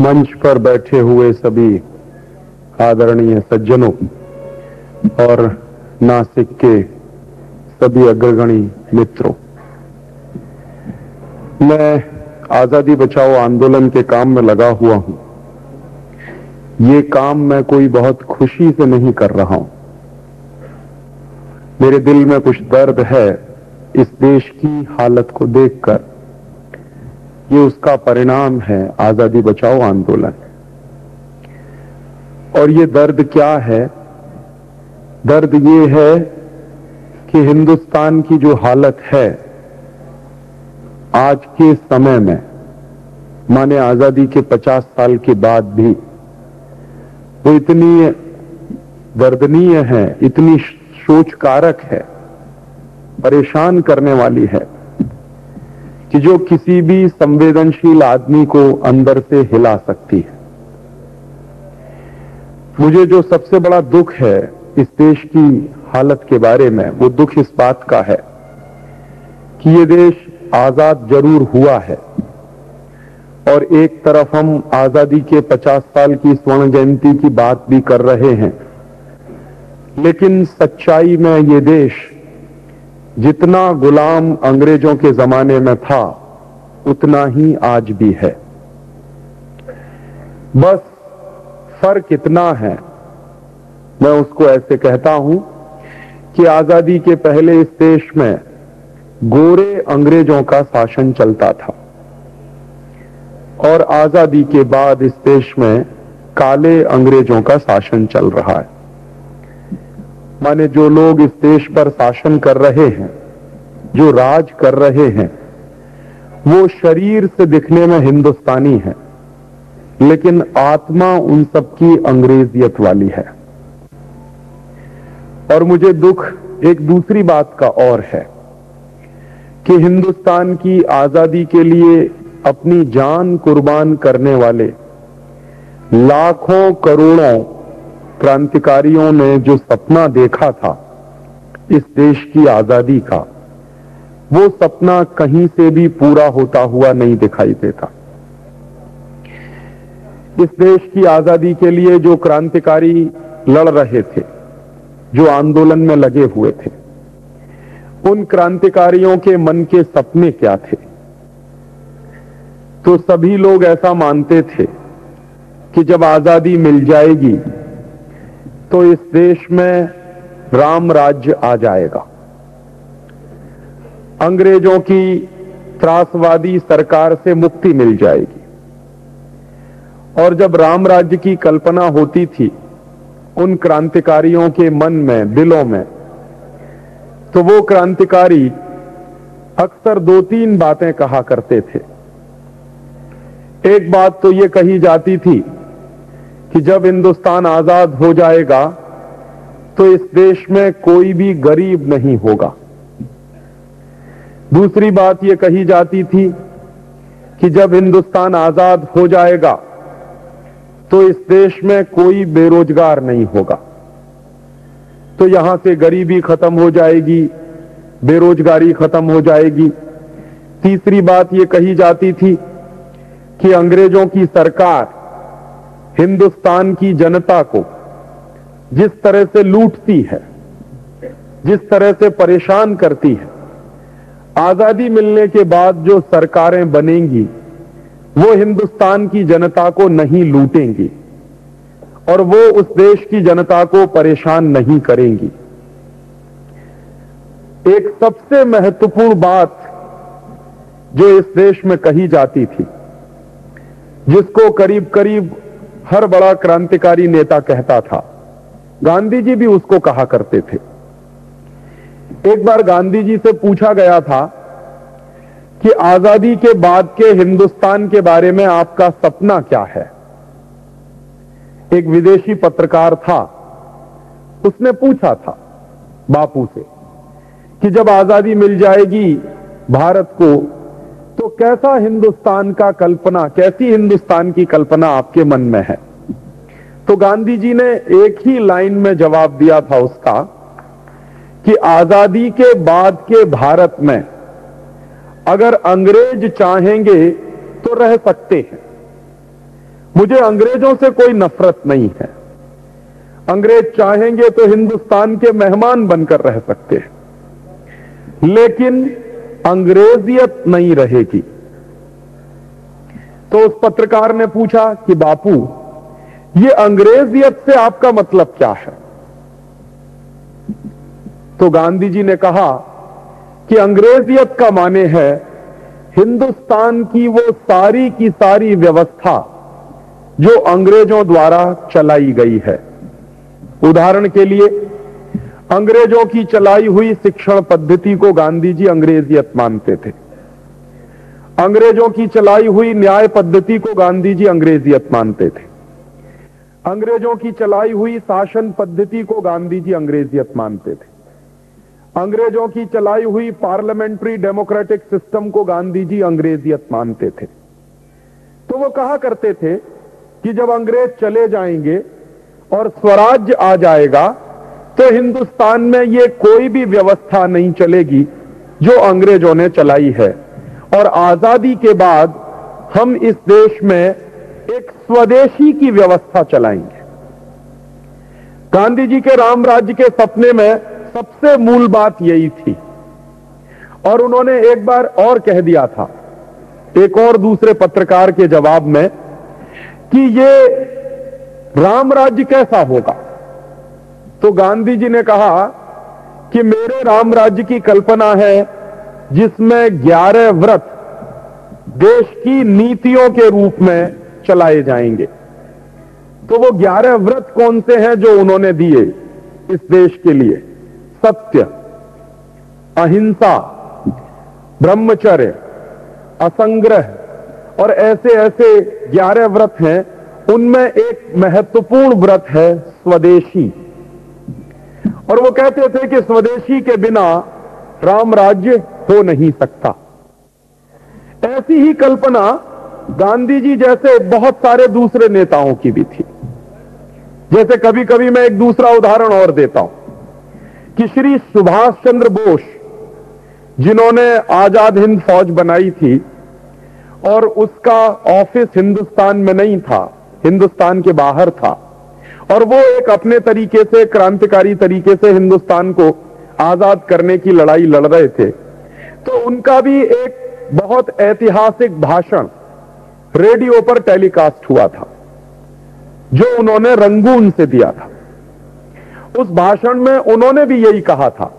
मंच पर बैठे हुए सभी आदरणीय सज्जनों और नासिक के सभी अग्रगणी मित्रों, मैं आज़ादी बचाओ आंदोलन के काम में लगा हुआ हूँ। ये काम मैं कोई बहुत खुशी से नहीं कर रहा हूँ। मेरे दिल में कुछ दर्द है इस देश की हालत को देखकर। ये उसका परिणाम है, आज़ादी बचाओ आंदोलन। और ये दर्द क्या है? दर्द ये है कि हिंदुस्तान की जो हालत है, आज के समय में, माने आज़ादी के 50 साल के बाद भी, वो इतनी दर्दनीय है, इतनी सोचकारक है, परेशान करने वाली है। कि जो किसी भी संवेदनशील आदमी को अंदर से हिला सकती है। मुझे जो सबसे बड़ा दुख है इस देश की हालत के बारे में, वो दुख इस बात का है कि ये देश आज़ाद ज़रूर हुआ है। और एक तरफ़ हम आज़ादी के 50 साल की स्वर्ण जयंती की बात भी कर रहे हैं, लेकिन सच्चाई में ये देश जितना गुलाम अंग्रेज़ों के जमाने में था, उतना ही आज भी है। बस फ़र्क इतना है। मैं उसको ऐसे कहता हूँ कि आज़ादी के पहले इस देश में गोरे अंग्रेज़ों का शासन चलता था और आज़ादी के बाद इस देश में काले अंग्रेज़ों का शासन चल रहा है। माने जो लोग इस देश पर शासन कर रहे हैं, जो राज कर रहे हैं, वो शरीर से दिखने में हिंदुस्तानी है, लेकिन आत्मा उन सबकी अंग्रेजियत वाली है। और मुझे दुख एक दूसरी बात का और है कि हिंदुस्तान की आज़ादी के लिए अपनी जान कुर्बान करने वाले लाखों करोड़ों क्रांतिकारियों ने जो सपना देखा था, इस देश की आज़ादी का, वो सपना कहीं से भी पूरा होता हुआ नहीं दिखाई देता। इस देश की आज़ादी के लिए जो क्रांतिकारी लड़ रहे थे, जो आंदोलन में लगे हुए थे, उन क्रांतिकारियों के मन के सपने क्या थे? तो सभी लोग ऐसा मानते थे कि जब आज़ादी मिल जाएगी तो इस देश में राम राज्य आ जाएगा। अंग्रेज़ों की त्रासवादी सरकार से मुक्ति मिल जाएगी। और जब राम राज्य की कल्पना होती थी उन क्रांतिकारियों के मन में, दिलों में तो वो क्रांतिकारी अक्सर दो तीन बातें कहा करते थे। एक बात तो ये कही जाती थी कि जब हिंदुस्तान आज़ाद हो जाएगा तो इस देश में कोई भी गरीब नहीं होगा। दूसरी बात यह कही जाती थी कि जब हिंदुस्तान आज़ाद हो जाएगा तो इस देश में कोई बेरोजगार नहीं होगा। तो यहाँ से गरीबी खत्म हो जाएगी, बेरोजगारी खत्म हो जाएगी। तीसरी बात यह कही जाती थी कि अंग्रेज़ों की सरकार हिंदुस्तान की जनता को जिस तरह से लूटती है, जिस तरह से परेशान करती है, आज़ादी मिलने के बाद जो सरकारें बनेंगी, वो हिंदुस्तान की जनता को नहीं लूटेंगी और वो उस देश की जनता को परेशान नहीं करेंगी। एक सबसे महत्वपूर्ण बात जो इस देश में कही जाती थी, जिसको करीब करीब हर बड़ा क्रांतिकारी नेता कहता था। गांधी जी भी उसको कहा करते थे। एक बार गांधी जी से पूछा गया था कि आज़ादी के बाद के हिंदुस्तान के बारे में आपका सपना क्या है? एक विदेशी पत्रकार था। उसने पूछा था बापू से कि जब आज़ादी मिल जाएगी, भारत को तो कैसा हिंदुस्तान का कल्पना, कैसी हिंदुस्तान की कल्पना आपके मन में है? तो गांधी जी ने एक ही लाइन में जवाब दिया था उसका कि आज़ादी के बाद के भारत में अगर अंग्रेज़ चाहेंगे तो रह सकते हैं। मुझे अंग्रेज़ों से कोई नफरत नहीं है। अंग्रेज़ चाहेंगे तो हिंदुस्तान के मेहमान बनकर रह सकते हैं। लेकिन अंग्रेजियत नहीं रहेगी। तो उस पत्रकार ने पूछा कि बापू, ये अंग्रेजियत से आपका मतलब क्या है? तो गांधी जी ने कहा कि अंग्रेजियत का माने है, हिंदुस्तान की वो सारी की सारी व्यवस्था जो अंग्रेज़ों द्वारा चलाई गई है। उदाहरण के लिए अंग्रेज़ों की चलाई हुई शिक्षण पद्धति को गांधी जी अंग्रेजियत मानते थे। अंग्रेज़ों की चलाई हुई न्याय पद्धति को गांधी जी अंग्रेजियत मानते थे। अंग्रेज़ों की चलाई हुई शासन पद्धति को गांधी जी अंग्रेजियत मानते थे। अंग्रेज़ों की चलाई हुई पार्लियामेंट्री डेमोक्रेटिक सिस्टम को गांधी जी अंग्रेजियत मानते थे। तो वो कहा करते थे कि जब अंग्रेज़ चले जाएँगे और स्वराज्य आ जाएगा तो हिंदुस्तान में ये कोई भी व्यवस्था नहीं चलेगी जो अंग्रेज़ों ने चलाई है। और आज़ादी के बाद हम इस देश में एक स्वदेशी की व्यवस्था चलाएँगे। गांधी जी के राम राज्य के सपने में सबसे मूल बात यही थी। और उन्होंने एक बार और कह दिया था, एक और दूसरे पत्रकार के जवाब में, कि ये राम राज्य कैसा होगा? तो गांधी जी ने कहा कि मेरे राम राज्य की कल्पना है जिसमें ग्यारह व्रत देश की नीतियों के रूप में चलाए जाएँगे। तो वो ग्यारह व्रत कौन से हैं जो उन्होंने दिए इस देश के लिए? सत्य, अहिंसा, ब्रह्मचर्य, असंग्रह और ऐसे ऐसे ग्यारह व्रत हैं। उनमें एक महत्वपूर्ण व्रत है स्वदेशी। और वो कहते थे कि स्वदेशी के बिना राम राज्य हो नहीं सकता। ऐसी ही कल्पना गांधी जी जैसे बहुत सारे दूसरे नेताओं की भी थी। जैसे कभी कभी मैं एक दूसरा उदाहरण और देता हूँ कि श्री सुभाष चंद्र बोस जिन्होंने आज़ाद हिंद फौज बनाई थी और उसका ऑफ़िस हिंदुस्तान में नहीं था, हिंदुस्तान के बाहर था और वो एक अपने तरीके से, क्रांतिकारी तरीके से हिंदुस्तान को आज़ाद करने की लड़ाई लड़ रहे थे। तो उनका भी एक बहुत ऐतिहासिक भाषण रेडियो पर टेलीकास्ट हुआ था, जो उन्होंने रंगून से दिया था। उस भाषण में उन्होंने भी यही कहा था,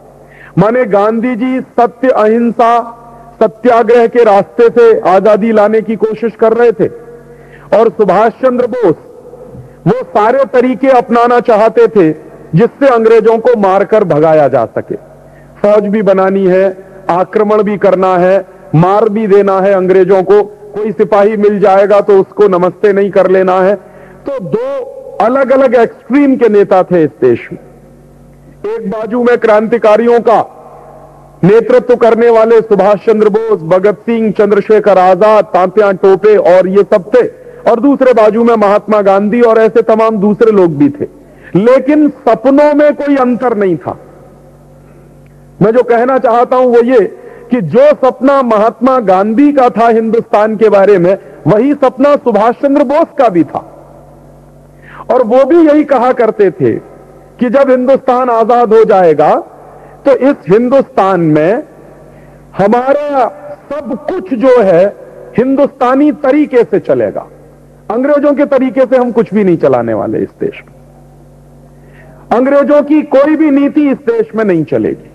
माने गांधी जी सत्य, अहिंसा, सत्याग्रह के रास्ते से आज़ादी लाने की कोशिश कर रहे थे। और सुभाष चंद्र बोस वो सारे तरीके अपनाना चाहते थे जिससे अंग्रेज़ों को मारकर भगाया जा सके। फौज भी बनानी है, आक्रमण भी करना है, मार भी देना है अंग्रेज़ों को। कोई सिपाही मिल जाएगा तो उसको नमस्ते नहीं कर लेना है। तो दो अलग अलग एक्सट्रीम के नेता थे इस देश में। एक बाजू में क्रांतिकारियों का नेतृत्व करने वाले सुभाष चंद्र बोस, भगत सिंह, चंद्रशेखर आज़ाद तांत्या टोपे और ये सब थे। और दूसरे बाजू में महात्मा गांधी और ऐसे तमाम दूसरे लोग भी थे। लेकिन सपनों में कोई अंतर नहीं था। मैं जो कहना चाहता हूँ वो ये कि जो सपना महात्मा गांधी का था हिंदुस्तान के बारे में, वही सपना सुभाष चंद्र बोस का भी था। और वो भी यही कहा करते थे कि जब हिंदुस्तान आज़ाद हो जाएगा तो इस हिंदुस्तान में हमारा सब कुछ जो है हिंदुस्तानी तरीके से चलेगा। अंग्रेज़ों के तरीके से हम कुछ भी नहीं चलाने वाले इस देश में। अंग्रेज़ों की कोई भी नीति इस देश में नहीं चलेगी।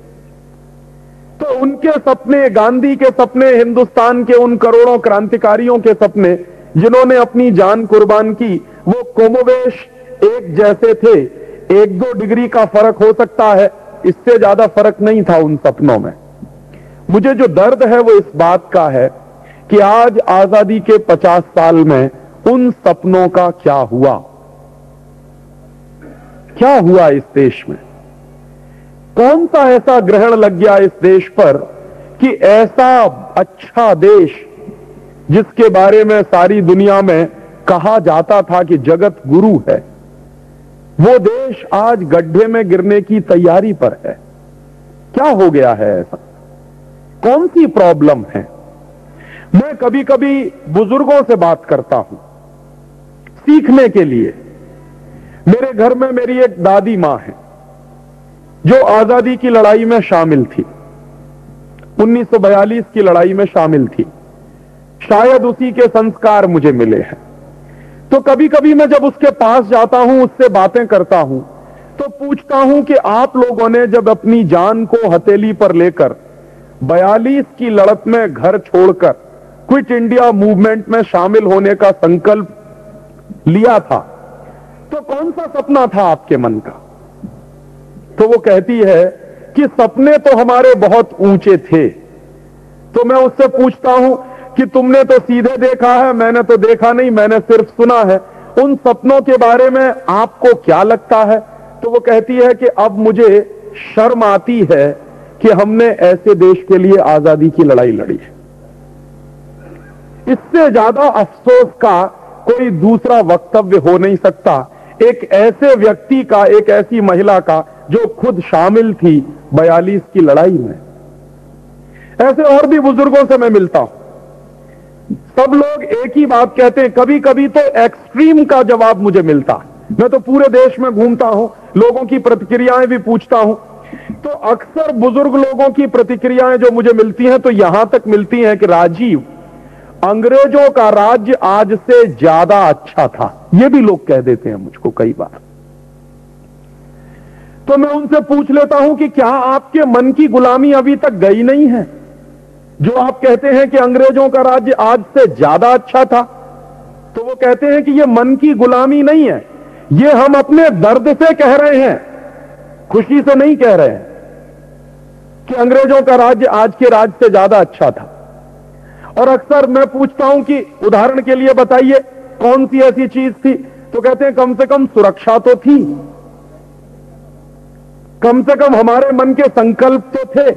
तो उनके सपने, गांधी के सपने, हिंदुस्तान के उन करोड़ों क्रांतिकारियों के सपने, जिन्होंने अपनी जान कुर्बान की, वो कोमोवेश एक जैसे थे। एक दो डिग्री का फ़र्क हो सकता है, इससे ज़्यादा फ़र्क नहीं था उन सपनों में। मुझे जो दर्द है वो इस बात का है कि आज आज़ादी के 50 साल में उन सपनों का क्या हुआ? क्या हुआ इस देश में? कौन सा ऐसा ग्रहण लग गया इस देश पर कि ऐसा अच्छा देश जिसके बारे में सारी दुनिया में कहा जाता था कि जगत गुरु है, वो देश आज गड्ढे में गिरने की तैयारी पर है? क्या हो गया है ऐसा? कौन सी प्रॉब्लम है? मैं कभी कभी बुज़ुर्गों से बात करता हूँ। सीखने के लिए। मेरे घर में मेरी एक दादी माँ है, जो आज़ादी की लड़ाई में शामिल थी। 1942 की लड़ाई में शामिल थी। शायद उसी के संस्कार मुझे मिले हैं। तो कभी कभी मैं जब उसके पास जाता हूँ, उससे बातें करता हूँ तो पूछता हूँ कि आप लोगों ने जब अपनी जान को हथेली पर लेकर 42 की लड़त में घर छोड़कर क्विट इंडिया मूवमेंट में शामिल होने का संकल्प लिया था। तो कौन सा सपना था आपके मन का? तो वो कहती है कि सपने तो हमारे बहुत ऊँचे थे। तो मैं उससे पूछता हूँ कि तुमने तो सीधे देखा है, मैंने तो देखा नहीं, मैंने सिर्फ़ सुना है। उन सपनों के बारे में आपको क्या लगता है? तो वो कहती है कि अब मुझे शर्म आती है कि हमने ऐसे देश के लिए आज़ादी की लड़ाई लड़ी है। इससे ज़्यादा अफसोस का कोई दूसरा वक्तव्य हो नहीं सकता। एक ऐसे व्यक्ति का, एक ऐसी महिला का, जो खुद शामिल थी बयालीस की लड़ाई में। ऐसे और भी बुज़ुर्गों से मैं मिलता हूँ। सब लोग एक ही बात कहते हैं कभी कभी तो एक्सट्रीम का जवाब मुझे मिलता। मैं तो पूरे देश में घूमता हूँ, लोगों की प्रतिक्रियाएँ भी पूछता हूँ। तो अक्सर बुज़ुर्ग लोगों की प्रतिक्रियाएँ जो मुझे मिलती हैं तो यहाँ तक मिलती हैं कि राजीव अंग्रेज़ों का राज्य आज से ज़्यादा अच्छा था। ये भी लोग कह देते हैं मुझको कई बार। तो मैं उनसे पूछ लेता हूँ कि क्या आपके मन की गुलामी अभी तक गई नहीं है? जो आप कहते हैं कि अंग्रेज़ों का राज्य आज से ज़्यादा अच्छा था तो वो कहते हैं कि ये मन की गुलामी नहीं है। ये हम अपने दर्द से कह रहे हैं, खुशी से नहीं कह रहे हैं कि अंग्रेज़ों का राज्य आज के राज्य से ज़्यादा अच्छा था। और अक्सर मैं पूछता हूँ कि उदाहरण के लिए बताइए, कौन सी ऐसी चीज़ थी? तो कहते हैं, कम से कम सुरक्षा तो थी। कम से कम हमारे मन के संकल्प तो थे।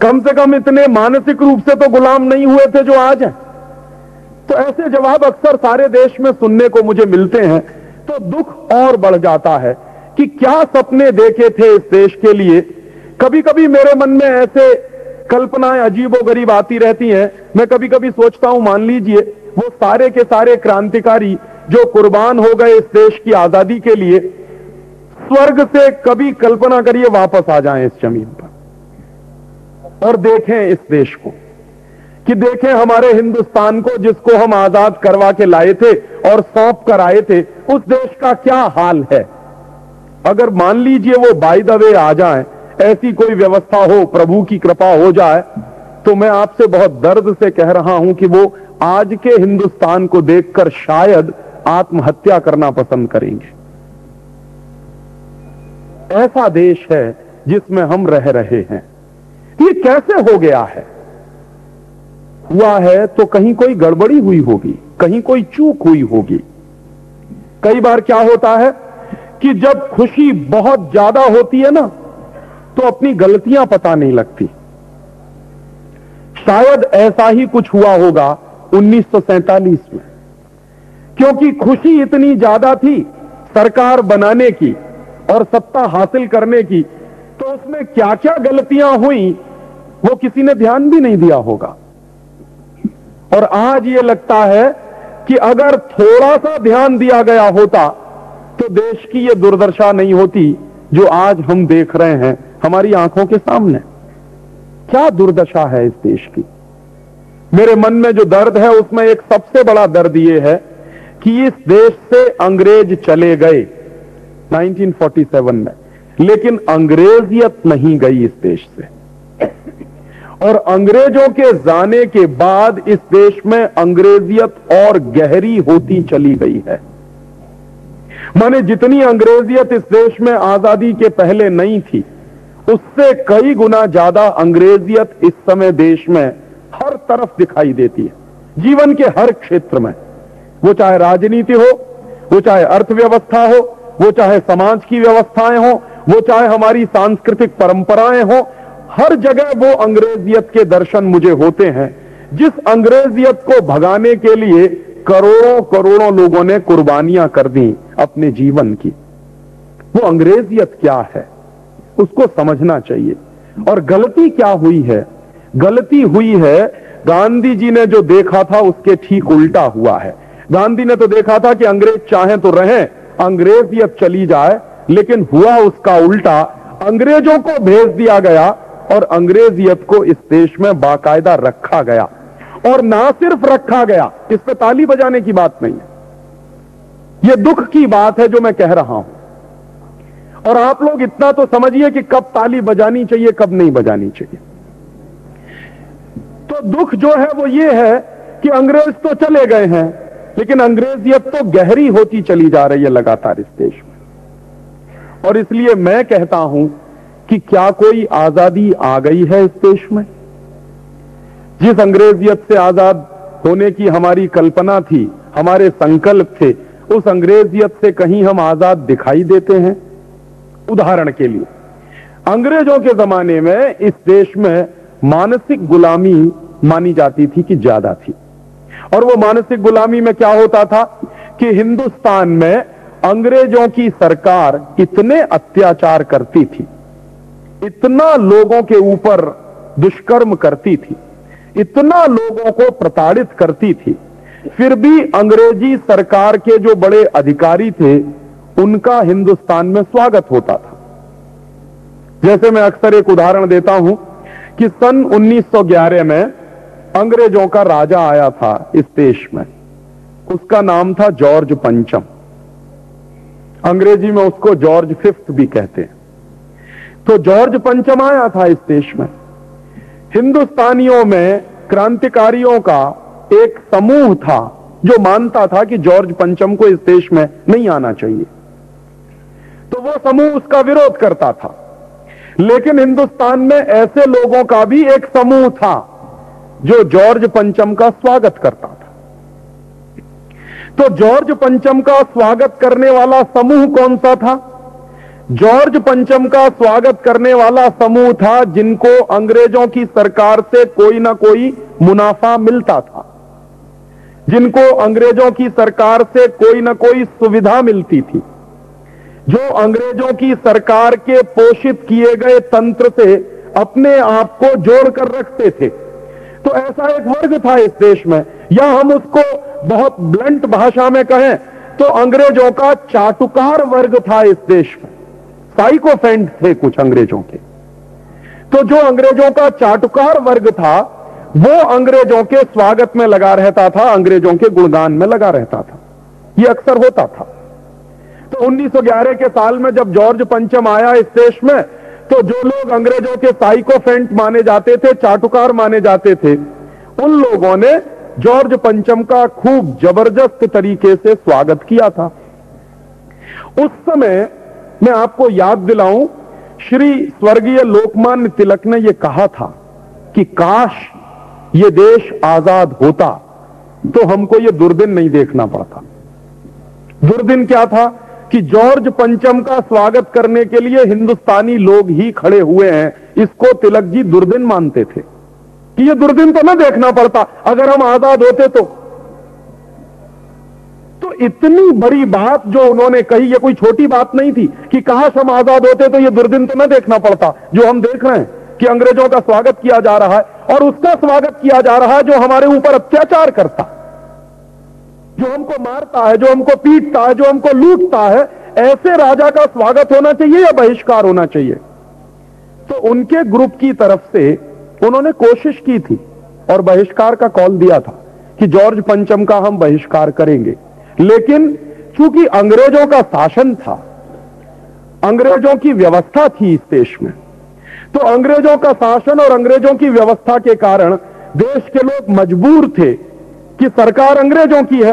कम से कम इतने मानसिक रूप से तो गुलाम नहीं हुए थे जो आज हैं। तो ऐसे जवाब अक्सर सारे देश में सुनने को मुझे मिलते हैं। तो दुख और बढ़ जाता है कि क्या सपने देखे थे इस देश के लिए? कभी कभी मेरे मन में ऐसे कल्पनाएँ अजीबो गरीब आती रहती हैं। मैं कभी कभी सोचता हूँ, मान लीजिए, वो सारे के सारे क्रांतिकारी जो कुर्बान हो गए इस देश की आज़ादी के लिए, स्वर्ग से कभी कल्पना करिए वापस आ जाएँ इस ज़मीन पर। और देखें इस देश को, कि देखें हमारे हिंदुस्तान को, जिसको हम आज़ाद करवा के लाए थे और सौंप कर आए थे, उस देश का क्या हाल है? अगर मान लीजिए वो बाई दवे आ जाए ऐसी कोई व्यवस्था हो, प्रभु की कृपा हो जाए तो मैं आपसे बहुत दर्द से कह रहा हूँ कि वो आज के हिंदुस्तान को देखकर शायद आत्महत्या करना पसंद करेंगे। ऐसा देश है जिसमें हम रह रहे हैं। ये कैसे हो गया है? हुआ है तो कहीं कोई गड़बड़ी हुई होगी, कहीं कोई चूक हुई होगी। कई बार क्या होता है कि जब खुशी बहुत ज़्यादा होती है ना तो अपनी गलतियाँ पता नहीं लगती। शायद ऐसा ही कुछ हुआ होगा 1947 में। क्योंकि खुशी इतनी ज़्यादा थी सरकार बनाने की और सत्ता हासिल करने की तो उसमें क्या क्या गलतियाँ हुई, वो किसी ने ध्यान भी नहीं दिया होगा। और आज ये लगता है कि अगर थोड़ा सा ध्यान दिया गया होता तो देश की ये दुर्दशा नहीं होती जो आज हम देख रहे हैं। हमारी आँखों के सामने। क्या दुर्दशा है इस देश की? मेरे मन में जो दर्द है, उसमें एक सबसे बड़ा दर्द यह है कि इस देश से अंग्रेज़ चले गए 1947 में। लेकिन अंग्रेजियत नहीं गई इस देश से। और अंग्रेज़ों के जाने के बाद इस देश में अंग्रेजियत और गहरी होती चली गई है। माने जितनी अंग्रेजियत इस देश में आज़ादी के पहले नहीं थी उससे कई गुना ज़्यादा अंग्रेजियत इस समय देश में हर तरफ़ दिखाई देती है। जीवन के हर क्षेत्र में। वो चाहे राजनीति हो, वो चाहे अर्थव्यवस्था हो, वो चाहे समाज की व्यवस्थाएँ हो, वो चाहे हमारी सांस्कृतिक परंपराएँ हो, हर जगह वो अंग्रेजियत के दर्शन मुझे होते हैं। जिस अंग्रेजियत को भगाने के लिए करोड़ों करोड़ों लोगों ने कुर्बानियाँ कर दी अपने जीवन की, वो अंग्रेजियत क्या है? उसको समझना चाहिए। और गलती क्या हुई है? गलती हुई है, गांधी जी ने जो देखा था उसके ठीक उल्टा हुआ है। गांधी ने तो देखा था कि अंग्रेज़ चाहे तो रहें अंग्रेजियत चली जाए, लेकिन हुआ उसका उल्टा। अंग्रेज़ों को भेज दिया गया और अंग्रेजियत को इस देश में बाकायदा रखा गया। और ना सिर्फ़ रखा गया, इस पर ताली बजाने की बात नहीं है। यह दुख की बात है जो मैं कह रहा हूँ। और आप लोग इतना तो समझिए कि कब ताली बजानी चाहिए, कब नहीं बजानी चाहिए। तो दुख जो है वो ये है कि अंग्रेज़ तो चले गए हैं, लेकिन अंग्रेजियत तो गहरी होती चली जा रही है लगातार इस देश में। और इसलिए मैं कहता हूँ कि क्या कोई आज़ादी आ गई है इस देश में? जिस अंग्रेजियत से आज़ाद होने की हमारी कल्पना थी, हमारे संकल्प थे, उस अंग्रेजियत से कहीं हम आज़ाद दिखाई देते हैं? उदाहरण के लिए। अंग्रेज़ों के जमाने में इस देश में मानसिक गुलामी मानी जाती थी कि ज़्यादा थी। और वो मानसिक गुलामी में क्या होता था कि हिंदुस्तान में अंग्रेज़ों की सरकार इतने अत्याचार करती थी, इतना लोगों के ऊपर दुष्कर्म करती थी, इतना लोगों को प्रताड़ित करती थी। फिर भी अंग्रेज़ी सरकार के जो बड़े अधिकारी थे उनका हिंदुस्तान में स्वागत होता था। जैसे मैं अक्सर एक उदाहरण देता हूँ कि सन 1911 में अंग्रेज़ों का राजा आया था इस देश में। उसका नाम था जॉर्ज पंचम। अंग्रेज़ी में उसको जॉर्ज फिफ्थ भी कहते हैं। तो जॉर्ज पंचम आया था इस देश में। हिंदुस्तानियों में क्रांतिकारियों का एक समूह था जो मानता था कि जॉर्ज पंचम को इस देश में नहीं आना चाहिए। तो वो समूह उसका विरोध करता था। लेकिन हिंदुस्तान में ऐसे लोगों का भी एक समूह था, जो जॉर्ज पंचम का स्वागत करता था। तो जॉर्ज पंचम का स्वागत करने वाला समूह कौन सा था? जॉर्ज पंचम का स्वागत करने वाला समूह था, जिनको अंग्रेज़ों की सरकार से कोई ना कोई मुनाफा मिलता था। जिनको अंग्रेज़ों की सरकार से कोई ना कोई सुविधा मिलती थी। जो अंग्रेज़ों की सरकार के पोषित किए गए तंत्र से अपने आप को जोड़कर रखते थे। तो ऐसा एक वर्ग था इस देश में। या हम उसको बहुत ब्लंट भाषा में कहें तो अंग्रेज़ों का चाटुकार वर्ग था इस देश में। साइकोफेंट थे कुछ अंग्रेज़ों के। तो जो अंग्रेज़ों का चाटुकार वर्ग था, वो अंग्रेज़ों के स्वागत में लगा रहता था, अंग्रेज़ों के गुणगान में लगा रहता था। ये अक्सर होता था। तो 1911 के साल में जब जॉर्ज पंचम आया इस देश में तो जो लोग अंग्रेज़ों के साइकोफेंट माने जाते थे, चाटुकार माने जाते थे, उन लोगों ने जॉर्ज पंचम का खूब ज़बरदस्त तरीके से स्वागत किया था। उस समय मैं आपको याद दिलाऊं, श्री स्वर्गीय लोकमान्य तिलक ने यह कहा था कि काश ये देश आज़ाद होता तो हमको ये दुर्दिन नहीं देखना पड़ता। दुर्दिन क्या था? कि जॉर्ज पंचम का स्वागत करने के लिए हिंदुस्तानी लोग ही खड़े हुए हैं। इसको तिलक जी दुर्दिन मानते थे। कि ये दुर्दिन तो ना देखना पड़ता। अगर हम आज़ाद होते तो। तो इतनी बड़ी बात जो उन्होंने कही, ये कोई छोटी बात नहीं थी कि काश हम आज़ाद होते तो ये दुर्दिन तो ना देखना पड़ता। जो हम देख रहे हैं कि अंग्रेज़ों का स्वागत किया जा रहा है और उसका स्वागत किया जा रहा है जो हमारे ऊपर अत्याचार करता। जो हमको मारता है, जो हमको पीटता है, जो हमको लूटता है, ऐसे राजा का स्वागत होना चाहिए या बहिष्कार होना चाहिए? तो उनके ग्रुप की तरफ़ से उन्होंने कोशिश की थी और बहिष्कार का कॉल दिया था कि जॉर्ज पंचम का हम बहिष्कार करेंगे। लेकिन चूँकि अंग्रेज़ों का शासन था, अंग्रेज़ों की व्यवस्था थी इस देश में तो अंग्रेज़ों का शासन और अंग्रेज़ों की व्यवस्था के कारण देश के लोग मजबूर थे कि सरकार अंग्रेज़ों की है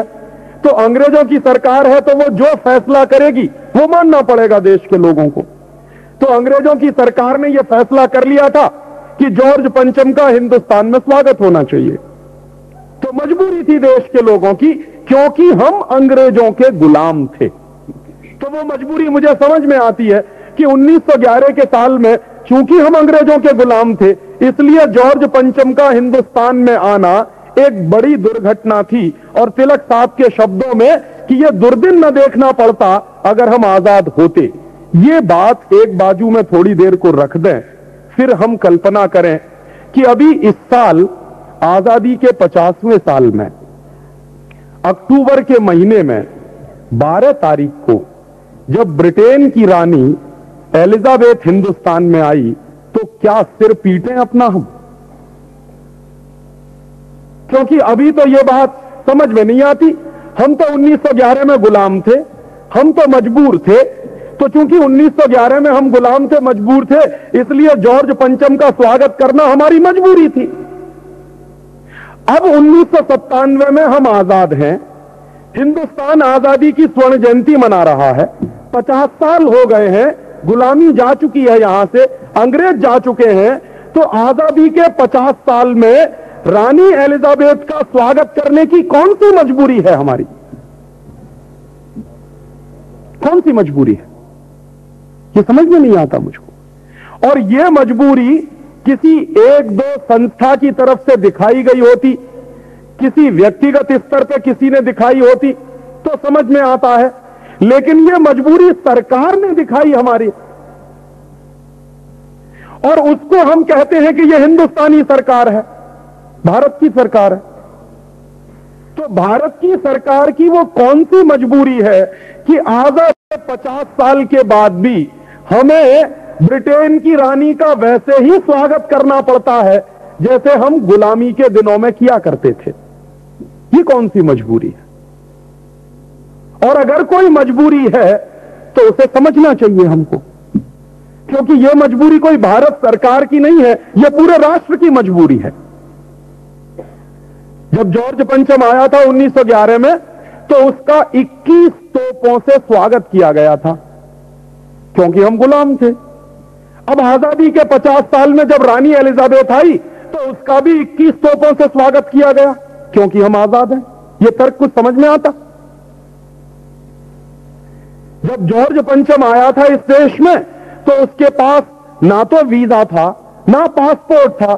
तो अंग्रेज़ों की सरकार है तो वो जो फैसला करेगी, वो मानना पड़ेगा देश के लोगों को। तो अंग्रेज़ों की सरकार ने यह फैसला कर लिया था कि जॉर्ज पंचम का हिंदुस्तान में स्वागत होना चाहिए। तो मजबूरी थी देश के लोगों की, क्योंकि हम अंग्रेज़ों के गुलाम थे। तो वो मजबूरी मुझे समझ में आती है कि 1911 के साल में चूँकि हम अंग्रेज़ों के गुलाम थे, इसलिए जॉर्ज पंचम का हिंदुस्तान में आना एक बड़ी दुर्घटना थी और तिलक साहब के शब्दों में कि यह दुर्दिन न देखना पड़ता अगर हम आज़ाद होते। ये बात एक बाजू में थोड़ी देर को रख दें, फिर हम कल्पना करें कि अभी इस साल आज़ादी के पचासवें साल में, अक्टूबर के महीने में 12 तारीख को, जब ब्रिटेन की रानी एलिजाबेथ हिंदुस्तान में आई तो क्या सिर पीटे अपना हम? क्योंकि अभी तो यह बात समझ में नहीं आती। हम तो 1911 में गुलाम थे, हम तो मजबूर थे। तो चूँकि 1911 में हम गुलाम थे, मजबूर थे, इसलिए जॉर्ज पंचम का स्वागत करना हमारी मजबूरी थी। अब उन्नीस सौ सत्तानवे में हम आज़ाद हैं। हिंदुस्तान आज़ादी की स्वर्ण जयंती मना रहा है। पचास साल हो गए हैं, गुलामी जा चुकी है यहाँ से, अंग्रेज़ जा चुके हैं। तो आज़ादी के पचास साल में रानी एलिजाबेथ का स्वागत करने की कौन सी मजबूरी है हमारी? कौन सी मजबूरी है? ये समझ में नहीं आता मुझको। और ये मजबूरी किसी एक दो संस्था की तरफ़ से दिखाई गई होती, किसी व्यक्तिगत स्तर पर किसी ने दिखाई होती तो समझ में आता है। लेकिन यह मजबूरी सरकार ने दिखाई हमारी। और उसको हम कहते हैं कि यह हिंदुस्तानी सरकार है। भारत की सरकार है। तो भारत की सरकार की वो कौन सी मजबूरी है कि आज़ाद पचास साल के बाद भी हमें ब्रिटेन की रानी का वैसे ही स्वागत करना पड़ता है, जैसे हम गुलामी के दिनों में किया करते थे। ये कौन सी मजबूरी है? और अगर कोई मजबूरी है तो उसे समझना चाहिए हमको। क्योंकि यह मजबूरी कोई भारत सरकार की नहीं है यह पूरे राष्ट्र की मजबूरी है। जब जॉर्ज पंचम आया था 1911 में तो उसका 21 तोपों से स्वागत किया गया था, क्योंकि हम गुलाम थे। अब आज़ादी के 50 साल में जब रानी एलिजाबेथ आई तो उसका भी 21 तोपों से स्वागत किया गया, क्योंकि हम आज़ाद हैं। यह तर्क कुछ समझ में आता? जब जॉर्ज पंचम आया था इस देश में तो उसके पास ना तो वीज़ा था, ना पासपोर्ट था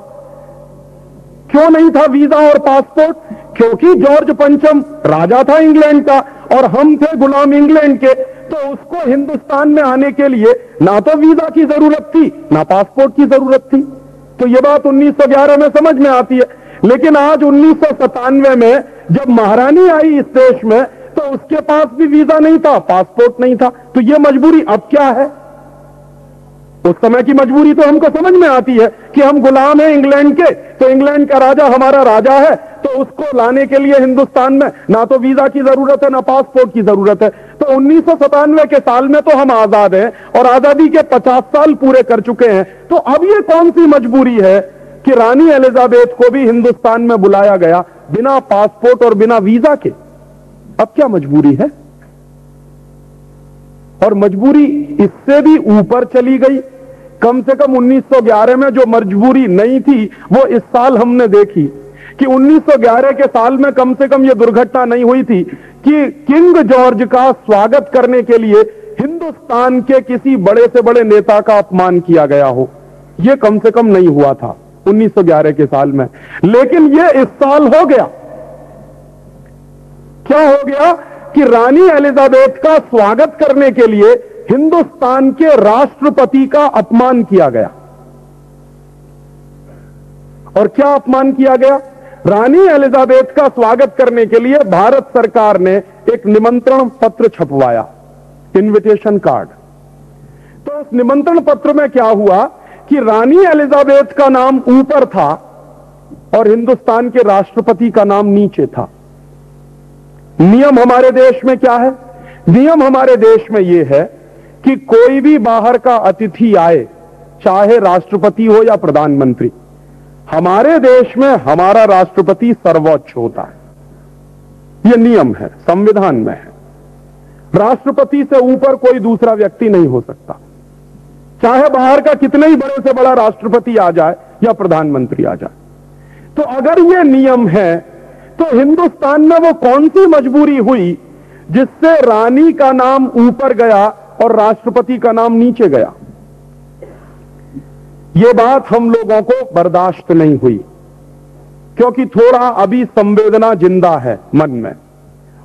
क्यों नहीं था वीज़ा और पासपोर्ट? क्योंकि जॉर्ज पंचम राजा था इंग्लैंड का और हम थे गुलाम इंग्लैंड के। तो उसको हिंदुस्तान में आने के लिए ना तो वीज़ा की ज़रूरत थी, ना पासपोर्ट की ज़रूरत थी। तो यह बात 1911 में समझ में आती है। लेकिन आज उन्नीस सौ सतानवे में जब महारानी आई इस देश में तो उसके पास भी वीज़ा नहीं था, पासपोर्ट नहीं था। तो यह मजबूरी अब क्या है? उस समय की मजबूरी तो हमको समझ में आती है कि हम गुलाम हैं इंग्लैंड के तो इंग्लैंड का राजा हमारा राजा है तो उसको लाने के लिए हिंदुस्तान में ना तो वीज़ा की ज़रूरत है, ना पासपोर्ट की ज़रूरत है। तो उन्नीस सौ सतानवे के साल में तो हम आज़ाद हैं और आज़ादी के 50 साल पूरे कर चुके हैं। तो अब ये कौन सी मजबूरी है कि रानी एलिजाबेथ को भी हिंदुस्तान में बुलाया गया बिना पासपोर्ट और बिना वीज़ा के? अब क्या मजबूरी है? और मजबूरी इससे भी ऊपर चली गई कम से कम 1911 में जो मजबूरी नहीं थी, वो इस साल हमने देखी। कि 1911 के साल में कम से कम ये दुर्घटना नहीं हुई थी कि किंग जॉर्ज का स्वागत करने के लिए हिंदुस्तान के किसी बड़े से बड़े नेता का अपमान किया गया हो। यह कम से कम नहीं हुआ था 1911 के साल में। लेकिन यह इस साल हो गया। क्या हो गया कि रानी एलिजाबेथ का स्वागत करने के लिए हिंदुस्तान के राष्ट्रपति का अपमान किया गया। और क्या अपमान किया गया? रानी एलिजाबेथ का स्वागत करने के लिए भारत सरकार ने एक निमंत्रण पत्र छपवाया इनविटेशन कार्ड तो उस निमंत्रण पत्र में क्या हुआ कि रानी एलिजाबेथ का नाम ऊपर था और हिंदुस्तान के राष्ट्रपति का नाम नीचे था। नियम हमारे देश में क्या है? नियम हमारे देश में यह है कि कोई भी बाहर का अतिथि आए, चाहे राष्ट्रपति हो या प्रधानमंत्री, हमारे देश में हमारा राष्ट्रपति सर्वोच्च होता है। यह नियम है, संविधान में है। राष्ट्रपति से ऊपर कोई दूसरा व्यक्ति नहीं हो सकता। चाहे बाहर का कितने ही बड़े से बड़ा राष्ट्रपति आ जाए या प्रधानमंत्री आ जाए। तो अगर यह नियम है तो हिंदुस्तान में वो कौन सी मजबूरी हुई जिससे रानी का नाम ऊपर गया और राष्ट्रपति का नाम नीचे गया। यह बात हम लोगों को बर्दाश्त नहीं हुई क्योंकि थोड़ा अभी संवेदना ज़िंदा है मन में।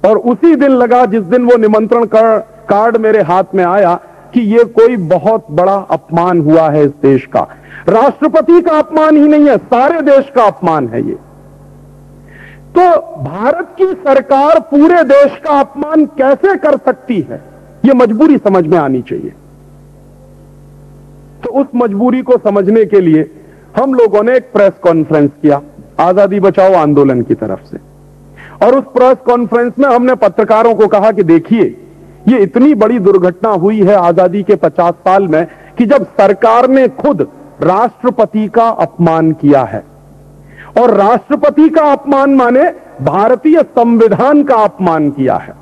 और उसी दिन लगा जिस दिन वो निमंत्रण कर, कार्ड मेरे हाथ में आया कि ये कोई बहुत बड़ा अपमान हुआ है इस देश का। राष्ट्रपति का अपमान ही नहीं है सारे देश का अपमान है ये। तो भारत की सरकार पूरे देश का अपमान कैसे कर सकती है? यह मजबूरी समझ में आनी चाहिए। तो उस मजबूरी को समझने के लिए हम लोगों ने एक प्रेस कॉन्फ्रेंस किया, आज़ादी बचाओ आंदोलन की तरफ़ से। और उस प्रेस कॉन्फ्रेंस में हमने पत्रकारों को कहा कि देखिए, ये इतनी बड़ी दुर्घटना हुई है आज़ादी के 50 साल में कि जब सरकार ने खुद राष्ट्रपति का अपमान किया है। और राष्ट्रपति का अपमान माने भारतीय संविधान का अपमान किया है।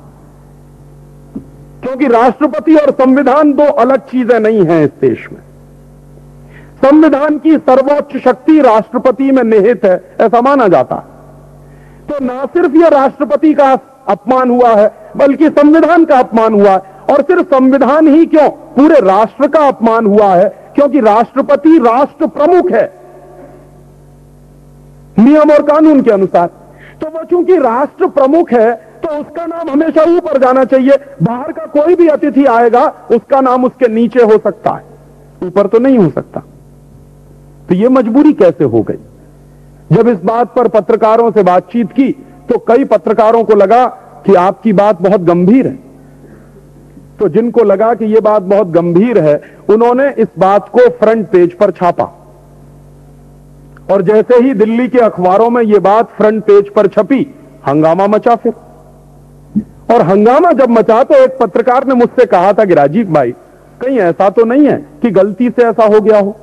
क्योंकि राष्ट्रपति और संविधान दो अलग चीज़ें नहीं हैं इस देश में। संविधान की सर्वोच्च शक्ति राष्ट्रपति में निहित है, ऐसा माना जाता तो ना सिर्फ़ यह राष्ट्रपति का अपमान हुआ है, बल्कि संविधान का अपमान हुआ है। और सिर्फ़ संविधान ही क्यों? पूरे राष्ट्र का अपमान हुआ है, क्योंकि राष्ट्रपति राष्ट्र प्रमुख है। नियम और कानून के अनुसार। तो वो चूँकि राष्ट्र प्रमुख है तो उसका नाम हमेशा ऊपर जाना चाहिए। बाहर का कोई भी अतिथि आएगा, उसका नाम उसके नीचे हो सकता है। ऊपर तो नहीं हो सकता। तो ये मजबूरी कैसे हो गई? जब इस बात पर पत्रकारों से बातचीत की तो कई पत्रकारों को लगा कि आपकी बात बहुत गंभीर है। तो जिनको लगा कि यह बात बहुत गंभीर है, उन्होंने इस बात को फ्रंट पेज पर छापा। और जैसे ही दिल्ली के अखबारों में यह बात फ्रंट पेज पर छपी, हंगामा मचा फिर। और हंगामा जब मचा तो एक पत्रकार ने मुझसे कहा था कि राजीव भाई, कहीं ऐसा तो नहीं है कि गलती से ऐसा हो गया हो?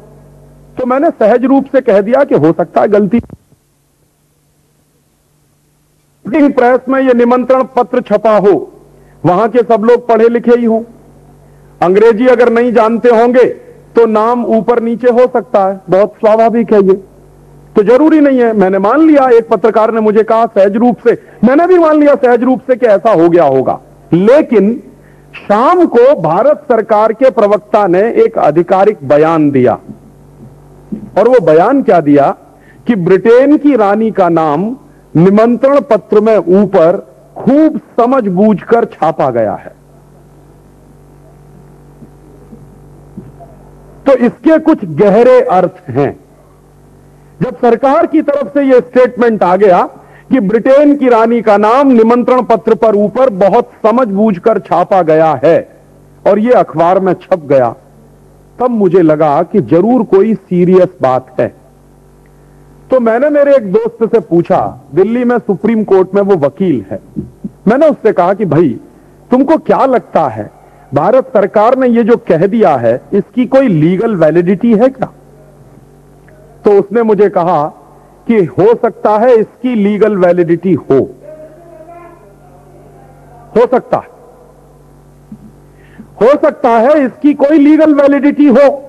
तो मैंने सहज रूप से कह दिया कि हो सकता है गलती। प्रेस में यह निमंत्रण पत्र छपा हो, वहाँ के सब लोग पढ़े लिखे ही हों। अंग्रेज़ी अगर नहीं जानते होंगे तो नाम ऊपर नीचे हो सकता है। बहुत स्वाभाविक है ये। तो ज़रूरी नहीं है। मैंने मान लिया, एक पत्रकार ने मुझे कहा सहज रूप से। मैंने भी मान लिया सहज रूप से कि ऐसा हो गया होगा। लेकिन शाम को भारत सरकार के प्रवक्ता ने एक आधिकारिक बयान दिया। और वो बयान क्या दिया? कि ब्रिटेन की रानी का नाम निमंत्रण पत्र में ऊपर खूब समझ बूझकर छापा गया है। तो इसके कुछ गहरे अर्थ हैं। जब सरकार की तरफ़ से यह स्टेटमेंट आ गया कि ब्रिटेन की रानी का नाम निमंत्रण पत्र पर ऊपर बहुत समझ बूझकर छापा गया है और यह अखबार में छप गया, तब मुझे लगा कि ज़रूर कोई सीरियस बात है। तो मैंने मेरे एक दोस्त से पूछा, दिल्ली में सुप्रीम कोर्ट में वो वकील है। मैंने उससे कहा कि भाई, तुमको क्या लगता है, भारत सरकार ने ये जो कह दिया है, इसकी कोई लीगल वैलिडिटी है क्या? तो उसने मुझे कहा कि हो सकता है इसकी लीगल वैलिडिटी हो। हो सकता है। हो सकता है इसकी कोई लीगल वैलिडिटी हो।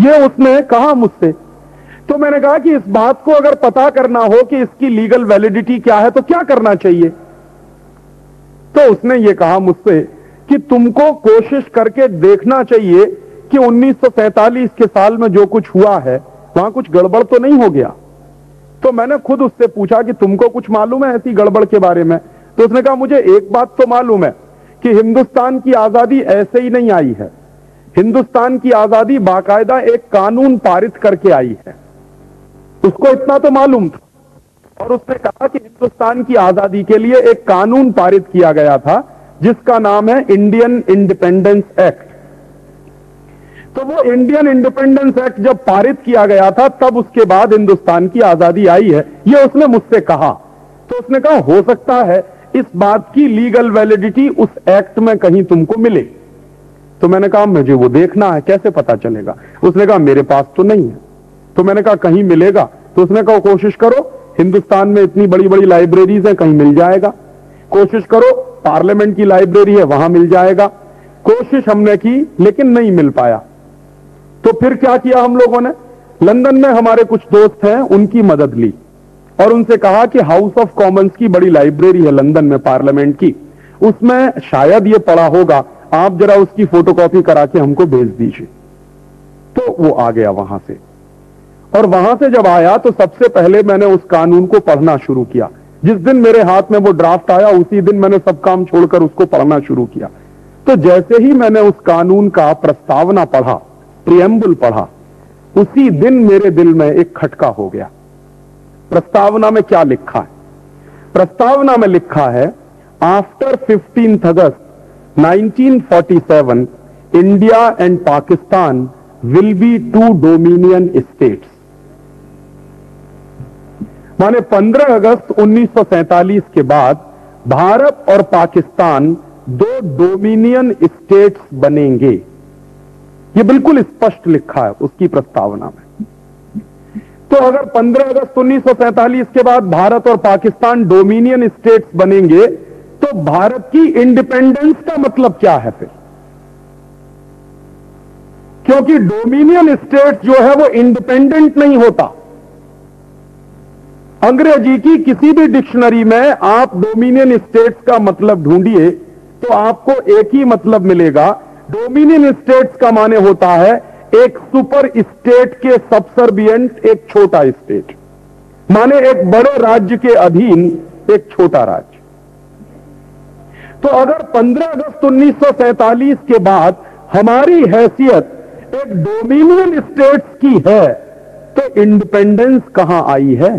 यह उसने कहा मुझसे। तो मैंने कहा कि इस बात को अगर पता करना हो कि इसकी लीगल वैलिडिटी क्या है तो क्या करना चाहिए? तो उसने ये कहा मुझसे कि तुमको कोशिश करके देखना चाहिए कि 1947 के साल में जो कुछ हुआ है वहाँ कुछ गड़बड़ तो नहीं हो गया। तो मैंने खुद उससे पूछा कि तुमको कुछ मालूम है ऐसी गड़बड़ के बारे में? तो उसने कहा, मुझे एक बात तो मालूम है कि हिंदुस्तान की आज़ादी ऐसे ही नहीं आई है। हिंदुस्तान की आज़ादी बाकायदा एक कानून पारित करके आई है। उसको इतना तो मालूम था। और उसने कहा कि हिंदुस्तान की आज़ादी के लिए एक कानून पारित किया गया था, जिसका नाम है इंडियन इंडिपेंडेंस एक्ट। तो वो इंडियन इंडिपेंडेंस एक्ट जब पारित किया गया था, तब उसके बाद हिंदुस्तान की आज़ादी आई है। ये उसने मुझसे कहा। तो उसने कहा, हो सकता है इस बात की लीगल वैलिडिटी उस एक्ट में कहीं तुमको मिले। तो मैंने कहा, मुझे वो देखना है, कैसे पता चलेगा? उसने कहा, मेरे पास तो नहीं है। तो मैंने कहा, कहीं मिलेगा? तो उसने कहा, कोशिश करो, हिंदुस्तान में इतनी बड़ी बड़ी लाइब्रेरीज है, कहीं मिल जाएगा। कोशिश करो पार्लियामेंट की लाइब्रेरी है, वहाँ मिल जाएगा। कोशिश हमने की, लेकिन नहीं मिल पाया। तो फिर क्या किया हम लोगों ने? लंदन में हमारे कुछ दोस्त हैं, उनकी मदद ली और उनसे कहा कि हाउस ऑफ़ कॉमन्स की बड़ी लाइब्रेरी है लंदन में, पार्लियामेंट की। उसमें शायद ये पड़ा होगा, आप जरा उसकी फोटोकॉपी करा के हमको भेज दीजिए। तो वो आ गया वहाँ से। और वहाँ से जब आया तो सबसे पहले मैंने उस कानून को पढ़ना शुरू किया। जिस दिन मेरे हाथ में वो ड्राफ्ट आया, उसी दिन मैंने सब काम छोड़कर उसको पढ़ना शुरू किया। तो जैसे ही मैंने उस कानून का प्रस्तावना पढ़ा प्रियम्बुल पढ़ा। उसी दिन मेरे दिल में एक खटका हो गया। प्रस्तावना में क्या लिखा है? प्रस्तावना में लिखा है after fifteen August 1947 India and Pakistan will be two dominion states माने 15 अगस्त 1947 के बाद भारत और पाकिस्तान दो डोमिनियन स्टेट्स बनेंगे। ये बिल्कुल स्पष्ट लिखा है उसकी प्रस्तावना में। तो अगर 15 अगस्त 1947 के बाद भारत और पाकिस्तान डोमिनियन स्टेट्स बनेंगे तो भारत की इंडिपेंडेंस का मतलब क्या है फिर? क्योंकि डोमिनियन स्टेट जो है वो इंडिपेंडेंट नहीं होता। अंग्रेज़ी की किसी भी डिक्शनरी में आप डोमिनियन स्टेट्स का मतलब ढूंढिए तो आपको एक ही मतलब मिलेगा डोमिनियन स्टेट्स का माने होता है एक सुपर स्टेट के सबसर्बियंट, एक छोटा स्टेट। माने एक बड़े राज्य के अधीन एक छोटा राज्य। तो अगर 15 अगस्त 1947 के बाद हमारी हैसियत एक डोमिनियन स्टेट्स की है तो इंडिपेंडेंस कहाँ आई है?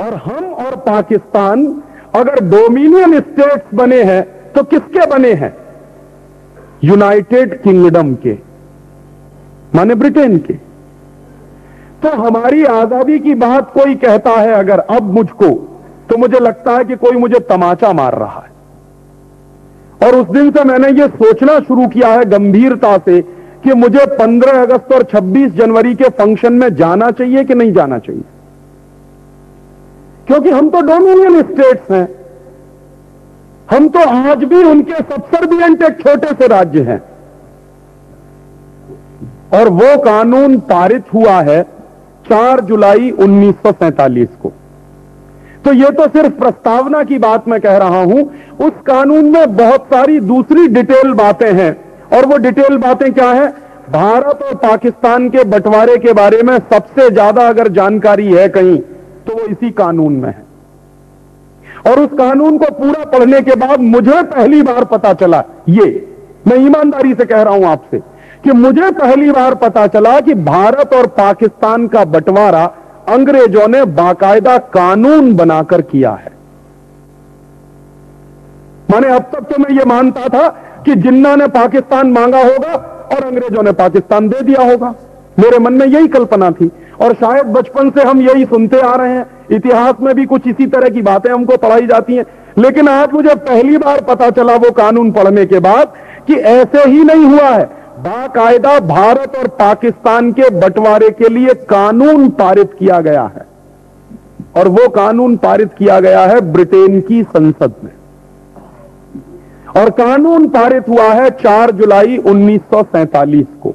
और हम और पाकिस्तान अगर डोमिनियन स्टेट्स बने हैं तो किसके बने हैं? यूनाइटेड किंगडम के, माने ब्रिटेन के। तो हमारी आज़ादी की बात कोई कहता है अगर अब मुझको तो मुझे लगता है कि कोई मुझे तमाचा मार रहा है। और उस दिन से मैंने ये सोचना शुरू किया है गंभीरता से कि मुझे 15 अगस्त और 26 जनवरी के फ़ंक्शन में जाना चाहिए कि नहीं जाना चाहिए। क्योंकि हम तो डोमिनियन स्टेट्स हैं। हम तो आज भी उनके सबसर्बियंट एक छोटे से राज्य हैं। और वो कानून पारित हुआ है 4 जुलाई 1947 को। तो ये तो सिर्फ़ प्रस्तावना की बात मैं कह रहा हूँ, उस कानून में बहुत सारी दूसरी डिटेल बातें हैं। और वो डिटेल बातें क्या है? भारत और पाकिस्तान के बंटवारे के बारे में सबसे ज़्यादा अगर जानकारी है कहीं तो वो इसी कानून में है। और उस कानून को पूरा पढ़ने के बाद मुझे पहली बार पता चला, ये, मैं ईमानदारी से कह रहा हूँ आपसे, कि मुझे पहली बार पता चला कि भारत और पाकिस्तान का बंटवारा अंग्रेज़ों ने बाकायदा कानून बनाकर किया है। माने अब तक तो मैं ये मानता था कि जिन्ना ने पाकिस्तान मांगा होगा और अंग्रेज़ों ने पाकिस्तान दे दिया होगा। मेरे मन में यही कल्पना थी और शायद बचपन से हम यही सुनते आ रहे हैं इतिहास में भी कुछ इसी तरह की बातें हमको पढ़ाई जाती हैं। लेकिन आज मुझे पहली बार पता चला वो कानून पढ़ने के बाद कि ऐसे ही नहीं हुआ है। बाकायदा भारत और पाकिस्तान के बंटवारे के लिए कानून पारित किया गया है। और वो कानून पारित किया गया है ब्रिटेन की संसद में। और कानून पारित हुआ है 4 जुलाई 1947 को।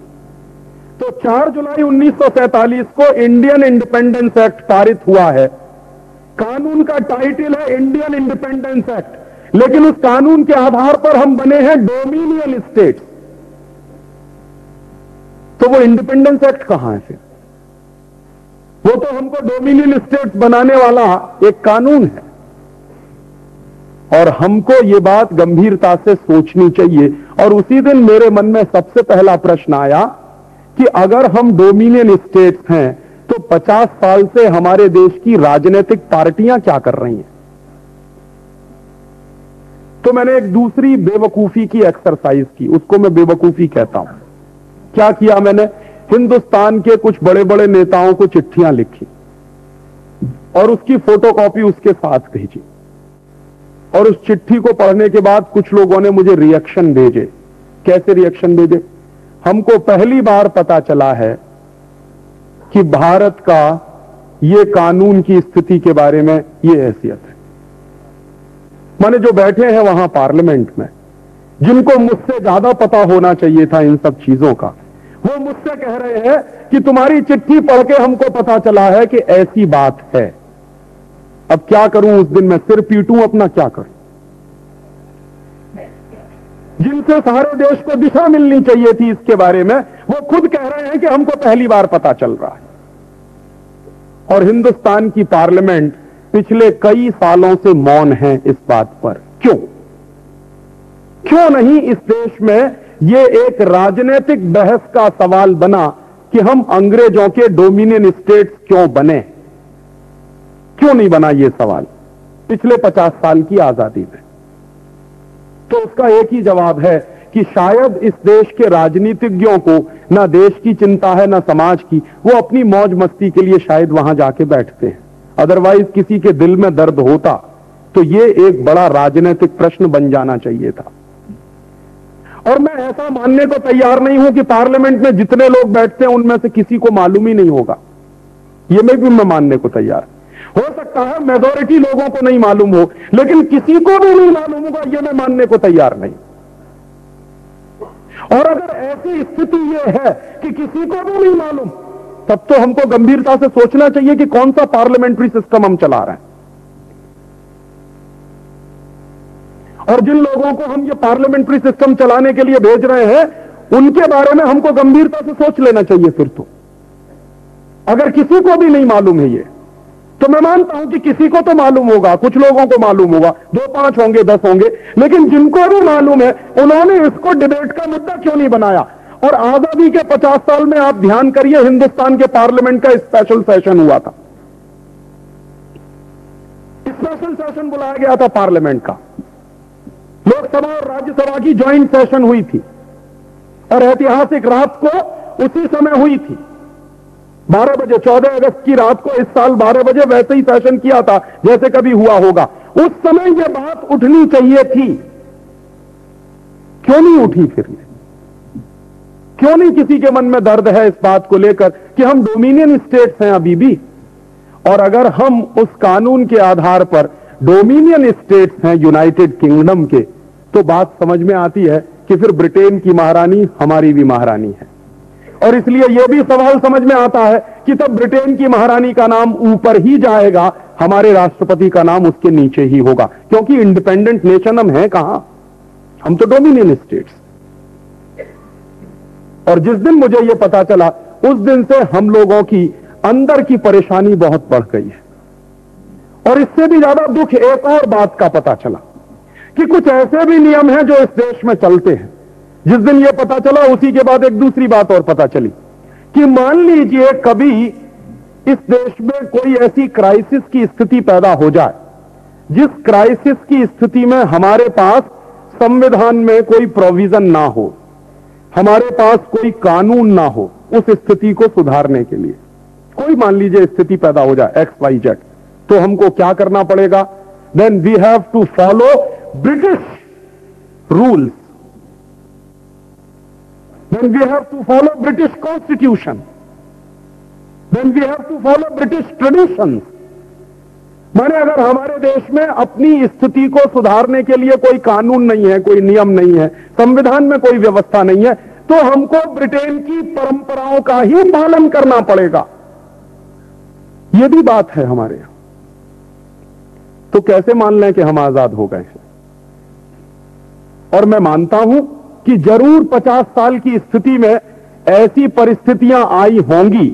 तो 4 जुलाई 1947 को इंडियन इंडिपेंडेंस एक्ट पारित हुआ है। कानून का टाइटल है इंडियन इंडिपेंडेंस एक्ट लेकिन उस कानून के आधार पर हम बने हैं डोमिनियन स्टेट तो वो इंडिपेंडेंस एक्ट कहाँ है फिर? वो तो हमको डोमिनियन स्टेट बनाने वाला एक कानून है। और हमको ये बात गंभीरता से सोचनी चाहिए। और उसी दिन मेरे मन में सबसे पहला प्रश्न आया कि अगर हम डोमिनियन स्टेट्स हैं तो 50 साल से हमारे देश की राजनीतिक पार्टियाँ क्या कर रही हैं? तो मैंने एक दूसरी बेवकूफ़ी की एक्सरसाइज की, उसको मैं बेवकूफ़ी कहता हूँ। क्या किया मैंने? हिंदुस्तान के कुछ बड़े बड़े नेताओं को चिट्ठियाँ लिखी और उसकी फोटोकॉपी उसके साथ भेजी। और उस चिट्ठी को पढ़ने के बाद कुछ लोगों ने मुझे रिएक्शन भेजे। कैसे रिएक्शन भेजे? हमको पहली बार पता चला है कि भारत का ये कानून की स्थिति के बारे में ये हैसियत है। माने जो बैठे हैं वहाँ पार्लियामेंट में, जिनको मुझसे ज़्यादा पता होना चाहिए था इन सब चीज़ों का, वो मुझसे कह रहे हैं कि तुम्हारी चिट्ठी पढ़ के हमको पता चला है कि ऐसी बात है। अब क्या करूँ उस दिन मैं सिर पीटूं, अपना क्या करूँ? जिनसे सारे देश को दिशा मिलनी चाहिए थी इसके बारे में वो खुद कह रहे हैं कि हमको पहली बार पता चल रहा है। और हिंदुस्तान की पार्लियामेंट पिछले कई सालों से मौन है इस बात पर। क्यों? क्यों नहीं इस देश में ये एक राजनीतिक बहस का सवाल बना कि हम अंग्रेज़ों के डोमिनियन स्टेट्स क्यों बने? क्यों नहीं बना ये सवाल? पिछले पचास साल की आज़ादी में। तो उसका एक ही जवाब है कि शायद इस देश के राजनीतिज्ञों को ना देश की चिंता है, ना समाज की। वो अपनी मौज मस्ती के लिए शायद वहाँ जाके बैठते हैं। अदरवाइज़ किसी के दिल में दर्द होता तो ये एक बड़ा राजनीतिक प्रश्न बन जाना चाहिए था। और मैं ऐसा मानने को तैयार नहीं हूँ कि पार्लियामेंट में जितने लोग बैठते हैं, उनमें से किसी को मालूम ही नहीं होगा। ये मैं भी मैं मानने को तैयार। हो सकता है मेजोरिटी लोगों को नहीं मालूम हो, लेकिन किसी को भी नहीं मालूम होगा यह मैं मानने को तैयार नहीं। और अगर ऐसी स्थिति यह है कि किसी को भी नहीं मालूम, तब तो हमको गंभीरता से सोचना चाहिए कि कौन सा पार्लियामेंट्री सिस्टम हम चला रहे हैं। और जिन लोगों को हम ये पार्लियामेंट्री सिस्टम चलाने के लिए भेज रहे हैं, उनके बारे में हमको गंभीरता से सोच लेना चाहिए फिर तो। अगर किसी को भी नहीं मालूम है ये तो मैं मानता हूँ कि किसी को तो मालूम होगा, कुछ लोगों को मालूम होगा, दो पाँच होंगे, दस होंगे, लेकिन जिनको भी मालूम है, उन्होंने इसको डिबेट का मुद्दा क्यों नहीं बनाया? और आज़ादी के पचास साल में आप ध्यान करिए, हिंदुस्तान के पार्लियामेंट का स्पेशल सेशन हुआ था। स्पेशल सेशन बुलाया गया था पार्लियामेंट का। लोकसभा और राज्यसभा की ज्वाइंट सेशन हुई थी। और ऐतिहासिक रात को उसी समय हुई थी। 12 बजे 14 अगस्त की रात को इस साल 12 बजे वैसे ही सेशन किया था, जैसे कभी हुआ होगा। उस समय यह बात उठनी चाहिए थी। क्यों नहीं उठी फिर? क्यों नहीं किसी के मन में दर्द है इस बात को लेकर कि हम डोमिनियन स्टेट्स हैं अभी भी? और अगर हम उस कानून के आधार पर डोमिनियन स्टेट्स हैं यूनाइटेड किंगडम के तो बात समझ में आती है कि फिर ब्रिटेन की महारानी हमारी भी महारानी है। और इसलिए यह भी सवाल समझ में आता है कि तब ब्रिटेन की महारानी का नाम ऊपर ही जाएगा, हमारे राष्ट्रपति का नाम उसके नीचे ही होगा। क्योंकि इंडिपेंडेंट नेशन हम हैं कहाँ? हम तो डोमिनियन स्टेट्स और जिस दिन मुझे यह पता चला, उस दिन से हम लोगों की अंदर की परेशानी बहुत बढ़ गई है। और इससे भी ज़्यादा दुख एक और बात का पता चला कि कुछ ऐसे भी नियम हैं जो इस देश में चलते हैं। जिस दिन यह पता चला, उसी के बाद एक दूसरी बात और पता चली कि मान लीजिए कभी इस देश में कोई ऐसी क्राइसिस की स्थिति पैदा हो जाए, जिस क्राइसिस की स्थिति में हमारे पास संविधान में कोई प्रोविज़न ना हो, हमारे पास कोई कानून ना हो, उस स्थिति को सुधारने के लिए, कोई मान लीजिए स्थिति पैदा हो जाए एक्स वाई जेड तो हमको क्या करना पड़ेगा? Then we have to follow British rules then we have to follow British constitution. Then we have to follow British traditions. माने अगर हमारे देश में अपनी स्थिति को सुधारने के लिए कोई कानून नहीं है, कोई नियम नहीं है, संविधान में कोई व्यवस्था नहीं है तो हमको ब्रिटेन की परंपराओं का ही पालन करना पड़ेगा यह भी बात है हमारे यहाँ तो कैसे मान लें कि हम आज़ाद हो गए हैं और मैं मानता हूँ कि ज़रूर 50 साल की स्थिति में ऐसी परिस्थितियाँ आई होंगी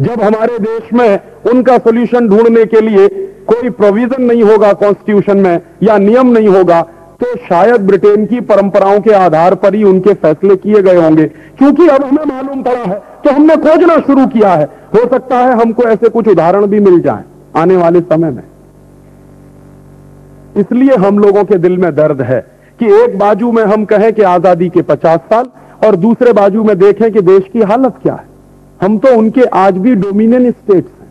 जब हमारे देश में उनका सोल्यूशन ढूँढने के लिए कोई प्रोविज़न नहीं होगा कॉन्स्टिट्यूशन में या नियम नहीं होगा तो शायद ब्रिटेन की परंपराओं के आधार पर ही उनके फैसले किए गए होंगे। क्योंकि अब हमें मालूम पड़ा है तो हमने खोजना शुरू किया है। हो सकता है हमको ऐसे कुछ उदाहरण भी मिल जाएँ आने वाले समय में। इसलिए हम लोगों के दिल में दर्द है। कि एक बाजू में हम कहें कि आज़ादी के 50 साल और दूसरे बाजू में देखें कि देश की हालत क्या है। हम तो उनके आज भी डोमिनियन स्टेट्स हैं।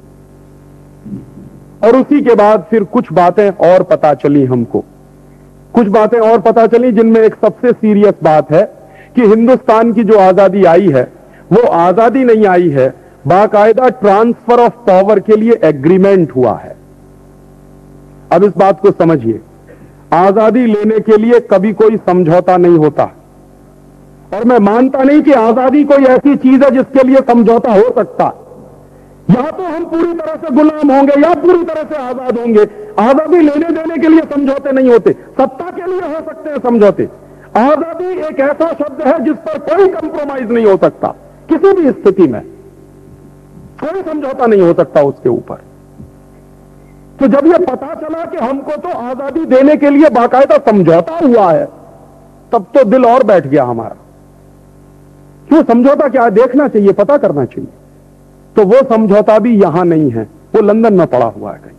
और उसी के बाद फिर कुछ बातें और पता चली हमको। कुछ बातें और पता चली जिनमें एक सबसे सीरियस बात है कि हिंदुस्तान की जो आज़ादी आई है, वो आज़ादी नहीं आई है। बाकायदा ट्रांसफ़र ऑफ़ पावर के लिए एग्रीमेंट हुआ है। अब इस बात को समझिए। आज़ादी लेने के लिए कभी कोई समझौता नहीं होता। और मैं मानता नहीं कि आज़ादी कोई ऐसी चीज़ है जिसके लिए समझौता हो सकता। या तो हम पूरी तरह से गुलाम होंगे या पूरी तरह से आज़ाद होंगे। आज़ादी लेने देने के लिए समझौते नहीं होते। सत्ता के लिए हो सकते हैं समझौते। आज़ादी एक ऐसा शब्द है जिस पर कोई कंप्रोमाइज नहीं हो सकता। किसी भी स्थिति में कोई समझौता नहीं हो सकता उसके ऊपर। तो जब यह पता चला कि हमको तो आज़ादी देने के लिए बाकायदा समझौता हुआ है, तब तो दिल और बैठ गया हमारा। क्यों समझौता क्या है? देखना चाहिए, पता करना चाहिए। तो वो समझौता भी यहाँ नहीं है, वो लंदन में पड़ा हुआ है कहीं।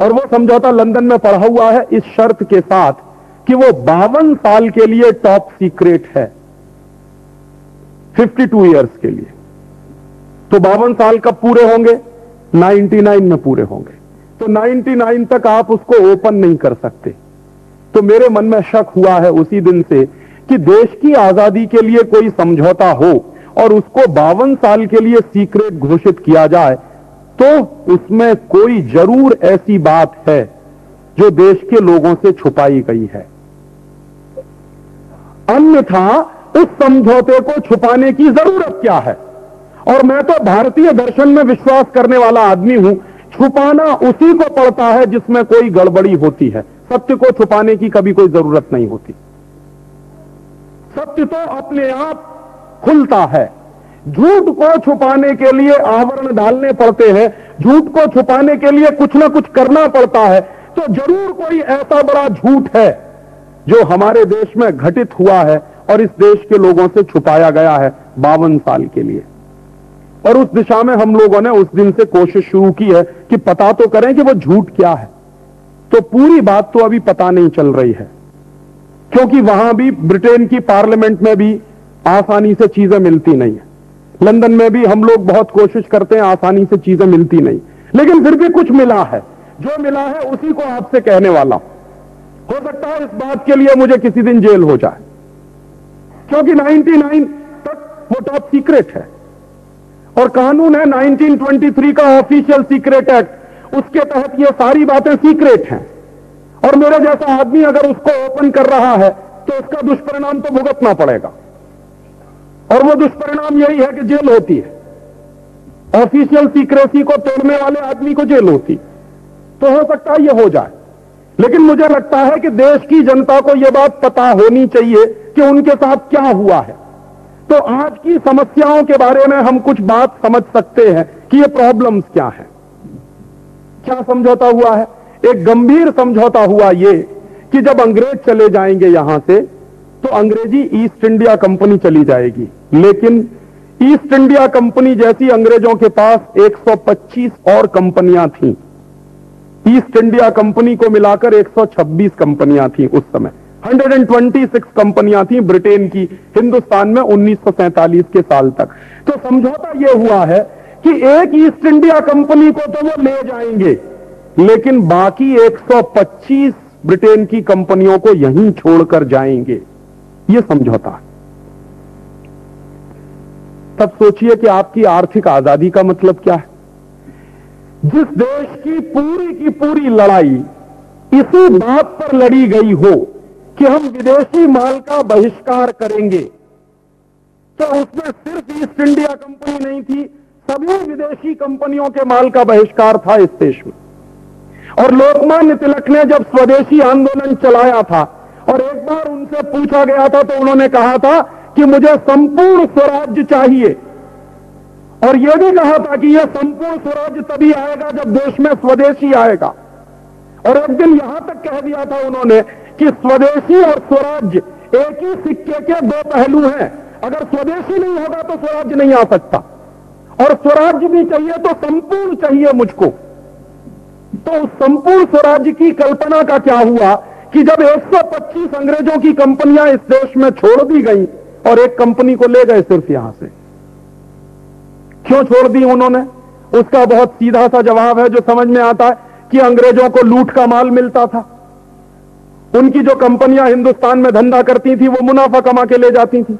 और वो समझौता लंदन में पढ़ा हुआ है इस शर्त के साथ कि वो बावन साल के लिए टॉप सीक्रेट है 52 इयर्स के लिए। तो बावन साल कब पूरे होंगे? 99 में पूरे होंगे। तो 99 तक आप उसको ओपन नहीं कर सकते। तो मेरे मन में शक हुआ है उसी दिन से कि देश की आज़ादी के लिए कोई समझौता हो और उसको बावन साल के लिए सीक्रेट घोषित किया जाए तो उसमें कोई ज़रूर ऐसी बात है जो देश के लोगों से छुपाई गई है। अन्यथा उस समझौते को छुपाने की ज़रूरत क्या है? और मैं तो भारतीय दर्शन में विश्वास करने वाला आदमी हूँ। छुपाना उसी को पड़ता है जिसमें कोई गड़बड़ी होती है। सत्य को छुपाने की कभी कोई ज़रूरत नहीं होती। सत्य तो अपने आप खुलता है। झूठ को छुपाने के लिए आवरण डालने पड़ते हैं। झूठ को छुपाने के लिए कुछ ना कुछ करना पड़ता है। तो ज़रूर कोई ऐसा बड़ा झूठ है जो हमारे देश में घटित हुआ है और इस देश के लोगों से छुपाया गया है बावन साल के लिए। और उस दिशा में हम लोगों ने उस दिन से कोशिश शुरू की है कि पता तो करें कि वो झूठ क्या है। तो पूरी बात तो अभी पता नहीं चल रही है। क्योंकि वहाँ भी, ब्रिटेन की पार्लियामेंट में भी आसानी से चीज़ें मिलती नहीं है। लंदन में भी हम लोग बहुत कोशिश करते हैं, आसानी से चीज़ें मिलती नहीं। लेकिन फिर भी कुछ मिला है। जो मिला है, उसी को आपसे कहने वाला हो। सकता है इस बात के लिए मुझे किसी दिन जेल हो जाए। क्योंकि 99 तक वो टॉप सीक्रेट है। और कानून है 1923 का ऑफिशियल सीक्रेट एक्ट। उसके तहत ये सारी बातें सीक्रेट हैं। और मेरे जैसा आदमी अगर उसको ओपन कर रहा है तो उसका दुष्परिणाम तो भुगतना पड़ेगा। और वो दुष्परिणाम यही है कि जेल होती है। ऑफिशियल सीक्रेसी को तोड़ने वाले आदमी को जेल होती तो हो सकता है ये हो जाए। लेकिन मुझे लगता है कि देश की जनता को यह बात पता होनी चाहिए कि उनके साथ क्या हुआ है। तो आज की समस्याओं के बारे में हम कुछ बात समझ सकते हैं कि ये प्रॉब्लम्स क्या है। क्या समझौता हुआ है? एक गंभीर समझौता हुआ ये कि जब अंग्रेज़ चले जाएँगे यहाँ से तो अंग्रेज़ी ईस्ट इंडिया कंपनी चली जाएगी। लेकिन ईस्ट इंडिया कंपनी जैसी अंग्रेज़ों के पास 125 और कंपनियाँ थी। ईस्ट इंडिया कंपनी को मिलाकर 126 कंपनियाँ थी उस समय। 126 कंपनियाँ थी ब्रिटेन की, हिंदुस्तान में 1947 के साल तक। तो समझौता यह हुआ है कि एक ईस्ट इंडिया कंपनी को तो वो ले जाएँगे, लेकिन बाकी 125 ब्रिटेन की कंपनियों को यहीं छोड़कर जाएँगे। यह समझौता तब सोचिए कि आपकी आर्थिक आज़ादी का मतलब क्या है। जिस देश की पूरी की पूरी लड़ाई इसी बात पर लड़ी गई हो कि हम विदेशी माल का बहिष्कार करेंगे। तो उसमें सिर्फ़ ईस्ट इंडिया कंपनी नहीं थी, सभी विदेशी कंपनियों के माल का बहिष्कार था इस देश में। और लोकमान्य तिलक ने जब स्वदेशी आंदोलन चलाया था, और एक बार उनसे पूछा गया था तो उन्होंने कहा था कि मुझे संपूर्ण स्वराज्य चाहिए। और यह भी कहा था कि यह संपूर्ण स्वराज्य तभी आएगा जब देश में स्वदेशी आएगा। और एक दिन यहाँ तक कह दिया था उन्होंने कि स्वदेशी और स्वराज्य एक ही सिक्के के दो पहलू हैं। अगर स्वदेशी नहीं होगा तो स्वराज्य नहीं आ सकता। और स्वराज्य भी चाहिए तो संपूर्ण चाहिए मुझको। तो उस संपूर्ण स्वराज्य की कल्पना का क्या हुआ कि जब 125 अंग्रेज़ों की कंपनियाँ इस देश में छोड़ दी गई और एक कंपनी को ले गए सिर्फ़ यहाँ से। क्यों छोड़ दी उन्होंने? उसका बहुत सीधा सा जवाब है जो समझ में आता है कि अंग्रेज़ों को लूट का माल मिलता था। उनकी जो कंपनियाँ हिंदुस्तान में धंधा करती थी, वो मुनाफा कमा के ले जाती थी।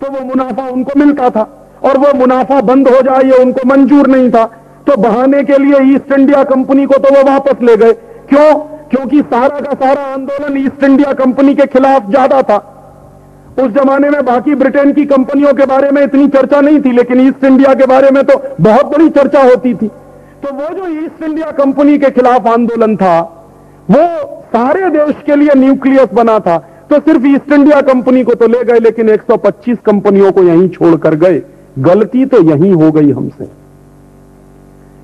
तो वो मुनाफा उनको मिलता था और वो मुनाफा बंद हो जाए, ये उनको मंजूर नहीं था। तो बहाने के लिए ईस्ट इंडिया कंपनी को तो वो वापस ले गए। क्यों? क्योंकि सारा का सारा आंदोलन ईस्ट इंडिया कंपनी के खिलाफ ज़्यादा था। उस जमाने में बाकी ब्रिटेन की कंपनियों के बारे में इतनी चर्चा नहीं थी, लेकिन ईस्ट इंडिया के बारे में तो बहुत बड़ी चर्चा होती थी। तो वो जो ईस्ट इंडिया कंपनी के खिलाफ आंदोलन था वो सारे देश के लिए न्यूक्लियस बना था। तो सिर्फ़ ईस्ट इंडिया कंपनी को तो ले गए, लेकिन 125 कंपनियों को यहीं छोड़कर गए। गलती तो यहीं हो गई हमसे।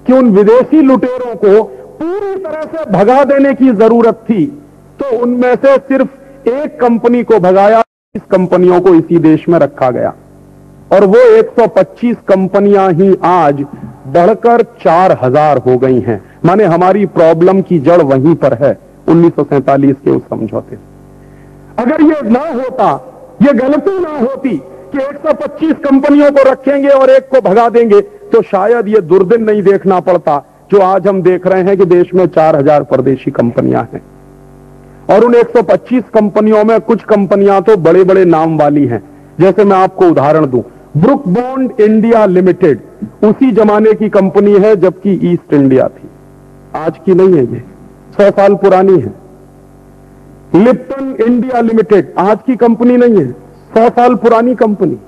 कि उन विदेशी लुटेरों को पूरी तरह से भगा देने की ज़रूरत थी तो उनमें से सिर्फ़ एक कंपनी को भगाया, इस कंपनियों को इसी देश में रखा गया। और वो 125 कंपनियाँ ही आज बढ़कर 4000 हो गई हैं। माने हमारी प्रॉब्लम की जड़ वहीं पर है। 1947 के उस समझौते से। अगर ये ना होता, ये गलती ना होती कि 125 कंपनियों को रखेंगे और एक को भगा देंगे तो शायद ये दुर्दिन नहीं देखना पड़ता, जो आज हम देख रहे हैं कि देश में 4000 परदेशी कंपनियाँ हैं। और उन 125 कंपनियों में कुछ कंपनियाँ तो बड़े बड़े नाम वाली हैं। जैसे मैं आपको उदाहरण दूँ ब्रुक बॉन्ड इंडिया लिमिटेड, उसी जमाने की कंपनी है जबकि ईस्ट इंडिया थी। आज की नहीं है ये। सौ साल पुरानी है। लिप्टन इंडिया लिमिटेड, आज की कंपनी नहीं है। सौ साल पुरानी कंपनी।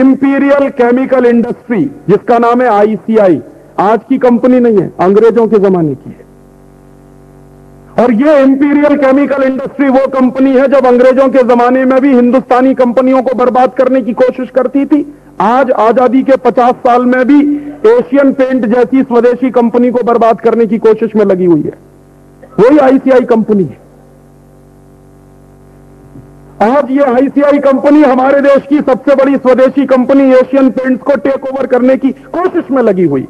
इंपीरियल केमिकल इंडस्ट्री, जिसका नाम है आईसीआई, आज की कंपनी नहीं है। अंग्रेज़ों के जमाने की है। और ये इंपीरियल केमिकल इंडस्ट्री वो कंपनी है, जब अंग्रेज़ों के जमाने में भी हिंदुस्तानी कंपनियों को बर्बाद करने की कोशिश करती थी आज आज़ादी के 50 साल में भी एशियन पेंट जैसी स्वदेशी कंपनी को बर्बाद करने की कोशिश में लगी हुई है। वही आईसीआई कंपनी है। आज ये आईसीआई कंपनी हमारे देश की सबसे बड़ी स्वदेशी कंपनी एशियन पेंट्स को टेक ओवर करने की कोशिश में लगी हुई।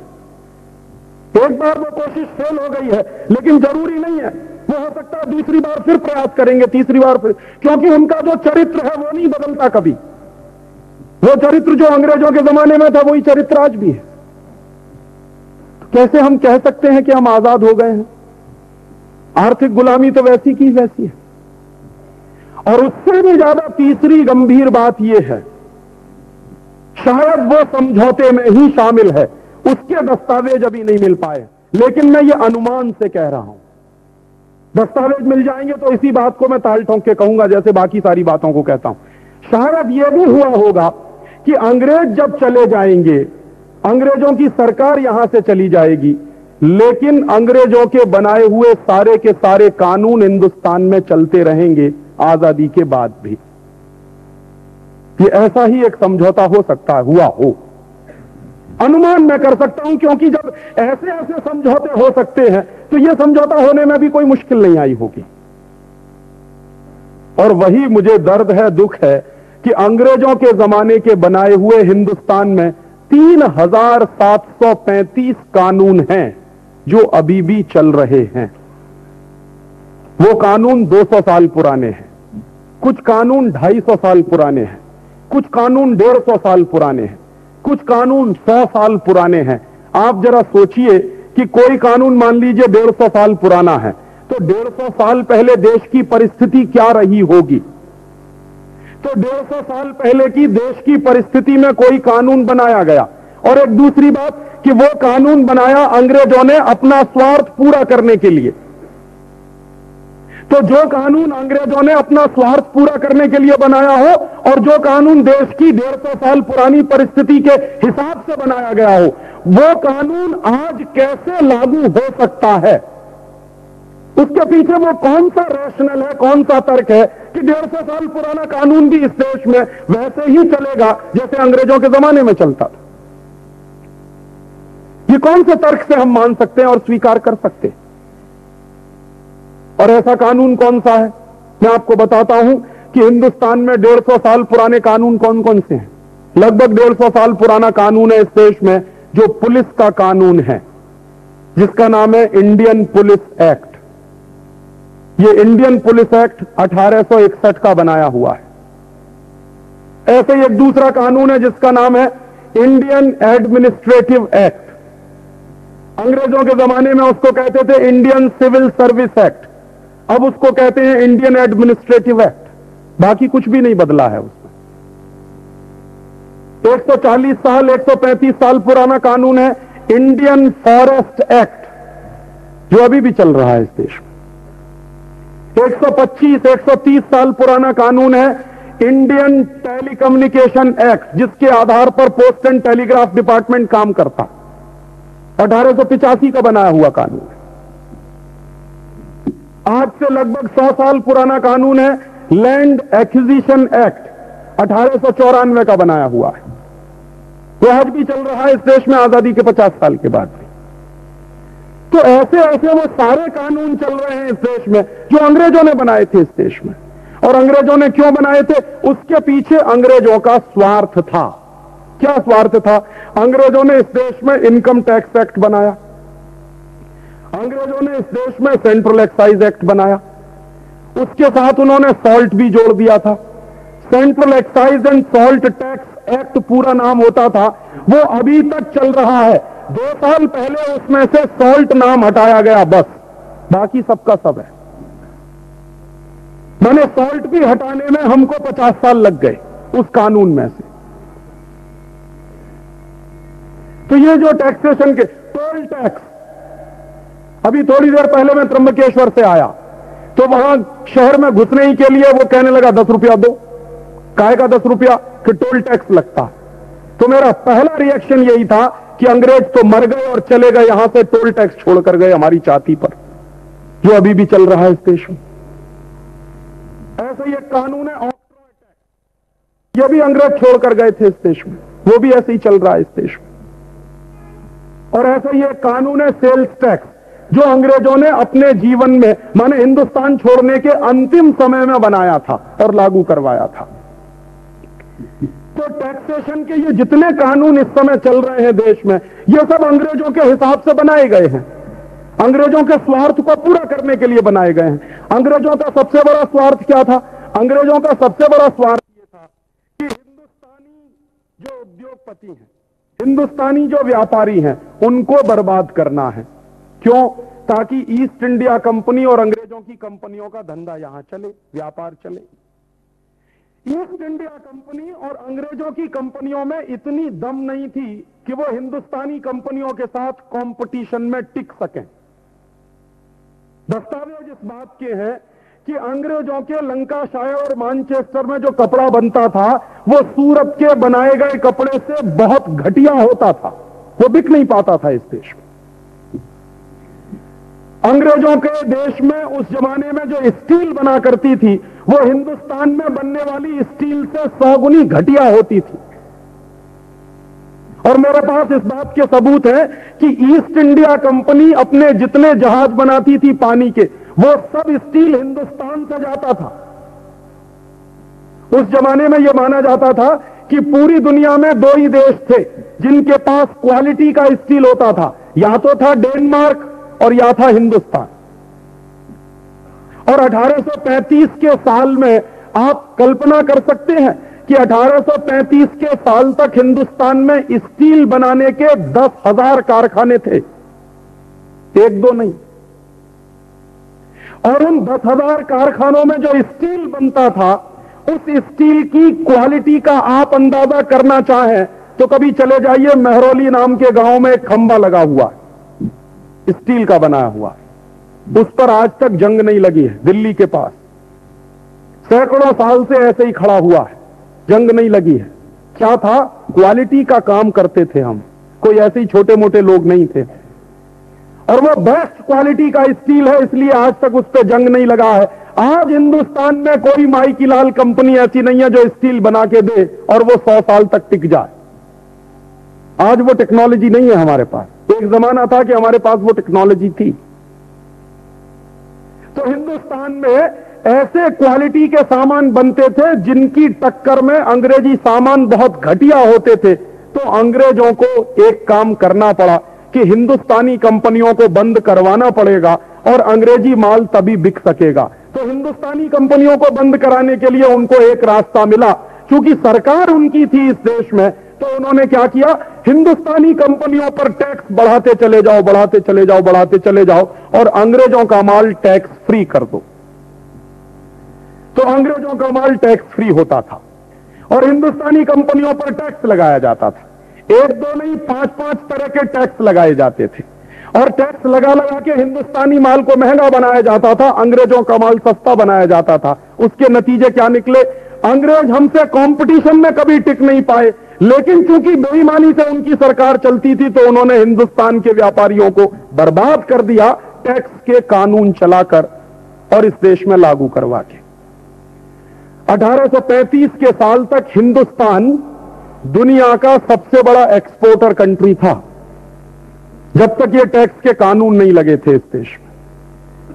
एक बार वो कोशिश फेल हो गई है, लेकिन ज़रूरी नहीं है। वो हो सकता है दूसरी बार फिर प्रयास करेंगे तीसरी बार फिर, क्योंकि उनका जो चरित्र है वो नहीं बदलता कभी। वो चरित्र जो अंग्रेज़ों के जमाने में था, वही चरित्र आज भी है। कैसे हम कह सकते हैं कि हम आज़ाद हो गए हैं? आर्थिक गुलामी तो वैसी की वैसी है। और उससे भी ज़्यादा तीसरी गंभीर बात यह है, शायद वो समझौते में ही शामिल है। उसके दस्तावेज़ अभी नहीं मिल पाए। लेकिन मैं ये अनुमान से कह रहा हूँ। दस्तावेज़ मिल जाएँगे तो इसी बात को मैं ताल ठोंक के कहूँगा, जैसे बाकी सारी बातों को कहता हूँ। शायद यह भी हुआ होगा कि अंग्रेज़ जब चले जाएँगे, अंग्रेज़ों की सरकार यहाँ से चली जाएगी। लेकिन अंग्रेज़ों के बनाए हुए सारे के सारे कानून हिंदुस्तान में चलते रहेंगे आज़ादी के बाद भी। ये ऐसा ही एक समझौता हो सकता हुआ हो। अनुमान मैं कर सकता हूँ, क्योंकि जब ऐसे ऐसे समझौते हो सकते हैं तो यह समझौता होने में भी कोई मुश्किल नहीं आई होगी। और वही मुझे दर्द है, दुख है कि अंग्रेज़ों के जमाने के बनाए हुए हिंदुस्तान में तीन हज़ार सात सौ पैंतीस कानून हैं जो अभी भी चल रहे हैं। वो कानून 200 साल पुराने हैं। कुछ कानून 250 साल पुराने हैं। कुछ कानून 150 साल पुराने हैं। कुछ कानून 100 साल पुराने हैं। आप जरा सोचिए कि कोई कानून मान लीजिए 150 साल पुराना है तो 150 साल पहले देश की परिस्थिति क्या रही होगी? तो 150 साल पहले की देश की परिस्थिति में कोई कानून बनाया गया। और एक दूसरी बात कि वो कानून बनाया अंग्रेज़ों ने अपना स्वार्थ पूरा करने के लिए। तो जो कानून अंग्रेज़ों ने अपना स्वार्थ पूरा करने के लिए बनाया हो, और जो कानून देश की डेढ़ सौ साल पुरानी परिस्थिति के हिसाब से बनाया गया हो, वो कानून आज कैसे लागू हो सकता है? उसके पीछे वो कौन सा रैशनल है, कौन सा तर्क है कि डेढ़ सौ साल पुराना कानून भी इस देश में वैसे ही चलेगा जैसे अंग्रेज़ों के जमाने में चलता था? ये कौन से तर्क से हम मान सकते हैं और स्वीकार कर सकते हैं? और ऐसा कानून कौन सा है? मैं आपको बताता हूँ कि हिंदुस्तान में डेढ़ सौ साल पुराने कानून कौन कौन से हैं? लगभग डेढ़ सौ साल पुराना कानून है इस देश में जो पुलिस का कानून है, जिसका नाम है इंडियन पुलिस एक्ट। ये इंडियन पुलिस एक्ट 1861 का बनाया हुआ है। ऐसे ही एक दूसरा कानून है जिसका नाम है इंडियन एडमिनिस्ट्रेटिव एक्ट। अंग्रेज़ों के जमाने में उसको कहते थे इंडियन सिविल सर्विस एक्ट। अब उसको कहते हैं इंडियन एडमिनिस्ट्रेटिव एक्ट। बाकी कुछ भी नहीं बदला है उसमें। 140 साल 135 साल पुराना कानून है, इंडियन फॉरेस्ट एक्ट, जो अभी भी चल रहा है इस देश में। 125, 130 साल पुराना कानून है इंडियन टेलीकम्युनिकेशन एक्ट जिसके आधार पर पोस्ट एंड टेलीग्राफ डिपार्टमेंट काम करता। अठारह का बनाया हुआ कानून है। आज से लगभग 100 साल पुराना कानून है लैंड एक्विजिशन एक्ट अठारह सौ चौरानवे का बनाया हुआ है। तो आज भी चल रहा है इस देश में आज़ादी के 50 साल के बाद। तो ऐसे ऐसे वो सारे कानून चल रहे हैं इस देश में, जो अंग्रेज़ों ने बनाए थे इस देश में। और अंग्रेज़ों ने क्यों बनाए थे? उसके पीछे अंग्रेज़ों का स्वार्थ था। क्या स्वार्थ था? अंग्रेज़ों ने इस देश में इनकम टैक्स एक्ट बनाया। अंग्रेज़ों ने इस देश में सेंट्रल एक्साइज एक्ट बनाया। उसके साथ उन्होंने सॉल्ट भी जोड़ दिया था। Central excise and salt tax act पूरा नाम होता था। वो अभी तक चल रहा है। दो साल पहले उसमें से सॉल्ट नाम हटाया गया, बस। बाकी सबका सब है। मैंने सॉल्ट भी हटाने में हमको पचास साल लग गए, उस कानून में से। तो ये जो टैक्सेशन के टोल टैक्स अभी थोड़ी देर पहले मैं त्रंबकेश्वर से आया। तो वहाँ शहर में घुसने ही के लिए वो कहने लगा, दस रुपया दो। काय का दस रुपया? कि टोल टैक्स लगता। तो मेरा पहला रिएक्शन यही था कि अंग्रेज़ तो मर गए और चले गए, यहाँ से टोल टैक्स छोड़कर गए हमारी छाती पर, जो अभी भी चल रहा है इस देश में। ऐसा ये कानून है। ये भी अंग्रेज़ छोड़कर गए थे इस देश में, वो भी ऐसे ही चल रहा है इस देश में। और ऐसा ये कानून है, सेल्स टैक्स, जो अंग्रेज़ों ने अपने जीवन में, माने हिंदुस्तान छोड़ने के अंतिम समय में बनाया था और लागू करवाया था। तो टैक्सेशन के ये जितने कानून इस समय चल रहे हैं देश में, ये सब अंग्रेज़ों के हिसाब से बनाए गए हैं। अंग्रेज़ों के स्वार्थ को पूरा करने के लिए बनाए गए हैं। अंग्रेज़ों का सबसे बड़ा स्वार्थ क्या था? अंग्रेज़ों का सबसे बड़ा स्वार्थ ये था कि हिंदुस्तानी जो उद्योगपति हैं, हिंदुस्तानी जो व्यापारी हैं, उनको बर्बाद करना है। क्यों? ताकि ईस्ट इंडिया कंपनी और अंग्रेज़ों की कंपनियों का धंधा यहाँ चले, व्यापार चले। ईस्ट इंडिया कंपनी और अंग्रेज़ों की कंपनियों में इतनी दम नहीं थी कि वो हिंदुस्तानी कंपनियों के साथ कंपटीशन में टिक सकें। दस्तावेज़ इस बात के हैं कि अंग्रेज़ों के लंकाशायर और मानचेस्टर में जो कपड़ा बनता था, वो सूरत के बनाए गए कपड़े से बहुत घटिया होता था। वो बिक नहीं पाता था इस देश में। अंग्रेज़ों के देश में, उस जमाने में जो स्टील बना करती थी, वो हिंदुस्तान में बनने वाली स्टील से सौ गुनी घटिया होती थी। और मेरे पास इस बात के सबूत है कि ईस्ट इंडिया कंपनी अपने जितने जहाज़ बनाती थी पानी के, वो सब स्टील हिंदुस्तान से जाता था। उस जमाने में यह माना जाता था कि पूरी दुनिया में दो ही देश थे, जिनके पास क्वालिटी का स्टील होता था। या तो था डेनमार्क और या था हिंदुस्तान। और 1835 के साल में आप कल्पना कर सकते हैं कि 1835 के साल तक हिंदुस्तान में स्टील बनाने के दस हज़ार कारखाने थे। एक दो नहीं। और उन दस हज़ार कारखानों में जो स्टील बनता था, उस स्टील की क्वालिटी का आप अंदाज़ा करना चाहें तो कभी चले जाइए मेहरौली नाम के गाँव में एक खंबा लगा हुआ स्टील का बनाया हुआ है। उस पर आज तक जंग नहीं लगी है, दिल्ली के पास। सैकड़ों साल से ऐसे ही खड़ा हुआ है, जंग नहीं लगी है। क्या था? क्वालिटी का काम करते थे हम। कोई ऐसे ही छोटे मोटे लोग नहीं थे। और वो बेस्ट क्वालिटी का स्टील है, इसलिए आज तक उस पर जंग नहीं लगा है। आज हिंदुस्तान में कोई माई की लाल कंपनी ऐसी नहीं है जो स्टील बना के दे और वो सौ साल तक टिक जाए। आज वो टेक्नोलॉजी नहीं है हमारे पास। एक जमाना था कि हमारे पास वो टेक्नोलॉजी थी। तो हिंदुस्तान में ऐसे क्वालिटी के सामान बनते थे जिनकी टक्कर में अंग्रेज़ी सामान बहुत घटिया होते थे। तो अंग्रेज़ों को एक काम करना पड़ा कि हिंदुस्तानी कंपनियों को बंद करवाना पड़ेगा और अंग्रेज़ी माल तभी बिक सकेगा। तो हिंदुस्तानी कंपनियों को बंद कराने के लिए उनको एक रास्ता मिला। क्योंकि सरकार उनकी थी इस देश में तो उन्होंने क्या किया? हिंदुस्तानी कंपनियों पर टैक्स बढ़ाते चले जाओ, बढ़ाते चले जाओ, बढ़ाते चले जाओ और अंग्रेज़ों का माल टैक्स फ्री कर दो। तो अंग्रेज़ों का माल टैक्स फ्री होता था और हिंदुस्तानी कंपनियों पर टैक्स लगाया जाता था। एक दो नहीं पाँच पाँच तरह के टैक्स लगाए जाते थे। और टैक्स लगा लगा के हिंदुस्तानी माल को महँगा बनाया जाता था, अंग्रेज़ों का माल सस्ता बनाया जाता था। उसके नतीजे क्या निकले? अंग्रेज़ हमसे कंपटीशन में कभी टिक नहीं पाए। लेकिन चूँकि बेईमानी से उनकी सरकार चलती थी तो उन्होंने हिंदुस्तान के व्यापारियों को बर्बाद कर दिया, टैक्स के कानून चलाकर और इस देश में लागू करवा के। 1835 के साल तक हिंदुस्तान दुनिया का सबसे बड़ा एक्सपोर्टर कंट्री था, जब तक ये टैक्स के कानून नहीं लगे थे इस देश में।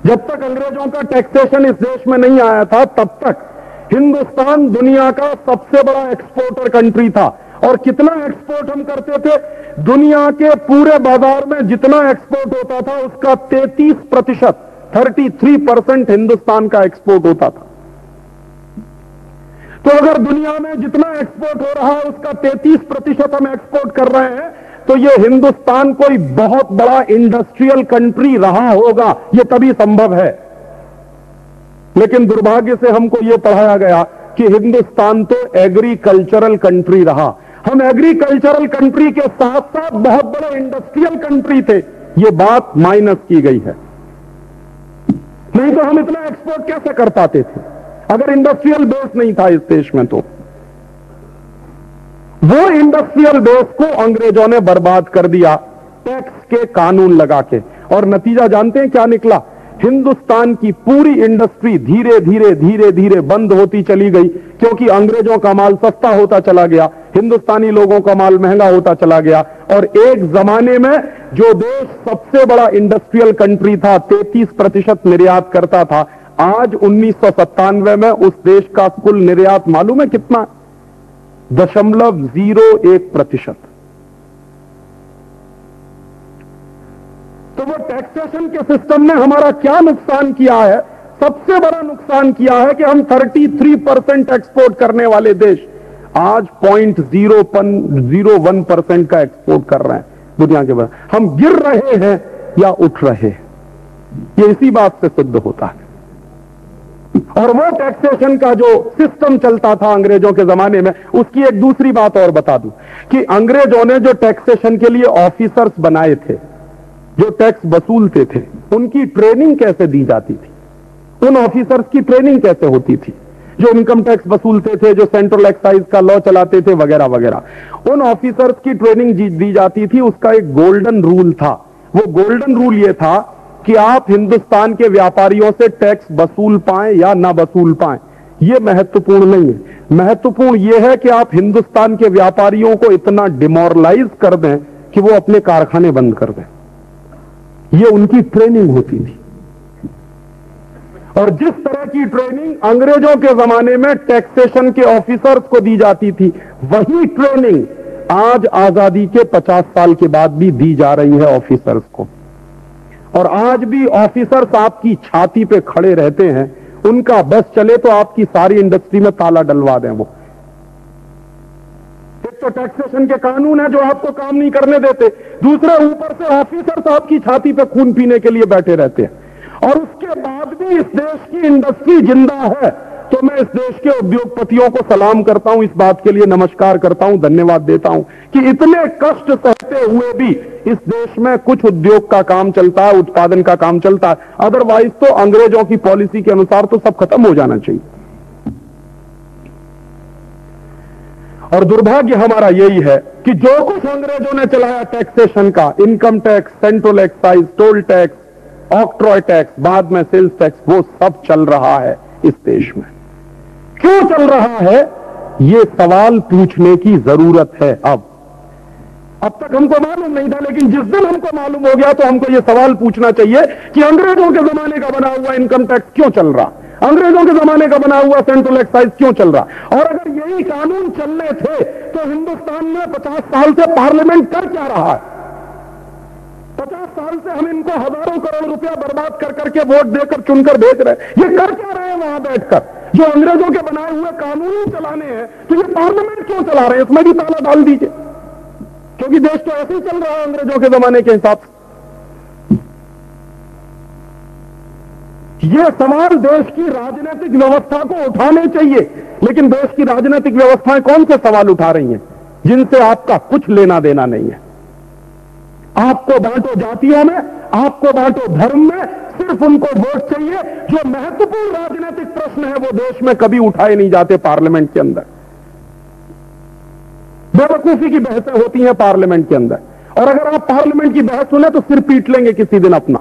जब तक अंग्रेज़ों का टैक्सेशन इस देश में नहीं आया था, तब तक हिंदुस्तान दुनिया का सबसे बड़ा एक्सपोर्टर कंट्री था। और कितना एक्सपोर्ट हम करते थे? दुनिया के पूरे बाज़ार में जितना एक्सपोर्ट होता था, उसका 33 प्रतिशत थर्टी परसेंट हिंदुस्तान का एक्सपोर्ट होता था। तो अगर दुनिया में जितना एक्सपोर्ट हो रहा है, उसका 33 प्रतिशत हम एक्सपोर्ट कर रहे हैं तो ये हिंदुस्तान कोई बहुत बड़ा इंडस्ट्रियल कंट्री रहा होगा, ये तभी संभव है। लेकिन दुर्भाग्य से हमको ये पढ़ाया गया कि हिंदुस्तान तो एग्रीकल्चरल कंट्री रहा। हम एग्रीकल्चरल कंट्री के साथ साथ बहुत बड़े इंडस्ट्रियल कंट्री थे। ये बात माइनस की गई है। नहीं तो हम इतना एक्सपोर्ट कैसे कर पाते थे? अगर इंडस्ट्रियल बेस नहीं था इस देश में तो। वो इंडस्ट्रियल बेस को अंग्रेज़ों ने बर्बाद कर दिया टैक्स के कानून लगा के। और नतीजा जानते हैं क्या निकला? हिंदुस्तान की पूरी इंडस्ट्री धीरे धीरे धीरे धीरे बंद होती चली गई, क्योंकि अंग्रेज़ों का माल सस्ता होता चला गया, हिंदुस्तानी लोगों का माल महँगा होता चला गया, और एक जमाने में जो देश सबसे बड़ा इंडस्ट्रियल कंट्री था 33 प्रतिशत निर्यात करता था, आज उन्नीस सौ सत्तानवे में उस देश का कुल निर्यात मालूम है कितना? दशमलव ज़ीरो एक प्रतिशत। तो वो टैक्सेशन के सिस्टम ने हमारा क्या नुकसान किया है? सबसे बड़ा नुकसान किया है कि हम 33 परसेंट एक्सपोर्ट करने वाले देश आज point zero zero one percent का एक्सपोर्ट कर रहे हैं दुनिया के बाद हम गिर रहे हैं या उठ रहे हैं? ये इसी बात से सिद्ध होता है। और वो टैक्सेशन का जो सिस्टम चलता था अंग्रेज़ों के जमाने में, उसकी एक दूसरी बात और बता दूँ कि अंग्रेज़ों ने जो टैक्सेशन के लिए ऑफिसर्स बनाए थे जो टैक्स वसूलते थे, उनकी ट्रेनिंग कैसे दी जाती थी? उन ऑफिसर्स की ट्रेनिंग कैसे होती थी? जो इनकम टैक्स वसूलते थे, जो सेंट्रल एक्साइज का लॉ चलाते थे, वगैरह वगैरह। उन ऑफिसर्स की ट्रेनिंग दी जाती थी, उसका एक गोल्डन रूल था। वो गोल्डन रूल ये था कि आप हिंदुस्तान के व्यापारियों से टैक्स वसूल पाए या ना वसूल पाए। ये महत्वपूर्ण नहीं है। महत्वपूर्ण यह है कि आप हिंदुस्तान के व्यापारियों को इतना डिमोरलाइज कर दें कि वो अपने कारखाने बंद कर दें। ये उनकी ट्रेनिंग होती थी। और जिस तरह की ट्रेनिंग अंग्रेज़ों के जमाने में टैक्सेशन के ऑफिसर्स को दी जाती थी, वही ट्रेनिंग आज आज़ादी के 50 साल के बाद भी दी जा रही है ऑफिसर्स को। और आज भी ऑफिसर्स आपकी छाती पे खड़े रहते हैं, उनका बस चले तो आपकी सारी इंडस्ट्री में ताला डलवा दें वो। तो टैक्सेशन के कानून है जो आपको काम नहीं करने देते। दूसरे, ऊपर से ऑफिसर्स आपकी छाती पे खून पीने के लिए बैठे रहते हैं। और उसके बाद भी इस देश की इंडस्ट्री ज़िंदा है तो मैं इस देश के उद्योगपतियों को सलाम करता हूँ, इस बात के लिए नमस्कार करता हूँ, धन्यवाद देता हूँ कि इतने कष्ट सहते हुए भी इस देश में कुछ उद्योग का काम चलता है, उत्पादन का काम चलता है। अदरवाइज़ तो अंग्रेज़ों की पॉलिसी के अनुसार तो सब खत्म हो जाना चाहिए। और दुर्भाग्य हमारा यही है कि जो कुछ अंग्रेज़ों ने चलाया टैक्सेशन का income tax central excise toll tax octroi tax बाद में सेल्स टैक्स वो सब चल रहा है इस देश में। क्यों चल रहा है? ये सवाल पूछने की ज़रूरत है अब। अब तक हमको मालूम नहीं था, लेकिन जिस दिन हमको मालूम हो गया तो हमको यह सवाल पूछना चाहिए कि अंग्रेज़ों के जमाने का बना हुआ इनकम टैक्स क्यों चल रहा? अंग्रेज़ों के जमाने का बना हुआ सेंट्रल एक्साइज क्यों चल रहा? और अगर यही कानून चलने थे तो हिंदुस्तान में 50 साल से पार्लियामेंट कर क्या रहा है? पचास साल से हम इनको हज़ारों करोड़ रुपया बर्बाद कर करके वोट देकर चुनकर भेज रहे ये कर क्या रहे हैं वहाँ बैठकर? जो अंग्रेज़ों के बनाए हुए कानून चलाने हैं तो ये पार्लियामेंट क्यों चला रहे हैं? इसमें भी ताला डाल दीजिए। क्योंकि देश तो ऐसे ही चल रहा है अंग्रेज़ों के जमाने के हिसाब से। ये सवाल देश की राजनीतिक व्यवस्था को उठाने चाहिए। लेकिन देश की राजनीतिक व्यवस्थाएँ कौन से सवाल उठा रही हैं? जिनसे आपका कुछ लेना देना नहीं है। आपको बांटो जातियों में, आपको बांटो धर्म में, सिर्फ़ उनको वोट चाहिए। जो महत्वपूर्ण राजनीतिक प्रश्न है, वो देश में कभी उठाए नहीं जाते पार्लियामेंट के अंदर। बेवकूफ़ी की बहसें होती हैं पार्लियामेंट के अंदर। और अगर आप पार्लियामेंट की बहस सुने तो सिर पीट लेंगे किसी दिन अपना।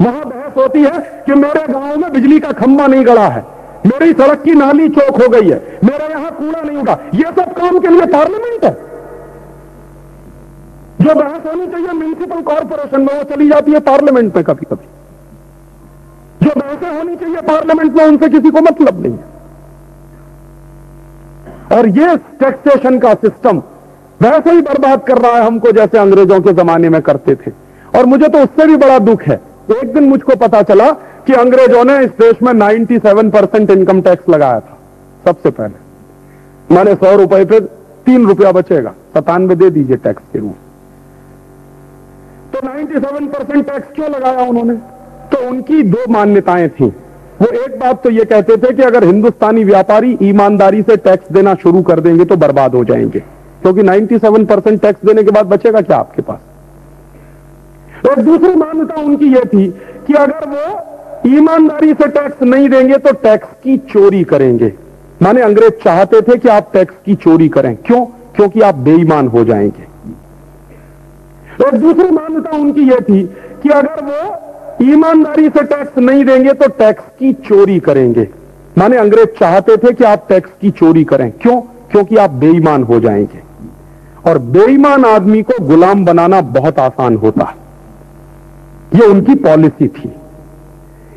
वहाँ बहस होती है कि मेरे गाँव में बिजली का खंभा नहीं गड़ा है। मेरी सड़क की नाली चौक हो गई है। मेरे यहाँ कूड़ा नहीं उठा ये सब काम के लिए पार्लियामेंट है। जो बहस होनी चाहिए म्यूनिसिपल कॉरपोरेशन में, वो चली जाती है पार्लियामेंट में कभी कभी जो बहसें होनी चाहिए पार्लियामेंट में, उनसे किसी को मतलब नहीं है। और ये टैक्सेशन का सिस्टम वैसे ही बर्बाद कर रहा है हमको जैसे अंग्रेज़ों के जमाने में करते थे। और मुझे तो उससे भी बड़ा दुख है एक दिन मुझको पता चला कि अंग्रेज़ों ने इस देश में 97 परसेंट इनकम टैक्स लगाया था, सबसे पहले। मैंने सौ रुपए पे तीन रुपया बचेगा, सतानवे दे दीजिए टैक्स के रूप। तो 97 परसेंट टैक्स क्यों लगाया उन्होंने? तो उनकी दो मान्यताएँ थी। वो एक बात तो ये कहते थे कि अगर हिंदुस्तानी व्यापारी ईमानदारी से टैक्स देना शुरू कर देंगे तो बर्बाद हो जाएँगे, क्योंकि 97 परसेंट टैक्स देने के बाद बचेगा क्या आपके पास? और दूसरी मान्यता उनकी यह थी कि अगर वो ईमानदारी से टैक्स नहीं देंगे तो टैक्स की चोरी करेंगे। माने अंग्रेज़ चाहते थे कि आप टैक्स की चोरी करें। क्यों? क्योंकि आप बेईमान हो जाएँगे। और दूसरी मान्यता उनकी यह थी कि अगर वो ईमानदारी से टैक्स नहीं देंगे तो टैक्स की चोरी करेंगे। माने अंग्रेज़ चाहते थे कि आप टैक्स की चोरी करें। क्यों? क्योंकि आप बेईमान हो जाएँगे। और बेईमान आदमी को गुलाम बनाना बहुत आसान होता। है यह उनकी पॉलिसी थी।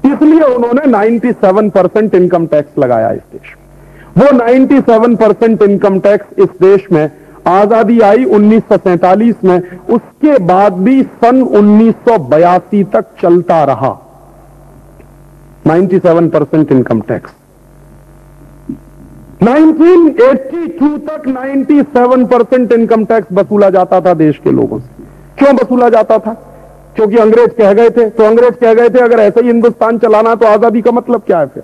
इसलिए उन्होंने 97 परसेंट इनकम टैक्स लगाया इस देश में। वो 97 परसेंट इनकम टैक्स इस देश में आज़ादी आई उन्नीस सौ सैंतालीस में, उसके बाद भी सन 1982 तक चलता रहा। 97 परसेंट इनकम टैक्स। 1982 तक 97 परसेंट इनकम टैक्स वसूला जाता था देश के लोगों से। क्यों वसूला जाता था? क्योंकि अंग्रेज़ कह गए थे तो अंग्रेज़ कह गए थे, अगर ऐसे ही हिंदुस्तान चलाना तो आज़ादी का मतलब क्या है फिर?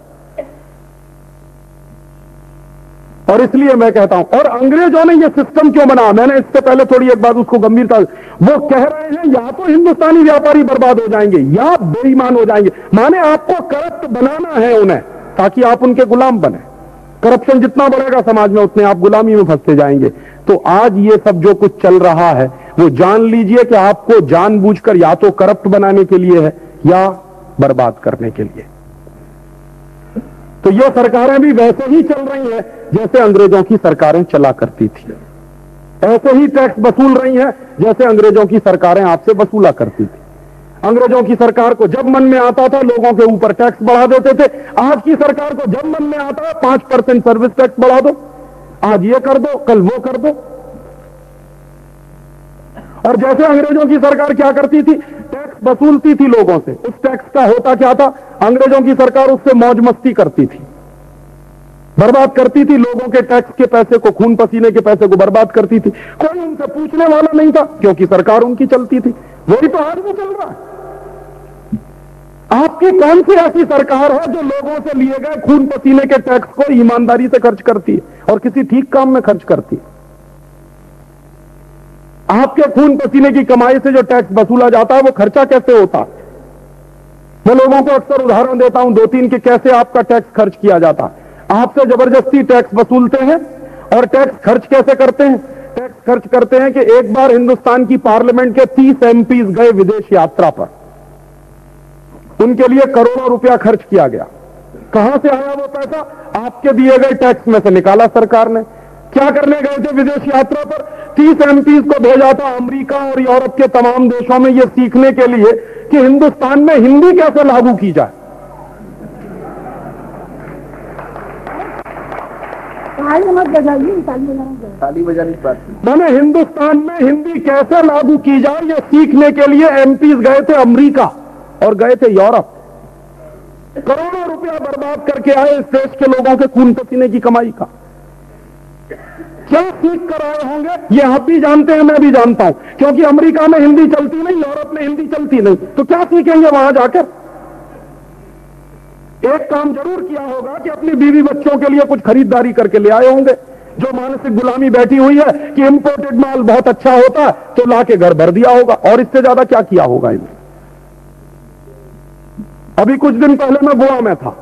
और इसलिए मैं कहता हूँ, और अंग्रेज़ों ने यह सिस्टम क्यों बना मैंने इससे पहले थोड़ी एक बात उसको गंभीरता वो कह रहे हैं, या तो हिंदुस्तानी व्यापारी बर्बाद हो जाएँगे, या बेईमान हो जाएँगे। माने आपको करप्ट बनाना है उन्हें, ताकि आप उनके गुलाम बने। करप्शन जितना बढ़ेगा समाज में, उतने आप गुलामी में फंसते जाएँगे। तो आज ये सब जो कुछ चल रहा है वो जान लीजिए कि आपको जानबूझकर या तो करप्ट बनाने के लिए है, या बर्बाद करने के लिए। तो ये सरकारें भी वैसे ही चल रही हैं, जैसे अंग्रेज़ों की सरकारें चला करती थी। ऐसे ही टैक्स वसूल रही हैं, जैसे अंग्रेज़ों की सरकारें आपसे वसूला करती थी। अंग्रेज़ों की सरकार को जब मन में आता था, लोगों के ऊपर टैक्स बढ़ा देते थे। आज की सरकार को जब मन में आता है, पाँच परसेंट सर्विस टैक्स बढ़ा दो। आज ये कर दो, कल वो कर दो। और जैसे अंग्रेज़ों की सरकार क्या करती थी? टैक्स वसूलती थी लोगों से। उस टैक्स का होता क्या था? अंग्रेज़ों की सरकार उससे मौज मस्ती करती थी। बर्बाद करती थी लोगों के टैक्स के पैसे को, खून पसीने के पैसे को बर्बाद करती थी। कोई उनसे पूछने वाला नहीं था, क्योंकि सरकार उनकी चलती थी। वही तो आज भी चल रहा है। आपकी कौन सी ऐसी सरकार है जो लोगों से लिए गए खून पसीने के टैक्स को ईमानदारी से खर्च करती है और किसी ठीक काम में खर्च करती है? आपके खून पसीने की कमाई से जो टैक्स वसूला जाता है, वो खर्चा कैसे होता? मैं लोगों को अक्सर उदाहरण देता हूँ दो तीन के कैसे आपका टैक्स खर्च किया जाता? आपसे ज़बरदस्ती टैक्स वसूलते हैं और टैक्स खर्च कैसे करते हैं? टैक्स खर्च करते हैं कि एक बार हिंदुस्तान की पार्लियामेंट के 30 एमपीज गए विदेश यात्रा पर। उनके लिए करोड़ों रुपया खर्च किया गया। कहाँ से आया वो पैसा? आपके दिए गए टैक्स में से निकाला सरकार ने। क्या करने गए थे विदेश यात्रा पर? 30 एमपीज को भेजा था अमेरिका और यूरोप के तमाम देशों में यह सीखने के लिए कि हिंदुस्तान में हिंदी कैसे लागू की जाए। ताली बजाने की बात मैंने हिंदुस्तान में हिंदी कैसे लागू की जाए ये सीखने के लिए एमपीज गए थे अमेरिका और गए थे यूरोप। करोड़ों रुपया बर्बाद करके आए इस देश के लोगों के खून पसीने की कमाई का। क्या सीख कर आए होंगे? ये आप भी जानते हैं, मैं भी जानता हूँ। क्योंकि अमेरिका में हिंदी चलती नहीं, यूरोप में हिंदी चलती नहीं। तो क्या सीखेंगे वहाँ जाकर? एक काम ज़रूर किया होगा कि अपनी बीवी बच्चों के लिए कुछ खरीदारी करके ले आए होंगे। जो मानसिक गुलामी बैठी हुई है कि इंपोर्टेड माल बहुत अच्छा होता है तो लाके घर भर दिया होगा। और इससे ज़्यादा क्या किया होगा इन्हें अभी कुछ दिन पहले मैं गोवा में था।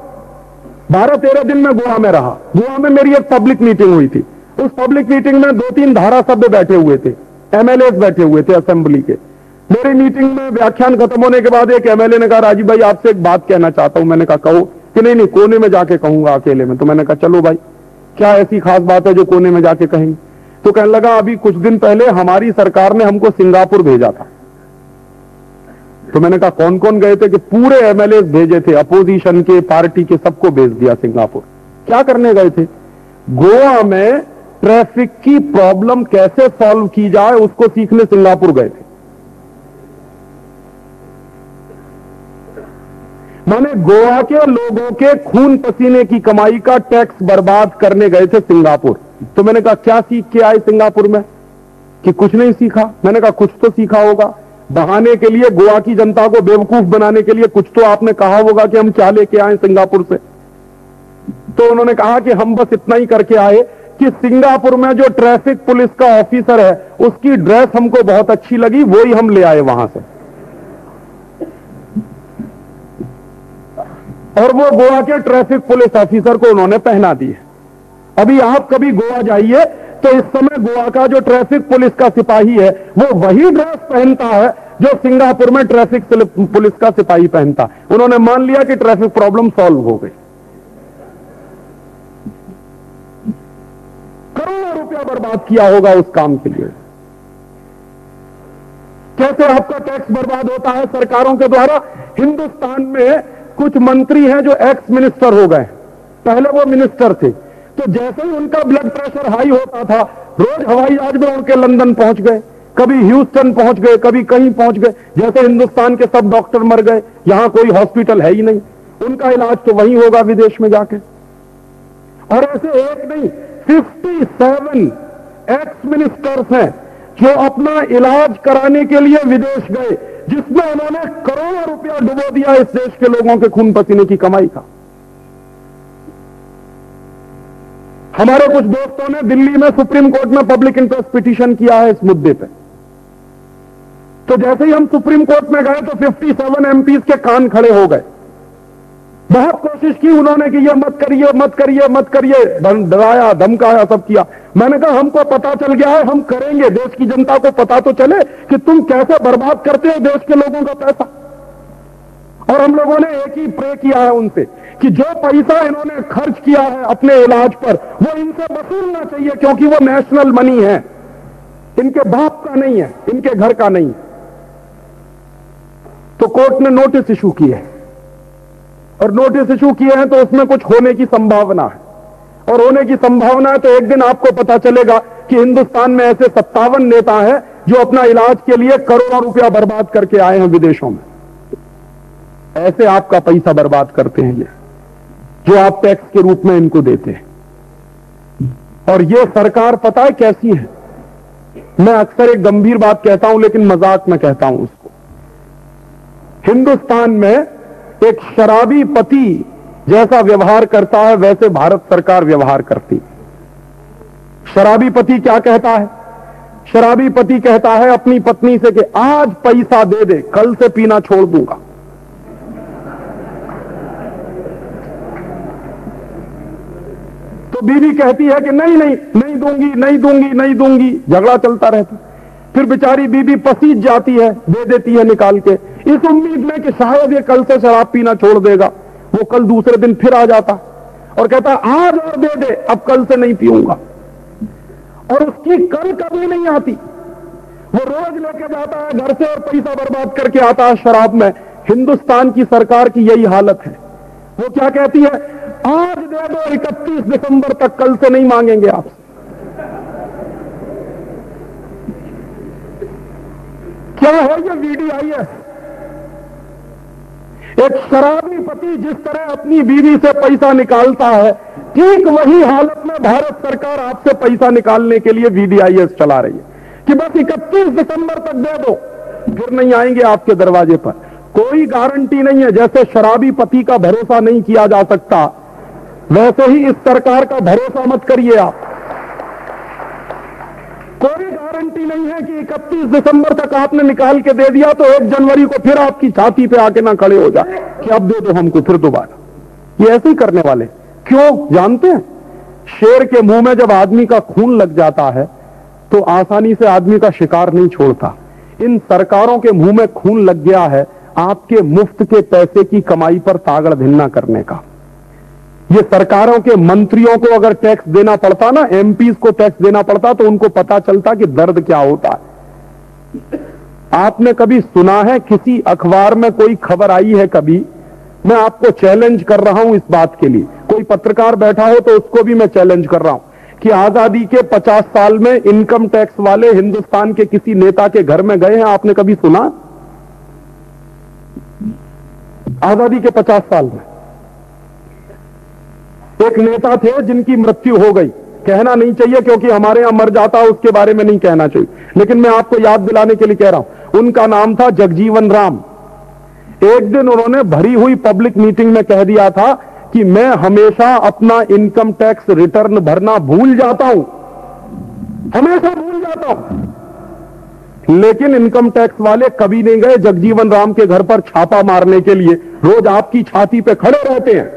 बारह तेरह दिन में गोवा में रहा। गोवा में मेरी एक पब्लिक मीटिंग हुई थी। उस पब्लिक मीटिंग में दो तीन धारा सभ्य बैठे हुए थे। एमएलए बैठे हुए थे असेंबली के। मेरी मीटिंग में व्याख्यान खत्म होने के बाद एक एमएलए ने कहा राजीव भाई, आपसे एक बात कहना चाहता हूँ। मैंने कहा, कहो। कि नहीं नहीं, कोने में जाके कहूँगा अकेले में। तो मैंने कहा, चलो भाई, क्या ऐसी खास बात है जो कोने में जाके कहेंगे? तो कहने लगा, अभी कुछ दिन पहले हमारी सरकार ने हमको सिंगापुर भेजा था। तो मैंने कहा कौन कौन गए थे? कि पूरे एमएलए भेजे थे। अपोजिशन के, पार्टी के सबको भेज दिया सिंगापुर। क्या करने गए थे? गोवा में ट्रैफ़िक की प्रॉब्लम कैसे सॉल्व की जाए, उसको सीखने सिंगापुर गए थे। माने गोवा के लोगों के खून पसीने की कमाई का टैक्स बर्बाद करने गए थे सिंगापुर। तो मैंने कहा, क्या सीख के आए सिंगापुर में? कि कुछ नहीं सीखा। मैंने कहा, कुछ तो सीखा होगा। बहाने के लिए गोवा की जनता को बेवकूफ़ बनाने के लिए कुछ तो आपने कहा होगा कि हम क्या लेके आए सिंगापुर से? तो उन्होंने कहा कि हम बस इतना ही करके आए। कि सिंगापुर में जो ट्रैफ़िक पुलिस का ऑफिसर है, उसकी ड्रेस हमको बहुत अच्छी लगी वो ही हम ले आए वहाँ से। और वो गोवा के ट्रैफ़िक पुलिस ऑफिसर को उन्होंने पहना दी अभी आप कभी गोवा जाइए तो इस समय गोवा का जो ट्रैफ़िक पुलिस का सिपाही है, वो वही ड्रेस पहनता है, जो सिंगापुर में ट्रैफ़िक पुलिस का सिपाही पहनता। उन्होंने मान लिया कि ट्रैफ़िक प्रॉब्लम सॉल्व हो गई। करोड़ों रुपया बर्बाद किया होगा उस काम के लिए। कैसे आपका टैक्स बर्बाद होता है? सरकारों के द्वारा हिंदुस्तान में कुछ मंत्री हैं जो एक्स मिनिस्टर हो गए। पहले वो मिनिस्टर थे। तो जैसे ही उनका ब्लड प्रेशर हाई होता था, रोज हवाई जहाज़ में उनके लंदन पहुँच गए। कभी ह्यूस्टन पहुँच गए, कभी कहीं पहुँच गए। जैसे हिंदुस्तान के सब डॉक्टर मर गए, यहाँ कोई हॉस्पिटल है ही नहीं। उनका इलाज तो वहीं होगा विदेश में जाके। और ऐसे एक नहीं 57 एक्स मिनिस्टर्स हैं जो अपना इलाज कराने के लिए विदेश गए, जिसमें उन्होंने करोड़ों रुपया डुबो दिया इस देश के लोगों के खून पसीने की कमाई का। हमारे कुछ दोस्तों ने दिल्ली में सुप्रीम कोर्ट में पब्लिक इंटरेस्ट पिटीशन किया है इस मुद्दे पे। तो जैसे ही हम सुप्रीम कोर्ट में गए तो 57 एमपीज के कान खड़े हो गए। बहुत कोशिश की उन्होंने कि ये मत करिए मत करिए मत करिए। डराया, धमकाया, सब किया। मैंने कहा, हमको पता चल गया है, हम करेंगे। देश की जनता को पता तो चले कि तुम कैसे बर्बाद करते हो देश के लोगों का पैसा। और हम लोगों ने एक ही प्रे किया है उनसे कि जो पैसा इन्होंने खर्च किया है अपने इलाज पर, वो इनसे वसूलना चाहिए, क्योंकि वो नेशनल मनी है। इनके बाप का नहीं है, इनके घर का नहीं। तो कोर्ट ने नोटिस इशू किए है। और नोटिस इशू किए हैं तो उसमें कुछ होने की संभावना है। और होने की संभावना है तो एक दिन आपको पता चलेगा कि हिंदुस्तान में ऐसे सत्तावन नेता हैं, जो अपना इलाज के लिए करोड़ों रुपया बर्बाद करके आए हैं विदेशों में। ऐसे आपका पैसा बर्बाद करते हैं ये, जो आप टैक्स के रूप में इनको देते हैं। और ये सरकार पता है कैसी है? मैं अक्सर एक गंभीर बात कहता हूँ, लेकिन मज़ाक में कहता हूँ उसको। हिंदुस्तान में एक शराबी पति जैसा व्यवहार करता है, वैसे भारत सरकार व्यवहार करती शराबी पति क्या कहता है? शराबी पति कहता है अपनी पत्नी से कि आज पैसा दे दे, कल से पीना छोड़ दूँगा। तो बीवी कहती है कि नहीं नहीं नहीं दूँगी नहीं दूँगी नहीं दूँगी। झगड़ा चलता रहता। फिर बेचारी बीबी पसीज जाती है, दे देती है निकाल के। इस उम्मीद में कि शायद ये कल से शराब पीना छोड़ देगा। वो कल दूसरे दिन फिर आ जाता और कहता, आज और दे दे, अब कल से नहीं पीऊँगा। और उसकी कल कभी नहीं आती। वो रोज लेके जाता है घर से और पैसा बर्बाद करके आता है शराब में। हिंदुस्तान की सरकार की यही हालत है। वो क्या कहती है? आज दे दो, इकतीस दिसंबर तक कल से नहीं मांगेंगे आप। क्या है ये वीडीआईएस एक शराबी पति जिस तरह अपनी बीवी से पैसा निकालता है, ठीक वही हालत में भारत सरकार आपसे पैसा निकालने के लिए वीडीआईएस चला रही है। कि बस 31 दिसंबर तक दे दो, फिर नहीं आएँगे आपके दरवाजे पर। कोई गारंटी नहीं है, जैसे शराबी पति का भरोसा नहीं किया जा सकता, वैसे ही इस सरकार का भरोसा मत करिए आप। गारंटी नहीं है कि 31 दिसंबर तक आपने निकाल के दे दिया तो एक जनवरी को फिर आपकी छाती पे आके ना खड़े हो जाए कि अब दे दो हमको फिर दोबारा। ये ऐसे ही करने वाले। क्यों? जानते हैं? शेर के मुँह में जब आदमी का खून लग जाता है तो आसानी से आदमी का शिकार नहीं छोड़ता। इन सरकारों के मुँह में खून लग गया है, आपके मुफ़्त के पैसे की कमाई पर तागड़ धिन्ना करने का। ये सरकारों के मंत्रियों को अगर टैक्स देना पड़ता ना एमपीज को टैक्स देना पड़ता तो उनको पता चलता कि दर्द क्या होता है। आपने कभी सुना है किसी अखबार में कोई खबर आई है कभी? मैं आपको चैलेंज कर रहा हूँ इस बात के लिए। कोई पत्रकार बैठा हो तो उसको भी मैं चैलेंज कर रहा हूँ कि आज़ादी के 50 साल में इनकम टैक्स वाले हिंदुस्तान के किसी नेता के घर में गए हैं, आपने कभी सुना? आज़ादी के 50 साल में। एक नेता थे जिनकी मृत्यु हो गई। कहना नहीं चाहिए क्योंकि हमारे यहाँ मर जाता उसके बारे में नहीं कहना चाहिए। लेकिन मैं आपको याद दिलाने के लिए कह रहा हूँ, उनका नाम था जगजीवन राम। एक दिन उन्होंने भरी हुई पब्लिक मीटिंग में कह दिया था कि मैं हमेशा अपना इनकम टैक्स रिटर्न भरना भूल जाता हूँ। हमेशा भूल जाता हूँ। लेकिन इनकम टैक्स वाले कभी नहीं गए जगजीवन राम के घर पर छापा मारने के लिए। रोज आपकी छाती पे खड़े रहते हैं।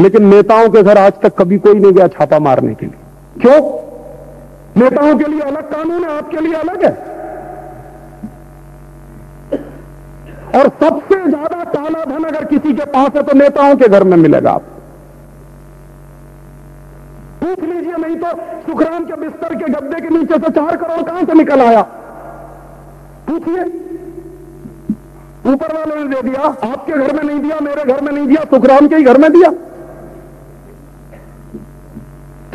लेकिन नेताओं के घर आज तक कभी कोई नहीं गया छापा मारने के लिए। क्यों? नेताओं के लिए अलग कानून है, आपके लिए अलग है। और सबसे ज़्यादा काला धन अगर किसी के पास है तो नेताओं के घर में मिलेगा आप पूछ लीजिए, नहीं तो सुखराम के बिस्तर के गद्दे के नीचे से चार करोड़ कहाँ से निकल आया? पूछिए। ऊपर वालों ने दे दिया, आपके घर में नहीं दिया, मेरे घर में नहीं दिया, सुखराम के ही घर में दिया।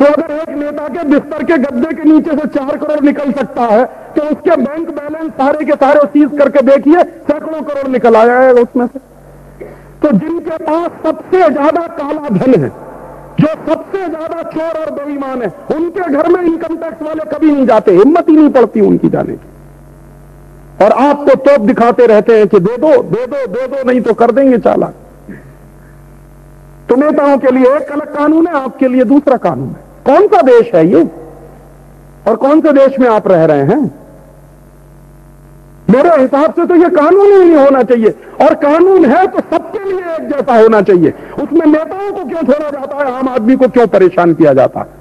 तो अगर एक नेता के बिस्तर के गद्दे के नीचे से चार करोड़ निकल सकता है तो उसके बैंक बैलेंस सारे के सारे सीज करके देखिए, सैकड़ों करोड़ निकल आया है उसमें से। तो जिनके पास सबसे ज़्यादा काला धन है, जो सबसे ज़्यादा चोर और बेईमान है, उनके घर में इनकम टैक्स वाले कभी नहीं जाते, हिम्मत ही नहीं पड़ती उनकी जाने की। और आपको तोप दिखाते रहते हैं कि दे दो दे दो दे दो, नहीं तो कर देंगे चालाक। तो नेताओं के लिए एक अलग कानून है, आपके लिए दूसरा कानून है। कौन सा देश है ये? और कौन से देश में आप रह रहे हैं? मेरे हिसाब से तो ये कानून ही नहीं होना चाहिए। और कानून है तो सबके लिए एक जैसा होना चाहिए। उसमें नेताओं को क्यों छोड़ा जाता है? आम आदमी को क्यों परेशान किया जाता? है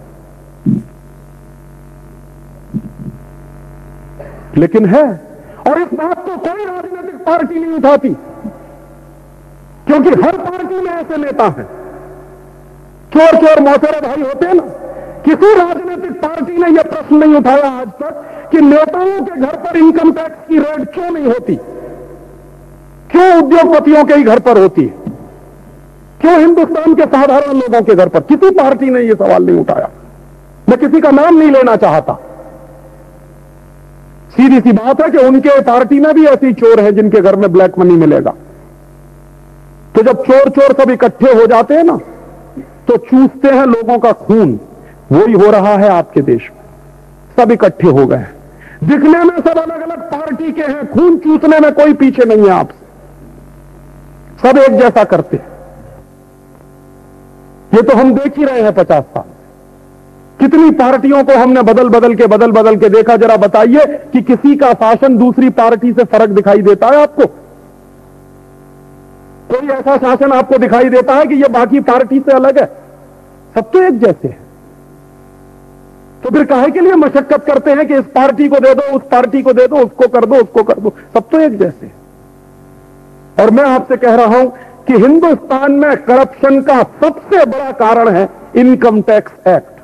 लेकिन है। और इस बात को कोई राजनीतिक पार्टी नहीं उठाती। क्योंकि हर पार्टी में ऐसे नेता हैं। चोर चोर मौसेरे भाई होते हैं ना। किसी राजनीतिक पार्टी ने यह प्रश्न नहीं उठाया आज तक कि नेताओं के घर पर इनकम टैक्स की रेट क्यों नहीं होती? क्यों उद्योगपतियों के ही घर पर होती है? क्यों हिंदुस्तान के साधारण लोगों के घर पर? किसी पार्टी ने यह सवाल नहीं उठाया। मैं किसी का नाम नहीं लेना चाहता। सीधी सी बात है कि उनके पार्टी में भी ऐसी चोर है जिनके घर में ब्लैक मनी मिलेगा। तो जब चोर चोर सब इकट्ठे हो जाते हैं ना तो चूसते हैं लोगों का खून। वही हो रहा है आपके देश में। सब इकट्ठे हो गए दिखने में सब अलग अलग पार्टी के हैं। खून चूसने में कोई पीछे नहीं है आपसे। सब एक जैसा करते हैं। ये तो हम देख ही रहे हैं पचास साल कितनी पार्टियों को हमने बदल बदल के बदल बदल के देखा। जरा बताइए कि किसी का शासन दूसरी पार्टी से फ़र्क दिखाई देता है आपको? कोई ऐसा शासन आपको दिखाई देता है कि यह बाकी पार्टी से अलग है? सब तो एक जैसे है। तो फिर काहे के लिए मशक्कत करते हैं कि इस पार्टी को दे दो, उस पार्टी को दे दो, उसको कर दो, उसको कर दो? सब तो एक जैसे और मैं आपसे कह रहा हूँ कि हिंदुस्तान में करप्शन का सबसे बड़ा कारण है इनकम टैक्स एक्ट।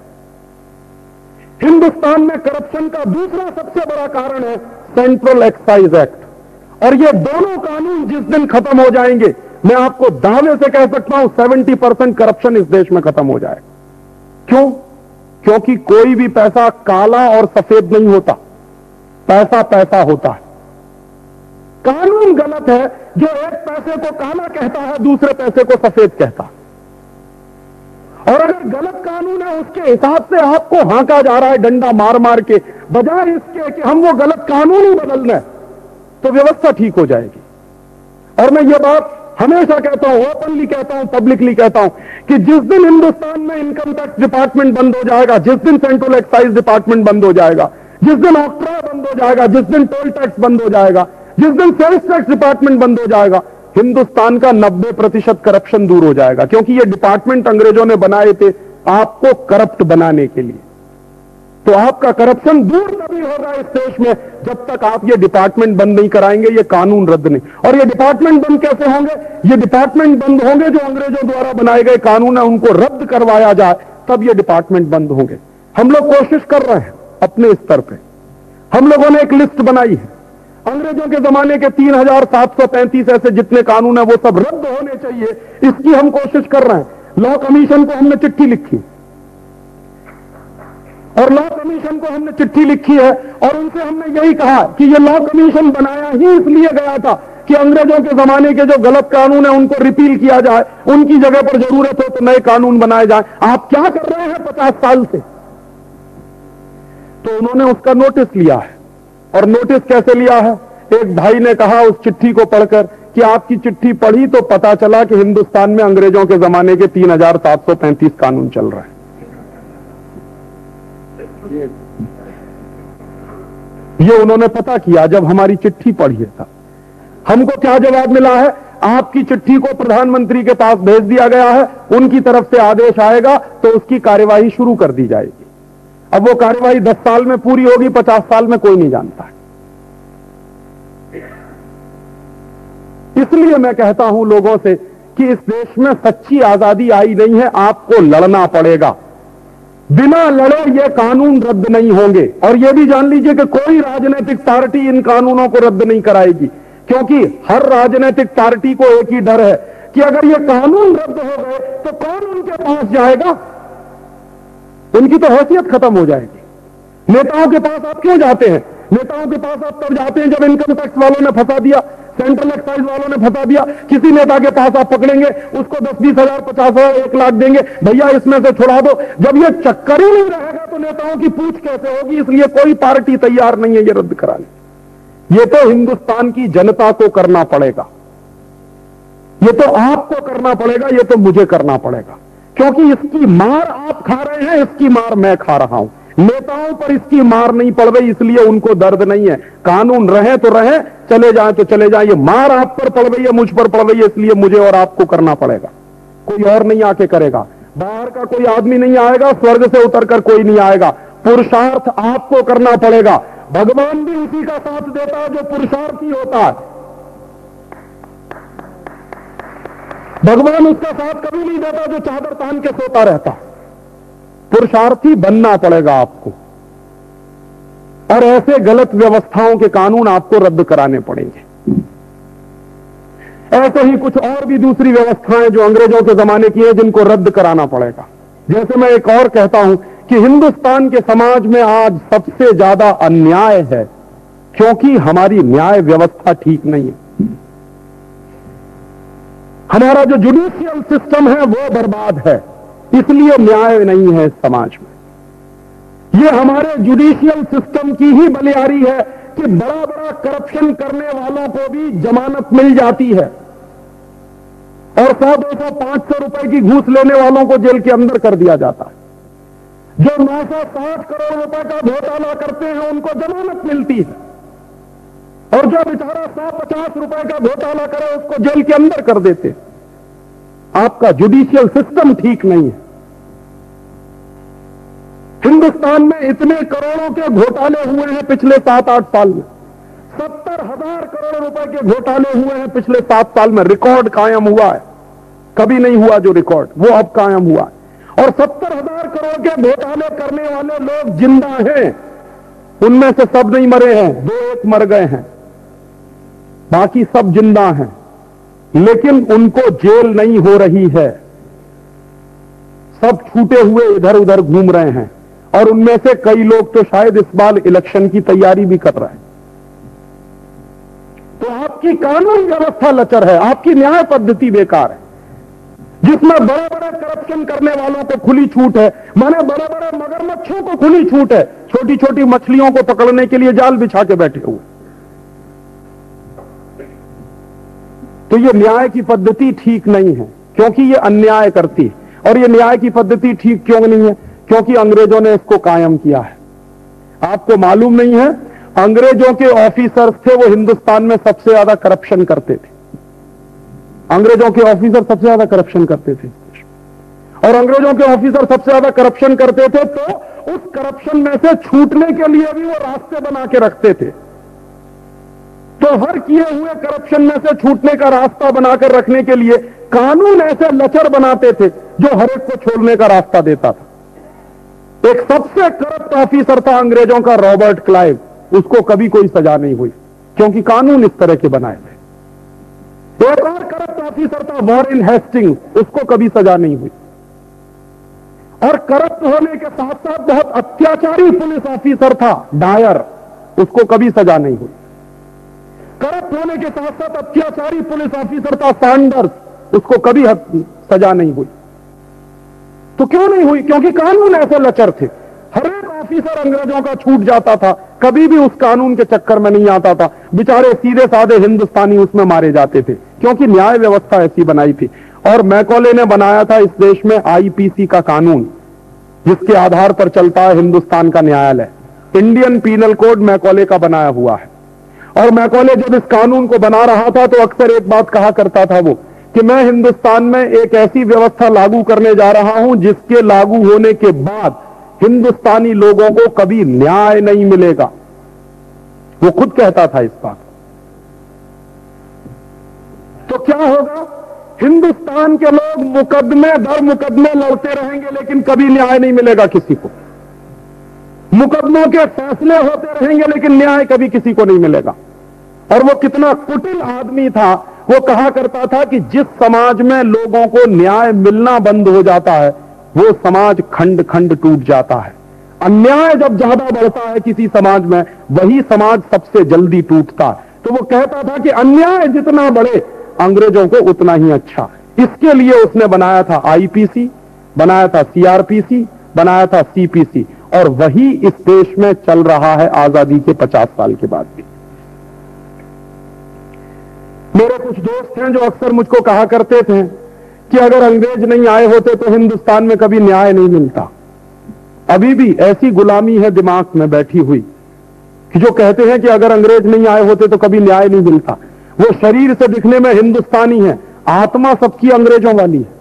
हिंदुस्तान में करप्शन का दूसरा सबसे बड़ा कारण है सेंट्रल एक्साइज एक्ट। और ये दोनों कानून जिस दिन खत्म हो जाएँगे, मैं आपको दावे से कह सकता हूँ 70 परसेंट करप्शन इस देश में खत्म हो जाए। क्यों? क्योंकि कोई भी पैसा काला और सफ़ेद नहीं होता। पैसा पैसा होता है। कानून गलत है। जो एक पैसे को काला कहता है, दूसरे पैसे को सफ़ेद कहता है। और अगर गलत कानून है, उसके हिसाब से आपको हांका जा रहा है डंडा मार मार के, बजाय इसके कि हम वो गलत कानून ही बदल रहे तो व्यवस्था ठीक हो जाएगी। और मैं ये बात हमेशा कहता हूँ ओपनली कहता हूँ पब्लिकली कहता हूँ कि जिस दिन हिंदुस्तान में इनकम टैक्स डिपार्टमेंट बंद हो जाएगा, जिस दिन सेंट्रल एक्साइज डिपार्टमेंट बंद हो जाएगा, जिस दिन ऑक्ट्रा बंद हो जाएगा, जिस दिन टोल टैक्स बंद हो जाएगा, जिस दिन सेल्स टैक्स डिपार्टमेंट बंद हो जाएगा, हिंदुस्तान का 90 प्रतिशत करप्शन दूर हो जाएगा, क्योंकि ये डिपार्टमेंट अंग्रेज़ों ने बनाए थे आपको करप्ट बनाने के लिए। तो आपका करप्शन दूर तभी होगा इस देश में, जब तक आप ये डिपार्टमेंट बंद नहीं कराएँगे, ये कानून रद्द नहीं। और ये डिपार्टमेंट बंद कैसे होंगे? ये डिपार्टमेंट बंद होंगे जो अंग्रेज़ों द्वारा बनाए गए कानून है, उनको रद्द करवाया जाए, तब ये डिपार्टमेंट बंद होंगे। हम लोग कोशिश कर रहे हैं, अपने स्तर पर हम लोगों ने एक लिस्ट बनाई है। अंग्रेज़ों के जमाने के तीन हज़ार सात सौ पैंतीस ऐसे जितने कानून है, वो सब रद्द होने चाहिए। इसकी हम कोशिश कर रहे हैं। लॉ कमीशन को हमने चिट्ठी लिखी। और लॉ कमीशन को हमने चिट्ठी लिखी है, और उनसे हमने यही कहा कि ये लॉ कमीशन बनाया ही इसलिए गया था कि अंग्रेज़ों के जमाने के जो गलत कानून है, उनको रिपील किया जाए। उनकी जगह पर ज़रूरत हो तो नए कानून बनाए जाए। आप क्या कर रहे हैं पचास साल से? तो उन्होंने उसका नोटिस लिया है। और नोटिस कैसे लिया है? एक भाई ने कहा उस चिट्ठी को पढ़कर कि आपकी चिट्ठी पढ़ी तो पता चला कि हिंदुस्तान में अंग्रेज़ों के जमाने के 3735 कानून चल रहे हैं। ये। उन्होंने पता किया जब हमारी चिट्ठी पढ़ी था। हमको क्या जवाब मिला है? आपकी चिट्ठी को प्रधानमंत्री के पास भेज दिया गया है, उनकी तरफ़ से आदेश आएगा तो उसकी कार्यवाही शुरू कर दी जाएगी। अब वो कार्यवाही 10 साल में पूरी होगी 50 साल में कोई नहीं जानता। इसलिए मैं कहता हूँ लोगों से कि इस देश में सच्ची आज़ादी आई नहीं है, आपको लड़ना पड़ेगा। बिना लड़े ये कानून रद्द नहीं होंगे। और ये भी जान लीजिए कि कोई राजनीतिक पार्टी इन कानूनों को रद्द नहीं कराएगी, क्योंकि हर राजनीतिक पार्टी को एक ही डर है कि अगर ये कानून रद्द हो गए तो कौन उनके पास जाएगा? उनकी तो हैसियत खत्म हो जाएगी। नेताओं के पास आप क्यों जाते हैं? नेताओं के पास आप तब जाते हैं जब इनकम टैक्स वालों ने फंसा दिया सेंट्रल एक्साइज वालों ने फंसा दिया। किसी नेता के पास आप पकड़ेंगे, उसको दस बीस हज़ार, पचास हज़ार, एक लाख देंगे, भैया, इसमें से छुड़ा दो। जब ये चक्कर ही नहीं रहेगा तो नेताओं की पूछ कैसे होगी? इसलिए कोई पार्टी तैयार नहीं है ये रद्द कराने। ये तो हिंदुस्तान की जनता को करना पड़ेगा। ये तो आपको करना पड़ेगा, ये तो मुझे करना पड़ेगा। क्योंकि इसकी मार आप खा रहे हैं, इसकी मार मैं खा रहा हूँ। नेताओं पर इसकी मार नहीं पड़ रही इसलिए उनको दर्द नहीं है। कानून रहे तो रहे, चले जाए तो चले जाए। मार आप पर पड़ रही है मुझ पर पड़ रही है इसलिए मुझे और आपको करना पड़ेगा। कोई और नहीं आके करेगा। बाहर का कोई आदमी नहीं आएगा, स्वर्ग से उतरकर कोई नहीं आएगा। पुरुषार्थ आपको करना पड़ेगा। भगवान भी उसी का साथ देता है जो पुरुषार्थी होता है। भगवान उसका साथ कभी नहीं देता जो चादर तान के सोता रहता। पुरुषार्थी बनना पड़ेगा आपको। और ऐसे गलत व्यवस्थाओं के कानून आपको रद्द कराने पड़ेंगे। ऐसे ही कुछ और भी दूसरी व्यवस्थाएँ जो अंग्रेज़ों के जमाने की है, जिनको रद्द कराना पड़ेगा। जैसे मैं एक और कहता हूँ कि हिंदुस्तान के समाज में आज सबसे ज़्यादा अन्याय है, क्योंकि हमारी न्याय व्यवस्था ठीक नहीं है। हमारा जो जुडिशियल सिस्टम है, वो बर्बाद है। इसलिए न्याय नहीं है समाज में। यह हमारे जुडिशियल सिस्टम की ही बलियारी है कि बड़ा बड़ा करप्शन करने वालों को भी जमानत मिल जाती है। और सौ दो सौ पाँच सौ रुपए की घूस लेने वालों को जेल के अंदर कर दिया जाता है। जो नौ सौ साठ करोड़ रुपए का घोटाला करते हैं, उनको जमानत मिलती है। और जो बेचारा सौ पचास रुपए का घोटाला करे, उसको जेल के अंदर कर देते आपका जुडिशियल सिस्टम ठीक नहीं है। हिंदुस्तान में इतने करोड़ों के घोटाले हुए हैं पिछले सात आठ साल में। सत्तर हज़ार करोड़ रुपए के घोटाले हुए हैं पिछले सात साल में। रिकॉर्ड कायम हुआ है। कभी नहीं हुआ जो रिकॉर्ड, वो अब कायम हुआ है। और सत्तर हज़ार करोड़ के घोटाले करने वाले लोग ज़िंदा हैं। उनमें से सब नहीं मरे हैं, दो एक मर गए हैं। बाकी सब ज़िंदा हैं। लेकिन उनको जेल नहीं हो रही है। सब छूटे हुए इधर उधर घूम रहे हैं। और उनमें से कई लोग तो शायद इस बार इलेक्शन की तैयारी भी कर रहे हैं। तो आपकी कानून व्यवस्था लचर है, आपकी न्याय पद्धति बेकार है। जिसमें बड़े बड़े करप्शन करने वालों को खुली छूट है, माने बड़े बड़े मगरमच्छों को खुली छूट है छोटी छोटी मछलियों को पकड़ने के लिए जाल बिछा के बैठे हुए। तो ये न्याय की पद्धति ठीक नहीं है, क्योंकि ये अन्याय करती है। और ये न्याय की पद्धति ठीक क्यों नहीं है? क्योंकि अंग्रेज़ों ने इसको कायम किया है। आपको मालूम नहीं है, अंग्रेज़ों के ऑफिसर्स थे, वो हिंदुस्तान में सबसे ज़्यादा करप्शन करते थे। अंग्रेज़ों के ऑफिसर सबसे ज़्यादा करप्शन करते थे। और अंग्रेज़ों के ऑफिसर सबसे ज़्यादा करप्शन करते थे तो उस करप्शन में से छूटने के लिए भी वो रास्ते बना के रखते थे। तो हर किए हुए करप्शन में से छूटने का रास्ता बनाकर रखने के लिए कानून ऐसे लचर बनाते थे जो हर एक को छोड़ने का रास्ता देता था। एक सबसे करप्ट ऑफिसर था अंग्रेज़ों का रॉबर्ट क्लाइव। उसको कभी कोई सजा नहीं हुई, क्योंकि कानून इस तरह के बनाए थे एक और करप्ट ऑफिसर था वॉरेन हेस्टिंग। उसको कभी सजा नहीं हुई। और करप्ट होने के साथ साथ बहुत अत्याचारी पुलिस ऑफिसर था, डायर। उसको कभी सजा नहीं हुई। करप्ट होने के साथ साथ अत्याचारी पुलिस ऑफिसर था सैंडर्स उसको कभी सजा नहीं हुई। तो क्यों नहीं हुई? क्योंकि कानून ऐसे लचर थे। हर एक ऑफिसर अंग्रेज़ों का छूट जाता था। कभी भी उस कानून के चक्कर में नहीं आता था। बेचारे सीधे साधे हिंदुस्तानी उसमें मारे जाते थे। क्योंकि न्याय व्यवस्था ऐसी बनाई थी। और मैकोले ने बनाया था इस देश में आईपीसी का कानून, जिसके आधार पर चलता है हिंदुस्तान का न्यायालय। इंडियन पीनल कोड मैकोले का बनाया हुआ है। और मैकोले जब इस कानून को बना रहा था तो अक्सर एक बात कहा करता था वो, कि मैं हिंदुस्तान में एक ऐसी व्यवस्था लागू करने जा रहा हूँ, जिसके लागू होने के बाद हिंदुस्तानी लोगों को कभी न्याय नहीं मिलेगा। वो खुद कहता था इस बात। तो क्या होगा? हिंदुस्तान के लोग मुकदमे दर मुकदमे लड़ते रहेंगे, लेकिन कभी न्याय नहीं मिलेगा किसी को। मुकदमों के फैसले होते रहेंगे, लेकिन न्याय कभी किसी को नहीं मिलेगा। और वो कितना कुटिल आदमी था, वो कहा करता था कि जिस समाज में लोगों को न्याय मिलना बंद हो जाता है, वो समाज खंड खंड टूट जाता है। अन्याय जब ज़्यादा बढ़ता है किसी समाज में, वही समाज सबसे जल्दी टूटता तो वो कहता था कि अन्याय जितना बढ़े, अंग्रेज़ों को उतना ही अच्छा इसके लिए उसने बनाया था आईपीसी बनाया था सीआरपीसी बनाया था सीपीसी और वही इस देश में चल रहा है आज़ादी के 50 साल के बाद भी। मेरे कुछ दोस्त हैं जो अक्सर मुझको कहा करते थे कि अगर अंग्रेज़ नहीं आए होते तो हिंदुस्तान में कभी न्याय नहीं मिलता। अभी भी ऐसी गुलामी है दिमाग में बैठी हुई कि जो कहते हैं कि अगर अंग्रेज़ नहीं आए होते तो कभी न्याय नहीं मिलता। वो शरीर से दिखने में हिंदुस्तानी है, आत्मा सबकी अंग्रेज़ों वाली है।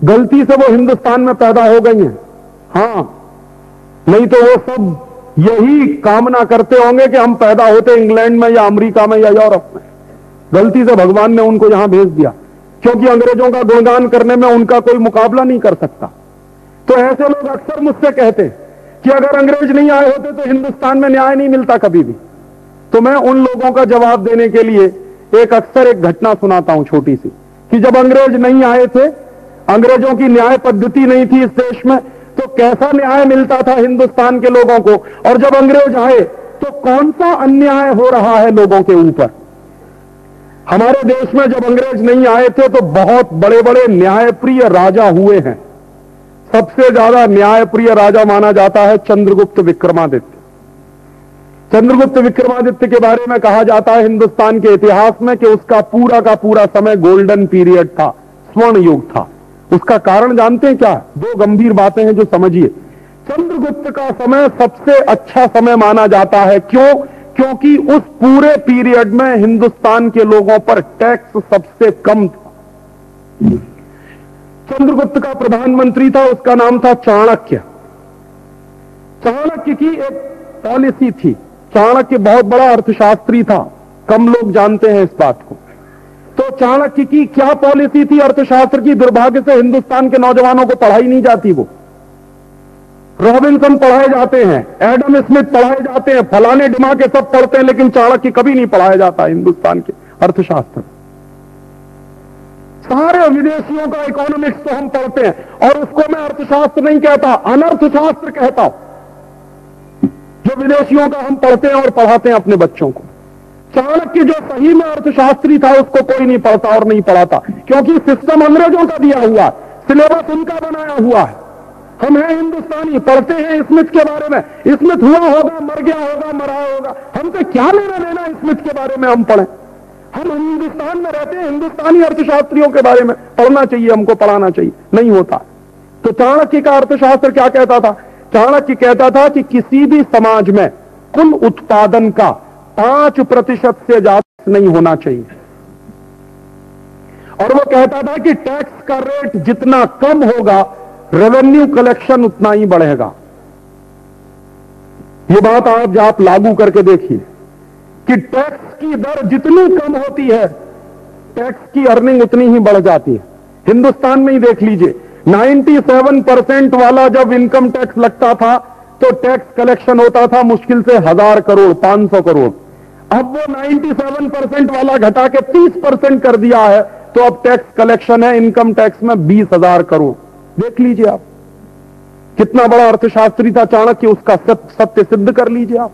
गलती से वो हिंदुस्तान में पैदा हो गई हैं। हाँ नहीं तो वो सब यही कामना करते होंगे कि हम पैदा होते इंग्लैंड में या अमेरिका में या यूरोप में। गलती से भगवान ने उनको यहाँ भेज दिया। क्योंकि अंग्रेज़ों का गुणगान करने में उनका कोई मुकाबला नहीं कर सकता। तो ऐसे लोग अक्सर मुझसे कहते कि अगर अंग्रेज़ नहीं आए होते तो हिंदुस्तान में न्याय नहीं मिलता कभी भी। तो मैं उन लोगों का जवाब देने के लिए एक अक्सर एक घटना सुनाता हूँ छोटी सी कि जब अंग्रेज़ नहीं आए थे, अंग्रेज़ों की न्याय पद्धति नहीं थी इस देश में तो कैसा न्याय मिलता था हिंदुस्तान के लोगों को? और जब अंग्रेज़ आए तो कौन सा अन्याय हो रहा है लोगों के ऊपर? हमारे देश में जब अंग्रेज़ नहीं आए थे तो बहुत बड़े बड़े न्यायप्रिय राजा हुए हैं। सबसे ज़्यादा न्यायप्रिय राजा माना जाता है चंद्रगुप्त विक्रमादित्य। चंद्रगुप्त विक्रमादित्य के बारे में कहा जाता है हिंदुस्तान के इतिहास में कि उसका पूरा का पूरा समय गोल्डन पीरियड था स्वर्ण युग था। उसका कारण जानते हैं क्या? दो गंभीर बातें हैं जो समझिए। चंद्रगुप्त का समय सबसे अच्छा समय माना जाता है। क्यों? क्योंकि उस पूरे पीरियड में हिंदुस्तान के लोगों पर टैक्स सबसे कम था। चंद्रगुप्त का प्रधानमंत्री था, उसका नाम था चाणक्य। चाणक्य की एक पॉलिसी थी। चाणक्य बहुत बड़ा अर्थशास्त्री था। कम लोग जानते हैं इस बात को। तो चाणक्य की क्या पॉलिसी थी? अर्थशास्त्र की दुर्भाग्य से हिंदुस्तान के नौजवानों को पढ़ाई नहीं जाती वो। रॉबिन्सन पढ़ाए जाते हैं, एडम स्मिथ पढ़ाए जाते हैं, फलाने डिमा के सब पढ़ते हैं, लेकिन चाणक्य कभी नहीं पढ़ाया जाता हिंदुस्तान के अर्थशास्त्र। सारे विदेशियों का इकोनॉमिक्स तो हम पढ़ते हैं, और उसको मैं अर्थशास्त्र नहीं कहता, अनर्थशास्त्र कहता हूँ। जो विदेशियों का हम पढ़ते हैं और पढ़ाते हैं अपने बच्चों को। चाणक्य जो सही में अर्थशास्त्री था, उसको कोई नहीं पढ़ता और नहीं पढ़ाता। क्योंकि सिस्टम अंग्रेज़ों का दिया हुआ सिलेबस उनका बनाया हुआ है। हम हैं हिंदुस्तानी, पढ़ते हैं स्मिथ के बारे में। स्मिथ हुआ होगा, मर गया होगा, मरा होगा। हमसे क्या लेना लेना स्मिथ के बारे में हम पढ़ें? हम हिंदुस्तान में रहते हैं, हिंदुस्तानी अर्थशास्त्रियों के बारे में। पढ़ना चाहिए, हमको पढ़ाना चाहिए। नहीं होता। तो चाणक्य का अर्थशास्त्र क्या कहता था? चाणक्य कहता था कि किसी भी समाज में कुल उत्पादन का पाँच प्रतिशत से ज़्यादा नहीं होना चाहिए। और वो कहता था कि टैक्स का रेट जितना कम होगा रेवेन्यू कलेक्शन उतना ही बढ़ेगा। ये बात आप आप लागू करके देखिए कि टैक्स की दर जितनी कम होती है टैक्स की अर्निंग उतनी ही बढ़ जाती है। हिंदुस्तान में ही देख लीजिए 97 परसेंट वाला जब इनकम टैक्स लगता था तो टैक्स कलेक्शन होता था मुश्किल से हज़ार करोड़ 500 करोड़। अब वो 97 परसेंट वाला घटा के 30 परसेंट कर दिया है तो अब टैक्स कलेक्शन है इनकम टैक्स में बीस हज़ार करोड़। देख लीजिए आप, कितना बड़ा अर्थशास्त्री था चाणक्य, उसका सत्य सिद्ध कर लीजिए आप।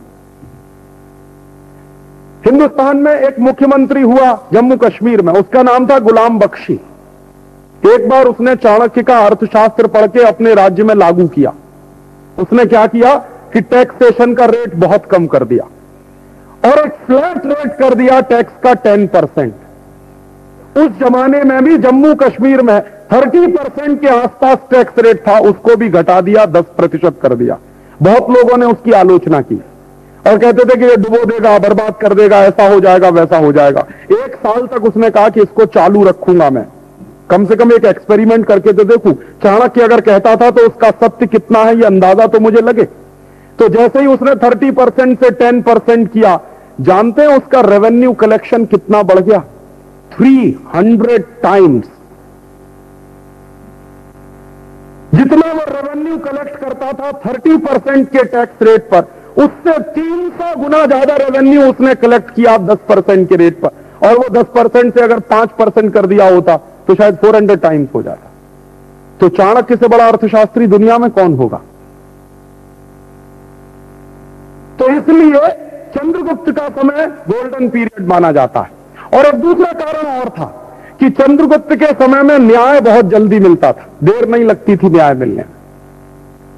हिंदुस्तान में एक मुख्यमंत्री हुआ जम्मू कश्मीर में, उसका नाम था गुलाम बख्शी। एक बार उसने चाणक्य का अर्थशास्त्र पढ़ के अपने राज्य में लागू किया। उसने क्या किया कि टैक्सेशन का रेट बहुत कम कर दिया। और एक फ्लैट रेट कर दिया टैक्स का टेन परसेंट। उस जमाने में भी जम्मू कश्मीर में थर्टी परसेंट के आसपास टैक्स रेट था, उसको भी घटा दिया, दस प्रतिशत कर दिया। बहुत लोगों ने उसकी आलोचना की और कहते थे कि ये डुबो देगा, बर्बाद कर देगा, ऐसा हो जाएगा, वैसा हो जाएगा। एक साल तक उसने कहा कि इसको चालू रखूँगा मैं। कम से कम एक एक्सपेरिमेंट करके तो देखू, चाणक्य अगर कहता था तो उसका सत्य कितना है, ये अंदाज़ा तो मुझे लगे। तो जैसे ही उसने 30 परसेंट से 10 परसेंट किया जानते हैं उसका रेवेन्यू कलेक्शन कितना बढ़ गया? 300 टाइम्स जितना वो रेवेन्यू कलेक्ट करता था 30 परसेंट के टैक्स रेट पर, उससे 300 गुना ज़्यादा रेवेन्यू उसने कलेक्ट किया 10 परसेंट के रेट पर। और वो 10 परसेंट से अगर 5 परसेंट कर दिया होता तो शायद 400 टाइम्स हो जाता। तो चाणक्य से बड़ा अर्थशास्त्री दुनिया में कौन होगा? तो इसलिए चंद्रगुप्त का समय गोल्डन पीरियड माना जाता है। और एक दूसरा कारण और था कि चंद्रगुप्त के समय में न्याय बहुत जल्दी मिलता था। देर नहीं लगती थी न्याय मिलने।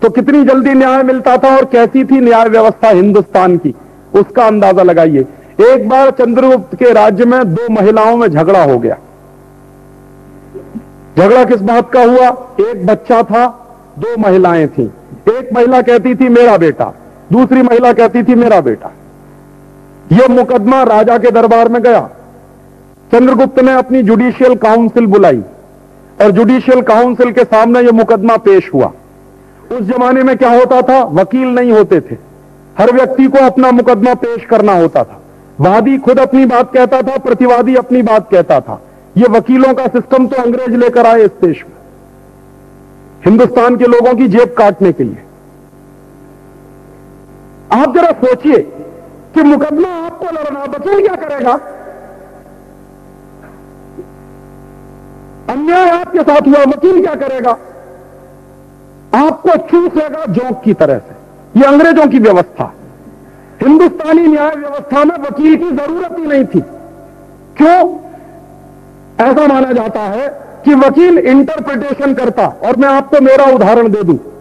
तो कितनी जल्दी न्याय मिलता था और कैसी थी न्याय व्यवस्था हिंदुस्तान की, उसका अंदाज़ा लगाइए। एक बार चंद्रगुप्त के राज्य में दो महिलाओं में झगड़ा हो गया। झगड़ा किस बात का हुआ? एक बच्चा था, दो महिलाएँ थी। एक महिला कहती थी, मेरा बेटा। दूसरी महिला कहती थी, मेरा बेटा। यह मुकदमा राजा के दरबार में गया। चंद्रगुप्त ने अपनी जुडिशियल काउंसिल बुलाई और जुडिशियल काउंसिल के सामने यह मुकदमा पेश हुआ। उस जमाने में क्या होता था? वकील नहीं होते थे। हर व्यक्ति को अपना मुकदमा पेश करना होता था। वादी खुद अपनी बात कहता था, प्रतिवादी अपनी बात कहता था। यह वकीलों का सिस्टम तो अंग्रेज़ लेकर आए इस देश में। हिंदुस्तान के लोगों की जेब काटने के लिए। आप जरा सोचिए कि मुकदमा आपको लड़ना वकील क्या करेगा? अन्याय आपके साथ हुआ, वकील क्या करेगा? आपको चूसेगा जोंक की तरह से। यह अंग्रेज़ों की व्यवस्था हिंदुस्तानी न्याय व्यवस्था में वकील की ज़रूरत ही नहीं थी। क्यों? ऐसा माना जाता है कि वकील इंटरप्रिटेशन करता। और मैं आपको मेरा उदाहरण दे दूँ।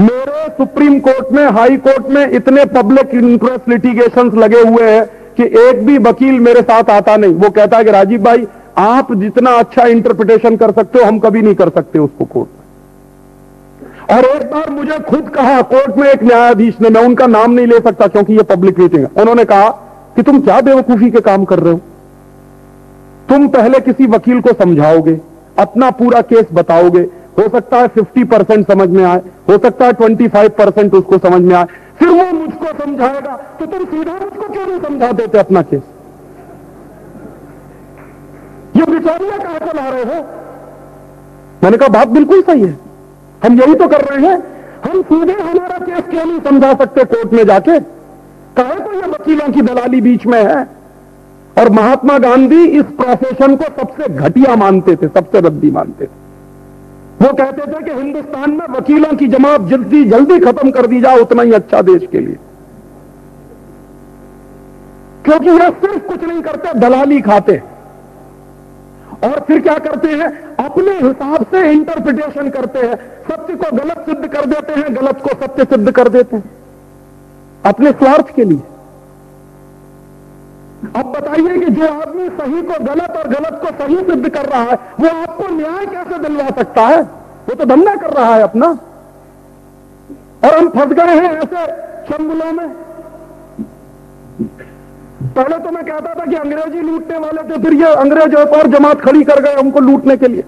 मेरे सुप्रीम कोर्ट में, हाई कोर्ट में इतने पब्लिक इंटरेस्ट लिटिगेशन लगे हुए हैं कि एक भी वकील मेरे साथ आता नहीं। वो कहता है कि राजीव भाई, आप जितना अच्छा इंटरप्रिटेशन कर सकते हो, हम कभी नहीं कर सकते उसको कोर्ट में। और एक बार मुझे खुद कहा कोर्ट में एक न्यायाधीश ने, मैं उनका नाम नहीं ले सकता क्योंकि ये पब्लिक मीटिंग है। उन्होंने कहा कि तुम क्या बेवकूफ़ी के काम कर रहे हो? तुम पहले किसी वकील को समझाओगे, अपना पूरा केस बताओगे हो सकता है 50 परसेंट समझ में आए, हो सकता है 25 परसेंट उसको समझ में आए। फिर वो मुझको समझाएगा तो तुम सीधा मुझको क्यों नहीं समझा देते अपना केस? ये बिचारिया कहा को ला रहे हो? मैंने कहा, बात बिल्कुल सही है। हम यही तो कर रहे हैं। हम सीधे हमारा केस क्यों नहीं समझा सकते कोर्ट में जाके? कहा तो ये वकीलों की दलाली बीच में है? और महात्मा गांधी इस प्रोफेशन को सबसे घटिया मानते थे, सबसे रद्दी मानते थे। वो कहते थे कि हिंदुस्तान में वकीलों की जमात जल्दी जल्दी खत्म कर दी जाए उतना ही अच्छा देश के लिए। क्योंकि ये सिर्फ़ कुछ नहीं करते, दलाली खाते। और फिर क्या करते हैं? अपने हिसाब से इंटरप्रिटेशन करते हैं। सत्य को गलत सिद्ध कर देते हैं, गलत को सत्य सिद्ध कर देते हैं। अपने स्वार्थ के लिए। अब बताइए कि जो आदमी सही को गलत और गलत को सही सिद्ध कर रहा है, वो आपको न्याय कैसे दिलवा सकता है? वो तो धंधा कर रहा है अपना। और हम फंस गए हैं ऐसे चंगुलों में। पहले तो मैं कहता था कि अंग्रेज़ी लूटने वाले थे, फिर ये अंग्रेज़ एक और जमात खड़ी कर गए हमको लूटने के लिए।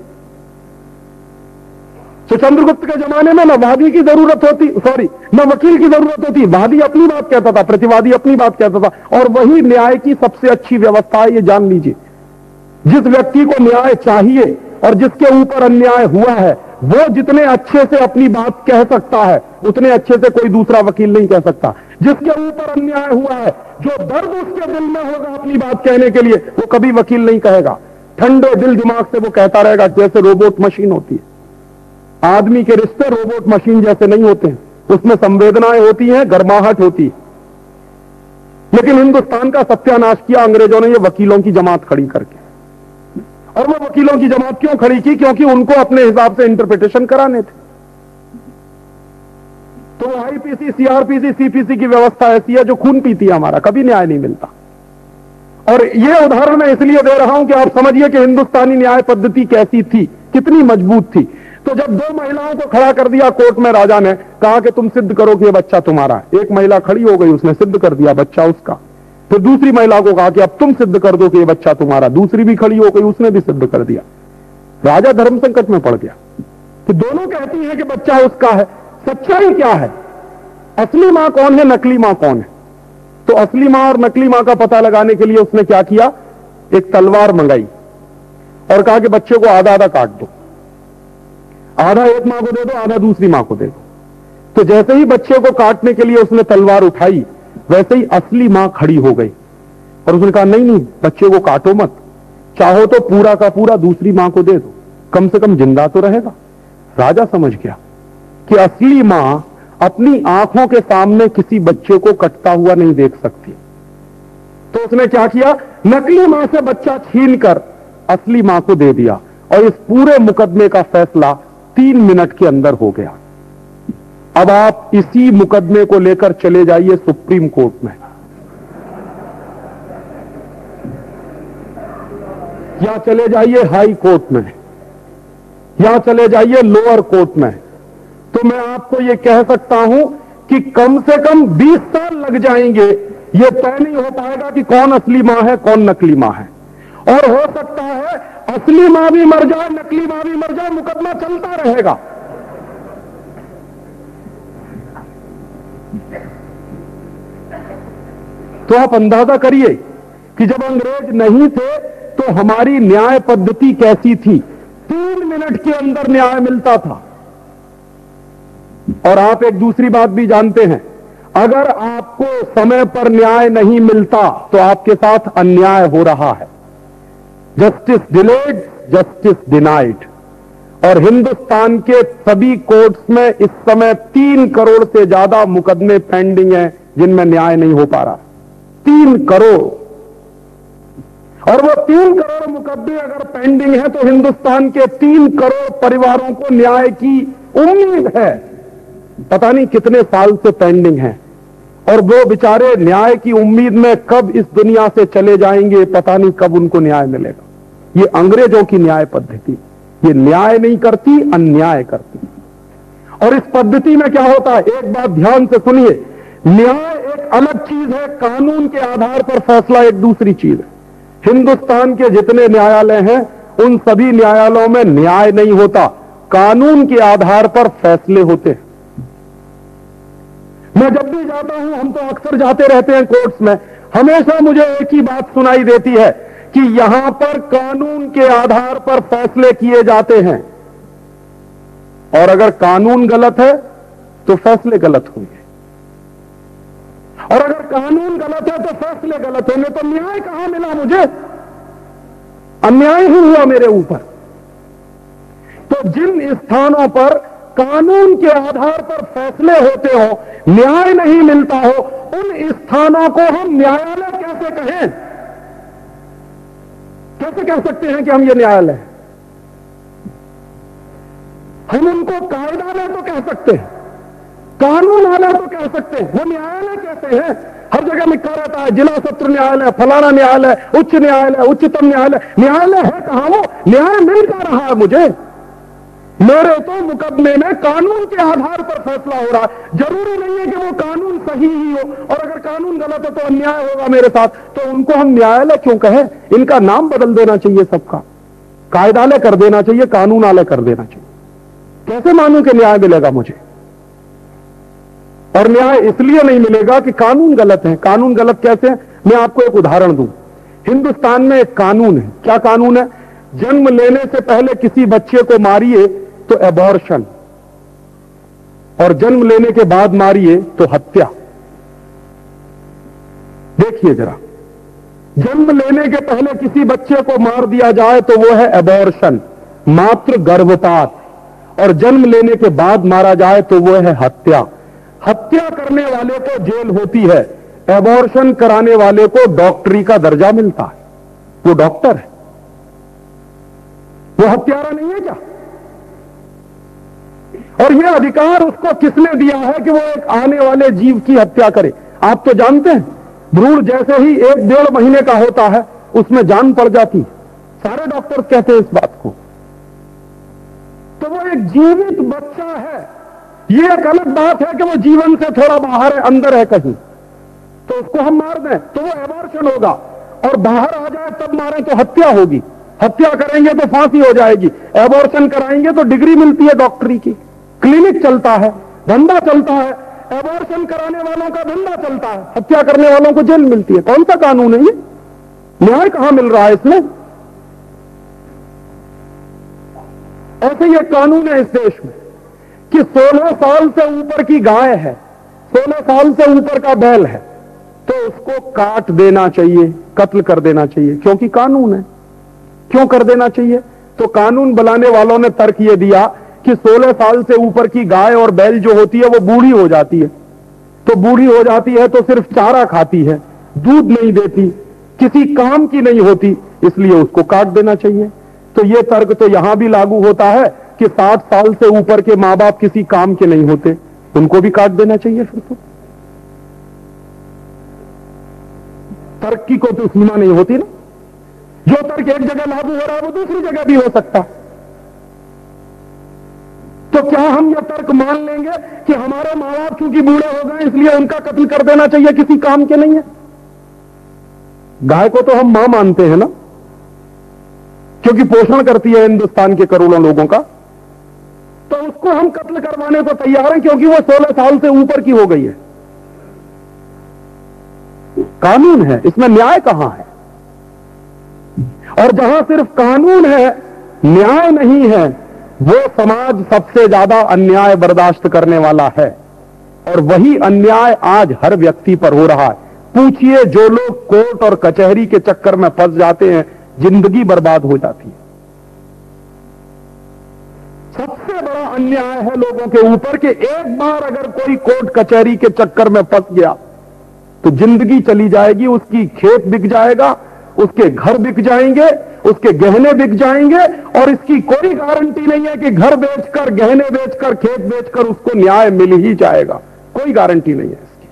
तो चंद्रगुप्त के जमाने में ना वादी की ज़रूरत होती सॉरी न वकील की ज़रूरत होती। वादी अपनी बात कहता था, प्रतिवादी अपनी बात कहता था। और वही न्याय की सबसे अच्छी व्यवस्था है, ये जान लीजिए। जिस व्यक्ति को न्याय चाहिए और जिसके ऊपर अन्याय हुआ है, वो जितने अच्छे से अपनी बात कह सकता है, उतने अच्छे से कोई दूसरा वकील नहीं कह सकता। जिसके ऊपर अन्याय हुआ है, जो दर्द उसके दिल में होगा अपनी बात कहने के लिए, वो कभी वकील नहीं कहेगा। ठंडे दिल दिमाग से वो कहता रहेगा, जैसे रोबोट मशीन होती है। आदमी के रिश्ते रोबोट मशीन जैसे नहीं होते हैं। उसमें संवेदनाएँ होती हैं, गर्माहट होती है। लेकिन हिंदुस्तान का सत्यानाश किया अंग्रेज़ों ने, ये वकीलों की जमात खड़ी करके। और वो वकीलों की जमात क्यों खड़ी की? क्योंकि उनको अपने हिसाब से इंटरप्रिटेशन कराने थे। तो आईपीसी सीआरपीसी सीपीसी की व्यवस्था ऐसी है जो खून पीती है हमारा, कभी न्याय नहीं मिलता। और ये उदाहरण मैं इसलिए दे रहा हूँ कि आप समझिए कि हिंदुस्तानी न्याय पद्धति कैसी थी, कितनी मज़बूत थी। तो जब दो महिलाओं को खड़ा कर दिया कोर्ट में राजा ने, कहा कि तुम सिद्ध करो कि ये बच्चा तुम्हारा एक महिला खड़ी हो गई, उसने सिद्ध कर दिया बच्चा उसका। फिर दूसरी महिला को कहा कि अब तुम सिद्ध कर दो कि ये बच्चा तुम्हारा। दूसरी भी खड़ी हो गई, उसने भी सिद्ध कर दिया। राजा धर्म संकट में पड़ गया। कि दोनों कहती हैं कि बच्चा उसका है। सच्चाई क्या है? असली माँ कौन है, नकली माँ कौन है? तो असली माँ और नकली माँ का पता लगाने के लिए उसने क्या किया? एक तलवार मंगाई और कहा कि बच्चे को आधा आधा काट दो। आधा एक माँ को दे दो, आधा दूसरी माँ को दे दो। तो जैसे ही बच्चे को काटने के लिए उसने तलवार उठाई, वैसे ही असली माँ खड़ी हो गई। और उसने कहा, नहीं नहीं, बच्चे को काटो मत। चाहो तो पूरा का पूरा दूसरी माँ को दे दो। कम से कम ज़िंदा तो रहेगा। राजा समझ गया कि असली माँ अपनी आँखों के सामने किसी बच्चे को कटता हुआ नहीं देख सकती। तो उसने क्या किया? नकली माँ से बच्चा छीन कर असली माँ को दे दिया। और इस पूरे मुकदमे का फैसला तीन मिनट के अंदर हो गया। अब आप इसी मुकदमे को लेकर चले जाइए सुप्रीम कोर्ट में। या चले जाइए हाई कोर्ट में, या चले जाइए लोअर कोर्ट में। तो मैं आपको यह कह सकता हूँ कि कम से कम 20 साल लग जाएँगे। यह तय नहीं हो पाएगा कि कौन असली माँ है, कौन नकली माँ है। और हो सकता है असली माँ भी मर जाए, नकली माँ भी मर जाए, मुकदमा चलता रहेगा। तो आप अंदाज़ा करिए कि जब अंग्रेज़ नहीं थे तो हमारी न्याय पद्धति कैसी थी? तीन मिनट के अंदर न्याय मिलता था। और आप एक दूसरी बात भी जानते हैं। अगर आपको समय पर न्याय नहीं मिलता तो आपके साथ अन्याय हो रहा है। जस्टिस डिलेड जस्टिस डिनाइड और हिंदुस्तान के सभी कोर्ट्स में इस समय तीन करोड़ से ज़्यादा मुकदमे पेंडिंग हैं, जिनमें न्याय नहीं हो पा रहा। तीन करोड़। और वो तीन करोड़ मुकदमे अगर पेंडिंग है तो हिंदुस्तान के तीन करोड़ परिवारों को न्याय की उम्मीद है। पता नहीं कितने साल से पेंडिंग है। और वो बेचारे न्याय की उम्मीद में कब इस दुनिया से चले जाएँगे, पता नहीं कब उनको न्याय मिलेगा। ये अंग्रेज़ों की न्याय पद्धति। ये न्याय नहीं करती, अन्याय करती। और इस पद्धति में क्या होता है? एक बात ध्यान से सुनिए। न्याय एक अलग चीज़ है, कानून के आधार पर फैसला एक दूसरी चीज़ है। हिंदुस्तान के जितने न्यायालय हैं, उन सभी न्यायालयों में न्याय नहीं होता। कानून के आधार पर फैसले होते हैं। मैं जब भी जाता हूँ, हम तो अक्सर जाते रहते हैं कोर्ट्स में। हमेशा मुझे एक ही बात सुनाई देती है कि यहाँ पर कानून के आधार पर फैसले किए जाते हैं। और अगर कानून गलत है तो फैसले गलत होंगे। और अगर कानून गलत है तो फैसले गलत होंगे। तो न्याय कहाँ मिला मुझे? अन्याय ही हुआ मेरे ऊपर। तो जिन स्थानों पर कानून के आधार पर फैसले होते हो, न्याय नहीं मिलता हो, उन स्थानों को हम न्यायालय कैसे कहें? कैसे कह सकते हैं कि हम ये न्यायालय हम उनको कायदालय तो कह सकते हैं कानून कानूनालय तो कह सकते हैं। वो न्यायालय कहते हैं, हर जगह लिखा रहता है, जिला सत्र न्यायालय, फलाना न्यायालय, उच्च न्यायालय, उच्चतम न्यायालय। न्यायालय है कहा वो? न्याय मिल क्या रहा है मुझे। मेरे तो मुकदमे में कानून के आधार पर फैसला हो रहा है। ज़रूरी नहीं है कि वो कानून सही ही हो, और अगर कानून गलत है तो अन्याय होगा मेरे साथ। तो उनको हम न्यायालय क्यों कहें? इनका नाम बदल देना चाहिए सबका। कायदालय कर देना चाहिए, कानूनालय कर देना चाहिए। कैसे मानू कि न्याय मिलेगा मुझे? और न्याय इसलिए नहीं मिलेगा कि कानून गलत है। कानून गलत कैसे है? मैं आपको एक उदाहरण दू। हिंदुस्तान में एक कानून है। क्या कानून है? जन्म लेने से पहले किसी बच्चे को मारिए तो एबॉर्शन और जन्म लेने के बाद मारिए तो हत्या। देखिए जरा, जन्म लेने के पहले किसी बच्चे को मार दिया जाए तो वो है एबॉर्शन मात्र गर्भपात। और जन्म लेने के बाद मारा जाए तो वो है हत्या। हत्या करने वाले को जेल होती है एबॉर्शन कराने वाले को डॉक्टरी का दर्जा मिलता है। वो डॉक्टर है। वो हत्यारा नहीं है क्या? और ये अधिकार उसको किसने दिया है कि वो एक आने वाले जीव की हत्या करे? आप तो जानते हैं, भ्रूण जैसे ही एक डेढ़ महीने का होता है, उसमें जान पड़ जाती सारे डॉक्टर कहते हैं इस बात को। तो वो एक जीवित बच्चा है। ये एक अलग बात है कि वो जीवन से थोड़ा बाहर है, अंदर है कहीं। तो उसको हम मार दें तो वो एबॉर्शन होगा। और बाहर आ जाए, तब मारे तो हत्या होगी। हत्या करेंगे तो फांसी हो जाएगी। एबॉर्शन कराएँगे तो डिग्री मिलती है डॉक्टरी की। क्लिनिक चलता है, धंधा चलता है। एबॉर्शन कराने वालों का धंधा चलता है, हत्या करने वालों को जेल मिलती है। कौन सा कानून है ये? न्याय कहाँ मिल रहा है इसमें? ऐसे ये कानून है इस देश में कि 16 साल से ऊपर की गाय है 16 साल से ऊपर का बैल है तो उसको काट देना चाहिए, कत्ल कर देना चाहिए, क्योंकि कानून है। क्यों कर देना चाहिए? तो कानून बनाने वालों ने तर्क यह दिया कि 16 साल से ऊपर की गाय और बैल जो होती है वो बूढ़ी हो जाती है। तो बूढ़ी हो जाती है तो सिर्फ़ चारा खाती है, दूध नहीं देती, किसी काम की नहीं होती, इसलिए उसको काट देना चाहिए। तो ये तर्क तो यहाँ भी लागू होता है कि 60 साल से ऊपर के माँ बाप किसी काम के नहीं होते। उनको भी काट देना चाहिए फिर तो। तर्क की को तो सीमा नहीं होती ना। जो तर्क एक जगह लागू हो रहा है, वो दूसरी जगह भी हो सकता। है तो क्या हम ये तर्क मान लेंगे कि हमारे माँ बाप चूँकि बूढ़े हो गए, इसलिए उनका कत्ल कर देना चाहिए, किसी काम के नहीं है? गाय को तो हम माँ मानते हैं ना? क्योंकि पोषण करती है हिंदुस्तान के करोड़ों लोगों का। तो उसको हम कत्ल करवाने को तैयार हैं, क्योंकि वो 16 साल से ऊपर की हो गई है। कानून है, इसमें न्याय कहाँ है? और जहाँ सिर्फ़ कानून है, न्याय नहीं है, वो समाज सबसे ज़्यादा अन्याय बर्दाश्त करने वाला है। और वही अन्याय आज हर व्यक्ति पर हो रहा है। पूछिए जो लोग कोर्ट और कचहरी के चक्कर में फंस जाते हैं, ज़िंदगी बर्बाद हो जाती है। सबसे बड़ा अन्याय है लोगों के ऊपर कि एक बार अगर कोई कोर्ट कचहरी के चक्कर में फंस गया तो ज़िंदगी चली जाएगी, उसकी खेत बिक जाएगा उसके घर बिक जाएँगे, उसके गहने बिक जाएँगे, और इसकी कोई गारंटी नहीं है कि घर बेचकर, गहने बेचकर, खेत बेचकर उसको न्याय मिल ही जाएगा। कोई गारंटी नहीं है इसकी।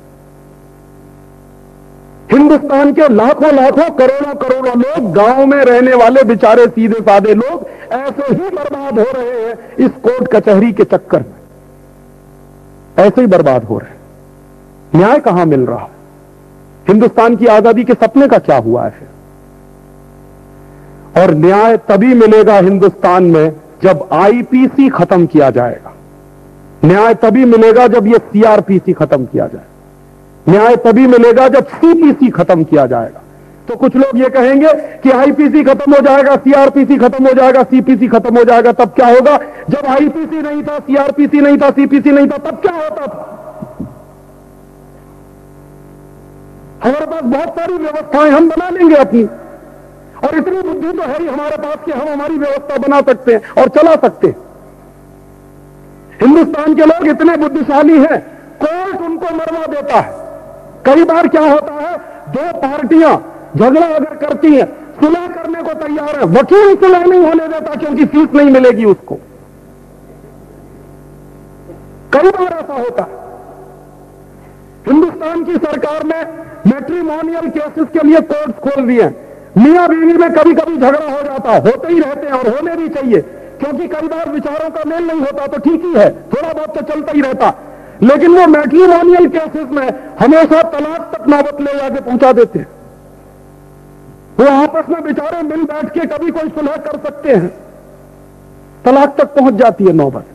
हिंदुस्तान के लाखों लाखों, करोड़ों करोड़ों लोग, गाँव में रहने वाले बेचारे सीधे साधे लोग, ऐसे ही बर्बाद हो रहे हैं इस कोर्ट कचहरी के चक्कर में। ऐसे ही बर्बाद हो रहे हैं। न्याय कहाँ मिल रहा? है हिंदुस्तान की आज़ादी के सपने का क्या हुआ है और न्याय तभी मिलेगा हिंदुस्तान में जब आईपीसी खत्म किया जाएगा। न्याय तभी मिलेगा जब यह सीआरपीसी खत्म किया जाए। न्याय तभी मिलेगा जब सीपीसी खत्म किया जाएगा। तो कुछ लोग ये कहेंगे कि आईपीसी खत्म हो जाएगा सीआरपीसी खत्म हो जाएगा सीपीसी खत्म हो जाएगा, तब क्या होगा? जब आईपीसी नहीं था सीआरपीसी नहीं था सीपीसी नहीं था, तब क्या होता था? हमारे पास बहुत सारी व्यवस्थाएँ, हम बना लेंगे अपनी। और इतनी बुद्धि तो है ही हमारे पास कि हम हमारी व्यवस्था बना सकते हैं और चला सकते हैं। हिंदुस्तान के लोग इतने बुद्धिशाली हैं, कोर्ट उनको मरवा देता है। कई बार क्या होता है, दो पार्टियाँ झगड़ा अगर करती हैं, सुलह करने को तैयार है, वकील सुलह नहीं होने देता क्योंकि फ़ीस नहीं मिलेगी उसको। कई बार ऐसा होता है। हिंदुस्तान की सरकार ने मैट्रिमोनियल केसेस के लिए कोर्ट खोल दिए मियाँ बीवी में कभी कभी झगड़ा हो जाता, होते ही रहते हैं और होने भी चाहिए। क्योंकि कई बार विचारों का मेल नहीं होता तो ठीक ही है, थोड़ा बहुत तो चलता ही रहता। लेकिन वो मैट्रिमोनियल केसेस में हमेशा तलाक तक नौबत ले जाके पहुँचा देते हैं। वो आपस में बेचारे मिल बैठ के कभी कोई सुलह कर सकते हैं। तलाक तक पहुँच जाती है नौबत।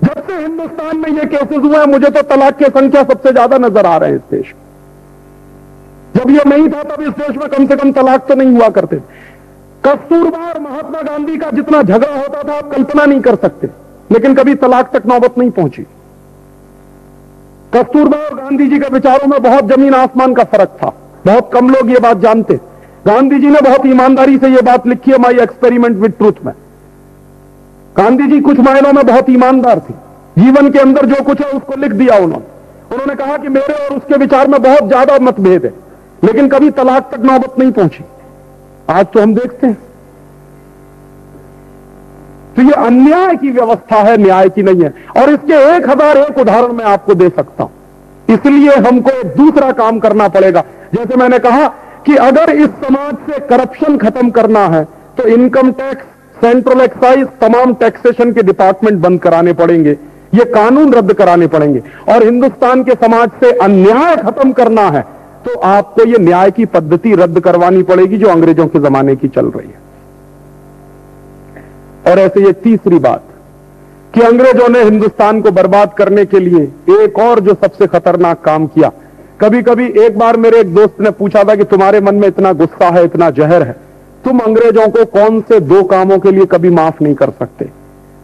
जब से हिंदुस्तान में ये केसेस हुए हैं, मुझे तो तलाक की संख्या सबसे ज़्यादा नज़र आ रहे हैं इस देश में। जब ये नहीं था, तब इस देश में कम से कम तलाक तो नहीं हुआ करते कस्तूरबा और महात्मा गांधी का जितना झगड़ा होता था, आप कल्पना नहीं कर सकते। लेकिन कभी तलाक तक नौबत नहीं पहुँची। कस्तूरबा और गांधी जी के विचारों में बहुत ज़मीन आसमान का फ़र्क था। बहुत कम लोग ये बात जानते। गांधी जी ने बहुत ईमानदारी से ये बात लिखी है माई एक्सपेरिमेंट विद ट्रूथ में। गांधी जी कुछ मायनों में बहुत ईमानदार थे। जीवन के अंदर जो कुछ है, उसको लिख दिया उन्होंने। उन्होंने कहा कि मेरे और उसके विचार में बहुत ज़्यादा मतभेद है। लेकिन कभी तलाक तक नौबत नहीं पहुँची। आज तो हम देखते हैं। तो ये अन्याय की व्यवस्था है, न्याय की नहीं है। और इसके एक हज़ार एक उदाहरण मैं आपको दे सकता हूँ। इसलिए हमको एक दूसरा काम करना पड़ेगा। जैसे मैंने कहा कि अगर इस समाज से करप्शन खत्म करना है तो इनकम टैक्स, सेंट्रल एक्साइज, तमाम टैक्सेशन के डिपार्टमेंट बंद कराने पड़ेंगे। ये कानून रद्द कराने पड़ेंगे। और हिंदुस्तान के समाज से अन्याय खत्म करना है तो आपको ये न्याय की पद्धति रद्द करवानी पड़ेगी जो अंग्रेज़ों के जमाने की चल रही है। और ऐसे ये तीसरी बात कि अंग्रेज़ों ने हिंदुस्तान को बर्बाद करने के लिए एक और जो सबसे खतरनाक काम किया कभी कभी एक बार मेरे एक दोस्त ने पूछा था कि तुम्हारे मन में इतना गुस्सा है, इतना जहर है, तुम अंग्रेज़ों को कौन से दो कामों के लिए कभी माफ़ नहीं कर सकते?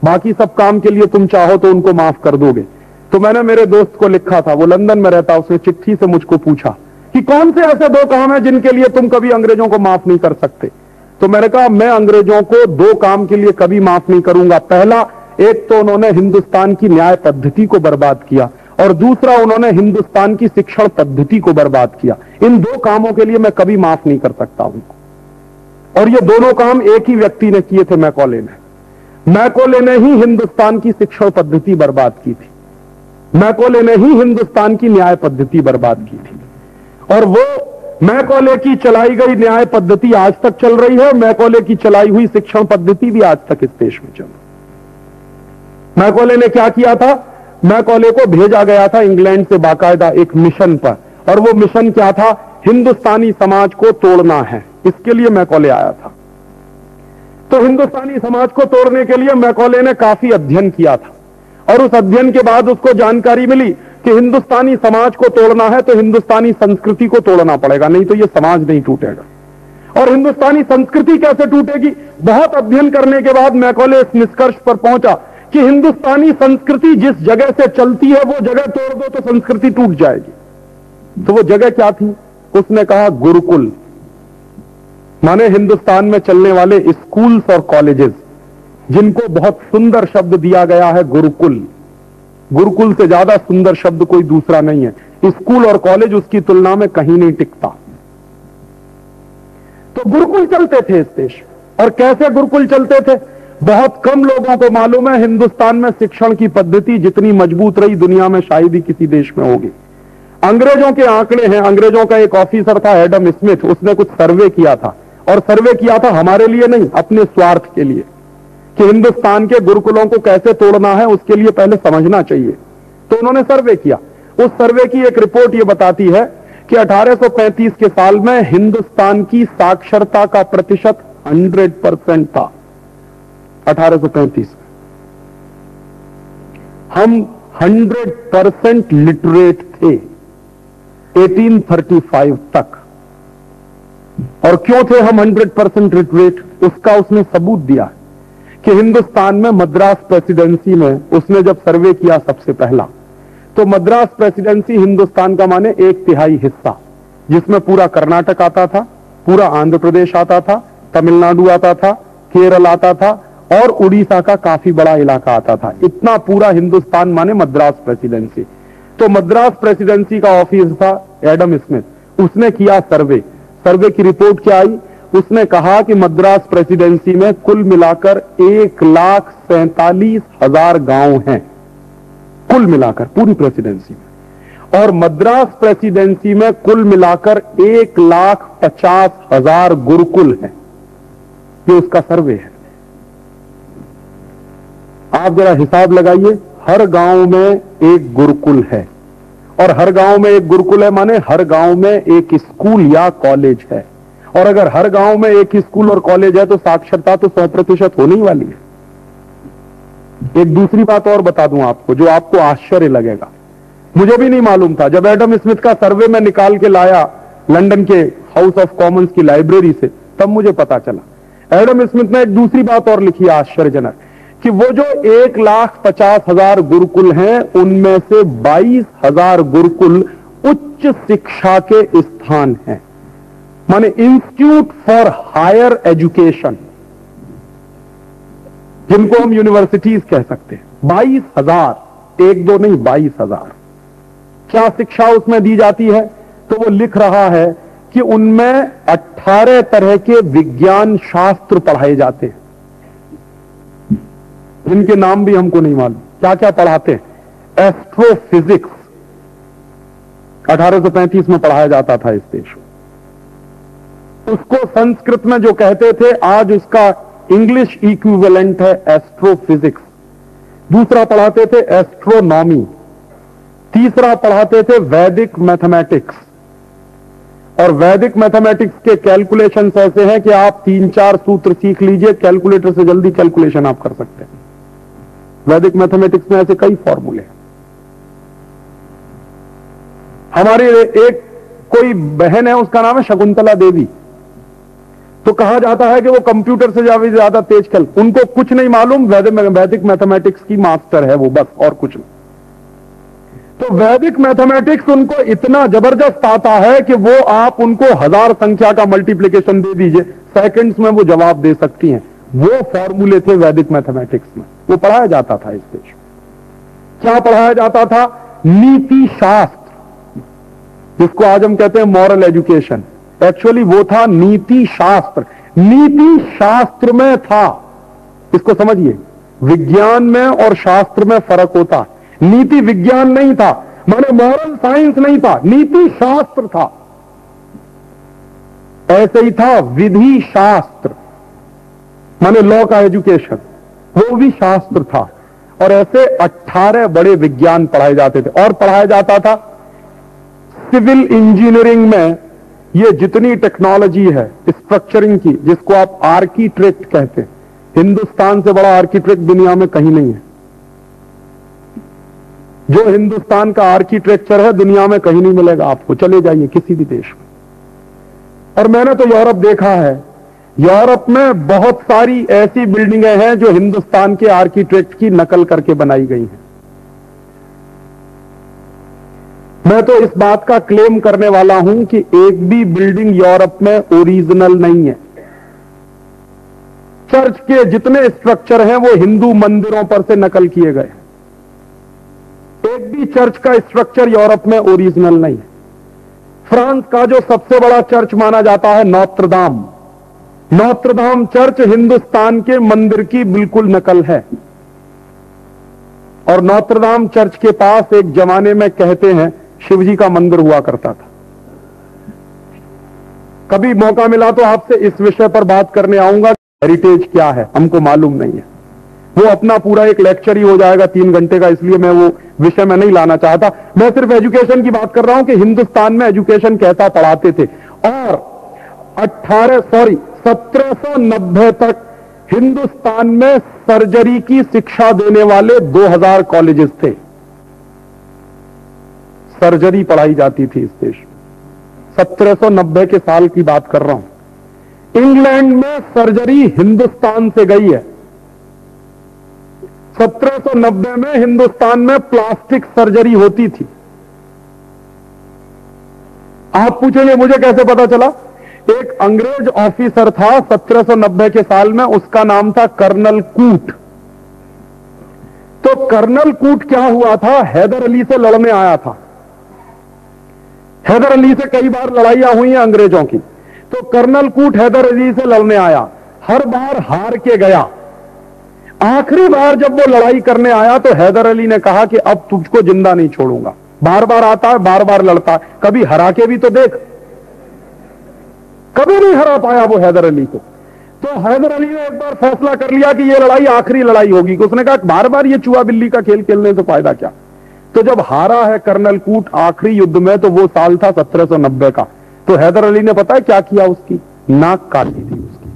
बाकी सब काम के लिए तुम चाहो तो उनको माफ़ कर दोगे। तो मैंने मेरे दोस्त को लिखा था, वो लंदन में रहता, उसने चिट्ठी से मुझको पूछा कि कौन से ऐसे दो काम है जिनके लिए तुम कभी अंग्रेज़ों को माफ़ नहीं कर सकते? तो मैंने कहा, मैं अंग्रेज़ों को दो काम के लिए कभी माफ़ नहीं करूँगा। पहला, एक तो उन्होंने हिंदुस्तान की न्याय पद्धति को बर्बाद किया, और दूसरा, उन्होंने हिंदुस्तान की शिक्षण पद्धति को बर्बाद किया। इन दो कामों के लिए मैं कभी माफ़ नहीं कर सकता उनको और ये दोनों काम एक ही व्यक्ति ने किए थे मैकोले ने मैकोले ने ही हिंदुस्तान की शिक्षण पद्धति बर्बाद की थी। मैकोले ने ही हिंदुस्तान की न्याय पद्धति बर्बाद की थी। और वो मैकोले की चलाई गई न्याय पद्धति आज तक चल रही है मैकोले की चलाई हुई शिक्षण पद्धति भी आज तक इस देश में चल रही मैकोले ने क्या किया था? मैकोले को भेजा गया था इंग्लैंड से बाकायदा एक मिशन पर। और वो मिशन क्या था? हिंदुस्तानी समाज को तोड़ना है। इसके लिए मैकोले आया था। तो हिंदुस्तानी समाज को तोड़ने के लिए मैकोले ने काफ़ी अध्ययन किया था। और उस अध्ययन के बाद उसको जानकारी मिली। कि हिंदुस्तानी समाज को तोड़ना है तो हिंदुस्तानी संस्कृति को तोड़ना पड़ेगा, नहीं तो यह समाज नहीं टूटेगा। और हिंदुस्तानी संस्कृति कैसे टूटेगी? बहुत अध्ययन करने के बाद मैकोले इस निष्कर्ष पर पहुँचा कि हिंदुस्तानी संस्कृति जिस जगह से चलती है, वो जगह तोड़ दो तो संस्कृति टूट जाएगी। तो वो जगह क्या थी? उसने कहा, गुरुकुल। माने हिंदुस्तान में चलने वाले स्कूल्स और कॉलेजेस, जिनको बहुत सुंदर शब्द दिया गया है, गुरुकुल। गुरुकुल से ज़्यादा सुंदर शब्द कोई दूसरा नहीं है। स्कूल और कॉलेज उसकी तुलना में कहीं नहीं टिकता। तो गुरुकुल चलते थे इस देश। और कैसे गुरुकुल चलते थे? बहुत कम लोगों को मालूम है, हिंदुस्तान में शिक्षण की पद्धति जितनी मज़बूत रही, दुनिया में शायद ही किसी देश में होगी। अंग्रेज़ों के आंकड़े हैं। अंग्रेज़ों का एक ऑफिसर था, एडम स्मिथ। उसने कुछ सर्वे किया था। और सर्वे किया था हमारे लिए नहीं, अपने स्वार्थ के लिए। कि हिंदुस्तान के गुरुकुलों को कैसे तोड़ना है, उसके लिए पहले समझना चाहिए। तो उन्होंने सर्वे किया। उस सर्वे की एक रिपोर्ट ये बताती है कि 1835 के साल में हिंदुस्तान की साक्षरता का प्रतिशत 100 परसेंट था। 1835 हम 100 परसेंट लिटरेट थे 1835 तक। और क्यों थे हम 100 परसेंट लिटरेट? उसका उसने सबूत दिया कि हिंदुस्तान में मद्रास प्रेसिडेंसी में उसने जब सर्वे किया सबसे पहला तो मद्रास प्रेसिडेंसी हिंदुस्तान का माने एक तिहाई हिस्सा, जिसमें पूरा कर्नाटक आता था, पूरा आंध्र प्रदेश आता था, तमिलनाडु आता था, केरल आता था, और उड़ीसा का काफ़ी बड़ा इलाका आता था। इतना पूरा हिंदुस्तान माने मद्रास प्रेसिडेंसी। तो मद्रास प्रेसिडेंसी का ऑफ़िस था एडम स्मिथ। उसने किया सर्वे। सर्वे की रिपोर्ट क्या आई? उसने कहा कि मद्रास प्रेसिडेंसी में कुल मिलाकर एक लाख सैतालीस हज़ार गाँव हैं। कुल मिलाकर, पूरी प्रेसिडेंसी में। और मद्रास प्रेसिडेंसी में कुल मिलाकर एक लाख पचास हज़ार गुरुकुल हैं। ये उसका सर्वे है। आप जरा हिसाब लगाइए, हर गाँव में एक गुरुकुल है। और हर गाँव में एक गुरुकुल है माने हर गाँव में एक स्कूल या कॉलेज है। और अगर हर गाँव में एक ही स्कूल और कॉलेज है तो साक्षरता तो सौ प्रतिशत होने ही वाली है। एक दूसरी बात और बता दूँ आपको, जो आपको आश्चर्य लगेगा। मुझे भी नहीं मालूम था, जब एडम स्मिथ का सर्वे में निकाल के लाया लंदन के हाउस ऑफ़ कॉमन्स की लाइब्रेरी से, तब मुझे पता चला। एडम स्मिथ ने एक दूसरी बात और लिखी आश्चर्यजनक, कि वो जो एक लाख पचास हज़ार गुरुकुल हैं, उनमें से बाईस हज़ार गुरुकुल उच्च शिक्षा के स्थान हैं। माने इंस्टीट्यूट फॉर हायर एजुकेशन, जिनको हम यूनिवर्सिटीज कह सकते हैं। बाईस हज़ार, एक दो नहीं, बाईस हज़ार। क्या शिक्षा उसमें दी जाती है? तो वो लिख रहा है कि उनमें 18 तरह के विज्ञान शास्त्र पढ़ाए जाते हैं। जिनके नाम भी हमको नहीं मालूम। क्या क्या पढ़ाते हैं? एस्ट्रोफिजिक्स 1835 में पढ़ाया जाता था इस देश में उसको संस्कृत में जो कहते थे, आज उसका इंग्लिश इक्विवेलेंट है एस्ट्रोफिजिक्स दूसरा पढ़ाते थे एस्ट्रोनॉमी तीसरा पढ़ाते थे वैदिक मैथमेटिक्स और वैदिक मैथमेटिक्स के कैलकुलेशन ऐसे हैं कि आप तीन चार सूत्र सीख लीजिए कैलकुलेटर से जल्दी कैलकुलेशन आप कर सकते हैं। वैदिक मैथमेटिक्स में ऐसे कई फॉर्मूले हैं। हमारी एक कोई बहन है, उसका नाम है शकुंतला देवी। तो कहा जाता है कि वो कंप्यूटर से ज़्यादा तेज खेल। उनको कुछ नहीं मालूम, वैदिक मैथमेटिक्स की मास्टर है वो, बस, और कुछ नहीं। तो वैदिक मैथमेटिक्स उनको इतना ज़बरदस्त आता है कि वो आप उनको हज़ार संख्या का मल्टीप्लीकेशन दे दीजिए। सेकंड्स में वो जवाब दे सकती हैं। वो फॉर्मूले थे वैदिक मैथमेटिक्स में। वो पढ़ाया जाता था इस देश क्या पढ़ाया जाता था? नीति शास्त्र, जिसको आज हम कहते हैं मॉरल एजुकेशन एक्चुअली वो था नीति शास्त्र। नीति शास्त्र में था। इसको समझिए। विज्ञान में और शास्त्र में फ़र्क होता। नीति विज्ञान नहीं था, माने मॉरल साइंस नहीं था, नीति शास्त्र था। ऐसे ही था विधि शास्त्र, माने लॉ का एजुकेशन वो भी शास्त्र था। और ऐसे 18 बड़े विज्ञान पढ़ाए जाते थे। और पढ़ाया जाता था सिविल इंजीनियरिंग में। ये जितनी टेक्नोलॉजी है स्ट्रक्चरिंग की, जिसको आप आर्किटेक्ट कहते हैं, हिंदुस्तान से बड़ा आर्किटेक्ट दुनिया में कहीं नहीं है। जो हिंदुस्तान का आर्किटेक्चर है, दुनिया में कहीं नहीं मिलेगा आपको, चले जाइए किसी भी देश में। और मैंने तो यूरोप देखा है, यूरोप में बहुत सारी ऐसी बिल्डिंगें हैं जो हिंदुस्तान के आर्किटेक्ट की नकल करके बनाई गई हैं। मैं तो इस बात का क्लेम करने वाला हूँ कि एक भी बिल्डिंग यूरोप में ओरिजिनल नहीं है। चर्च के जितने स्ट्रक्चर हैं, वो हिंदू मंदिरों पर से नकल किए गए एक भी चर्च का स्ट्रक्चर यूरोप में ओरिजिनल नहीं है। फ्रांस का जो सबसे बड़ा चर्च माना जाता है नौत्रदाम नौत्रदाम चर्च हिंदुस्तान के मंदिर की बिल्कुल नकल है। और नौत्रदाम चर्च के पास एक जमाने में कहते हैं शिवजी का मंदिर हुआ करता था। कभी मौका मिला तो आपसे इस विषय पर बात करने आऊँगा हेरिटेज क्या है, हमको मालूम नहीं है। वो अपना पूरा एक लेक्चर ही हो जाएगा तीन घंटे का, इसलिए मैं वो विषय में नहीं लाना चाहता। मैं सिर्फ़ एजुकेशन की बात कर रहा हूँ कि हिंदुस्तान में एजुकेशन कैसा पढ़ाते थे। और 18 सॉरी 1790 तक हिंदुस्तान में सर्जरी की शिक्षा देने वाले 2000 कॉलेजेस थे। सर्जरी पढ़ाई जाती थी इस देश में। 1790 के साल की बात कर रहा हूँ। इंग्लैंड में सर्जरी हिंदुस्तान से गई है। 1790 में हिंदुस्तान में प्लास्टिक सर्जरी होती थी। आप पूछेंगे, मुझे कैसे पता चला? एक अंग्रेज़ ऑफिसर था 1790 के साल में, उसका नाम था कर्नल कूट। तो कर्नल कूट क्या हुआ था? हैदर अली से लड़ने आया था। हैदर अली से कई बार लड़ाइयाँ हुई हैं अंग्रेज़ों की। तो कर्नल कूट हैदर अली से लड़ने आया, हर बार हार के गया। आखिरी बार जब वो लड़ाई करने आया तो हैदर अली ने कहा कि अब तुझको ज़िंदा नहीं छोड़ूँगा। बार बार आता है बार बार लड़ता है कभी हरा के भी तो देख। कभी नहीं हरा पाया वो हैदर अली को। तो हैदर अली ने एक बार फैसला कर लिया कि ये लड़ाई आखिरी लड़ाई होगी। उसने कहा बार बार ये चुहा बिल्ली का खेल खेलने से फ़ायदा क्या? तो जब हारा है कर्नल कूट आखिरी युद्ध में तो वो साल था 1790 का। तो हैदर अली ने पता है क्या किया उसकी? नाक काटी थी उसकी।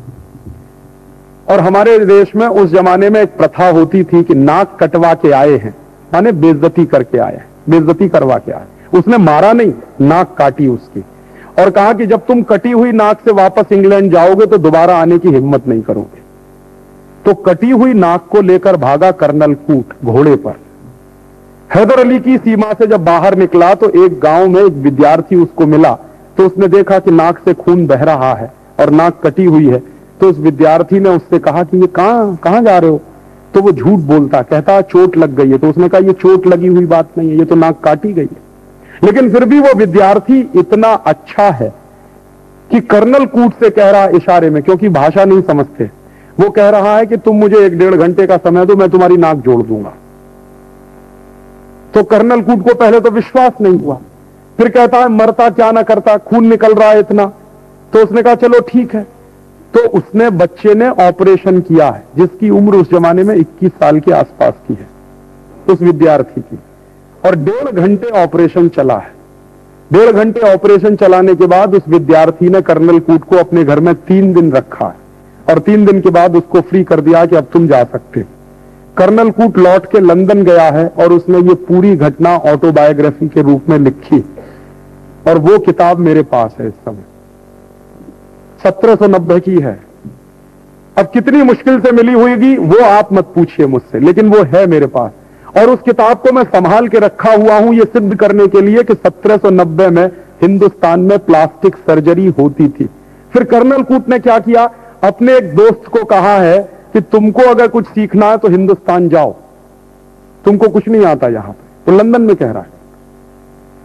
और हमारे देश में उस जमाने में एक प्रथा होती थी कि नाक कटवा के आए हैं, माने बेइज्जती करके आए हैं, बेइज्जती करवा के आए उसने मारा नहीं, नाक काटी उसकी। और कहा कि जब तुम कटी हुई नाक से वापस इंग्लैंड जाओगे तो दोबारा आने की हिम्मत नहीं करोगे। तो कटी हुई नाक को लेकर भागा कर्नल कूट घोड़े पर। हैदर अली की सीमा से जब बाहर निकला तो एक गाँव में एक विद्यार्थी उसको मिला। तो उसने देखा कि नाक से खून बह रहा है और नाक कटी हुई है। तो उस विद्यार्थी ने उससे कहा कि ये कहाँ कहाँ जा रहे हो? तो वो झूठ बोलता, कहता, चोट लग गई है। तो उसने कहा, ये चोट लगी हुई बात नहीं है, ये तो नाक काटी गई है। लेकिन फिर भी वो विद्यार्थी इतना अच्छा है कि कर्नल कूट से कह रहा इशारे में, क्योंकि भाषा नहीं समझते। वो कह रहा है कि तुम मुझे एक डेढ़ घंटे का समय दो, मैं तुम्हारी नाक जोड़ दूँगा। तो कर्नल कूट को पहले तो विश्वास नहीं हुआ। फिर कहता है, मरता क्या ना करता, खून निकल रहा है इतना। तो उसने कहा, चलो ठीक है। तो उसने, बच्चे ने ऑपरेशन किया है, जिसकी उम्र उस जमाने में 21 साल के आसपास की है, उस विद्यार्थी की। और डेढ़ घंटे ऑपरेशन चला है। डेढ़ घंटे ऑपरेशन चलाने के बाद उस विद्यार्थी ने कर्नल कूट को अपने घर में तीन दिन रखा है। और तीन दिन के बाद उसको फ्री कर दिया कि अब तुम जा सकते कर्नल कूट लौट के लंदन गया है और उसने ये पूरी घटना ऑटोबायोग्राफी के रूप में लिखी और वो किताब मेरे पास है इस समय। 1790 की है। अब कितनी मुश्किल से मिली हुईगी वो आप मत पूछिए मुझसे, लेकिन वो है मेरे पास। और उस किताब को मैं संभाल के रखा हुआ हूँ ये सिद्ध करने के लिए कि 1790 में हिंदुस्तान में प्लास्टिक सर्जरी होती थी। फिर कर्नल कूट ने क्या किया? अपने एक दोस्त को कहा है कि तुमको अगर कुछ सीखना है तो हिंदुस्तान जाओ। तुमको कुछ नहीं आता यहाँ पर तो लंदन में कह रहा है।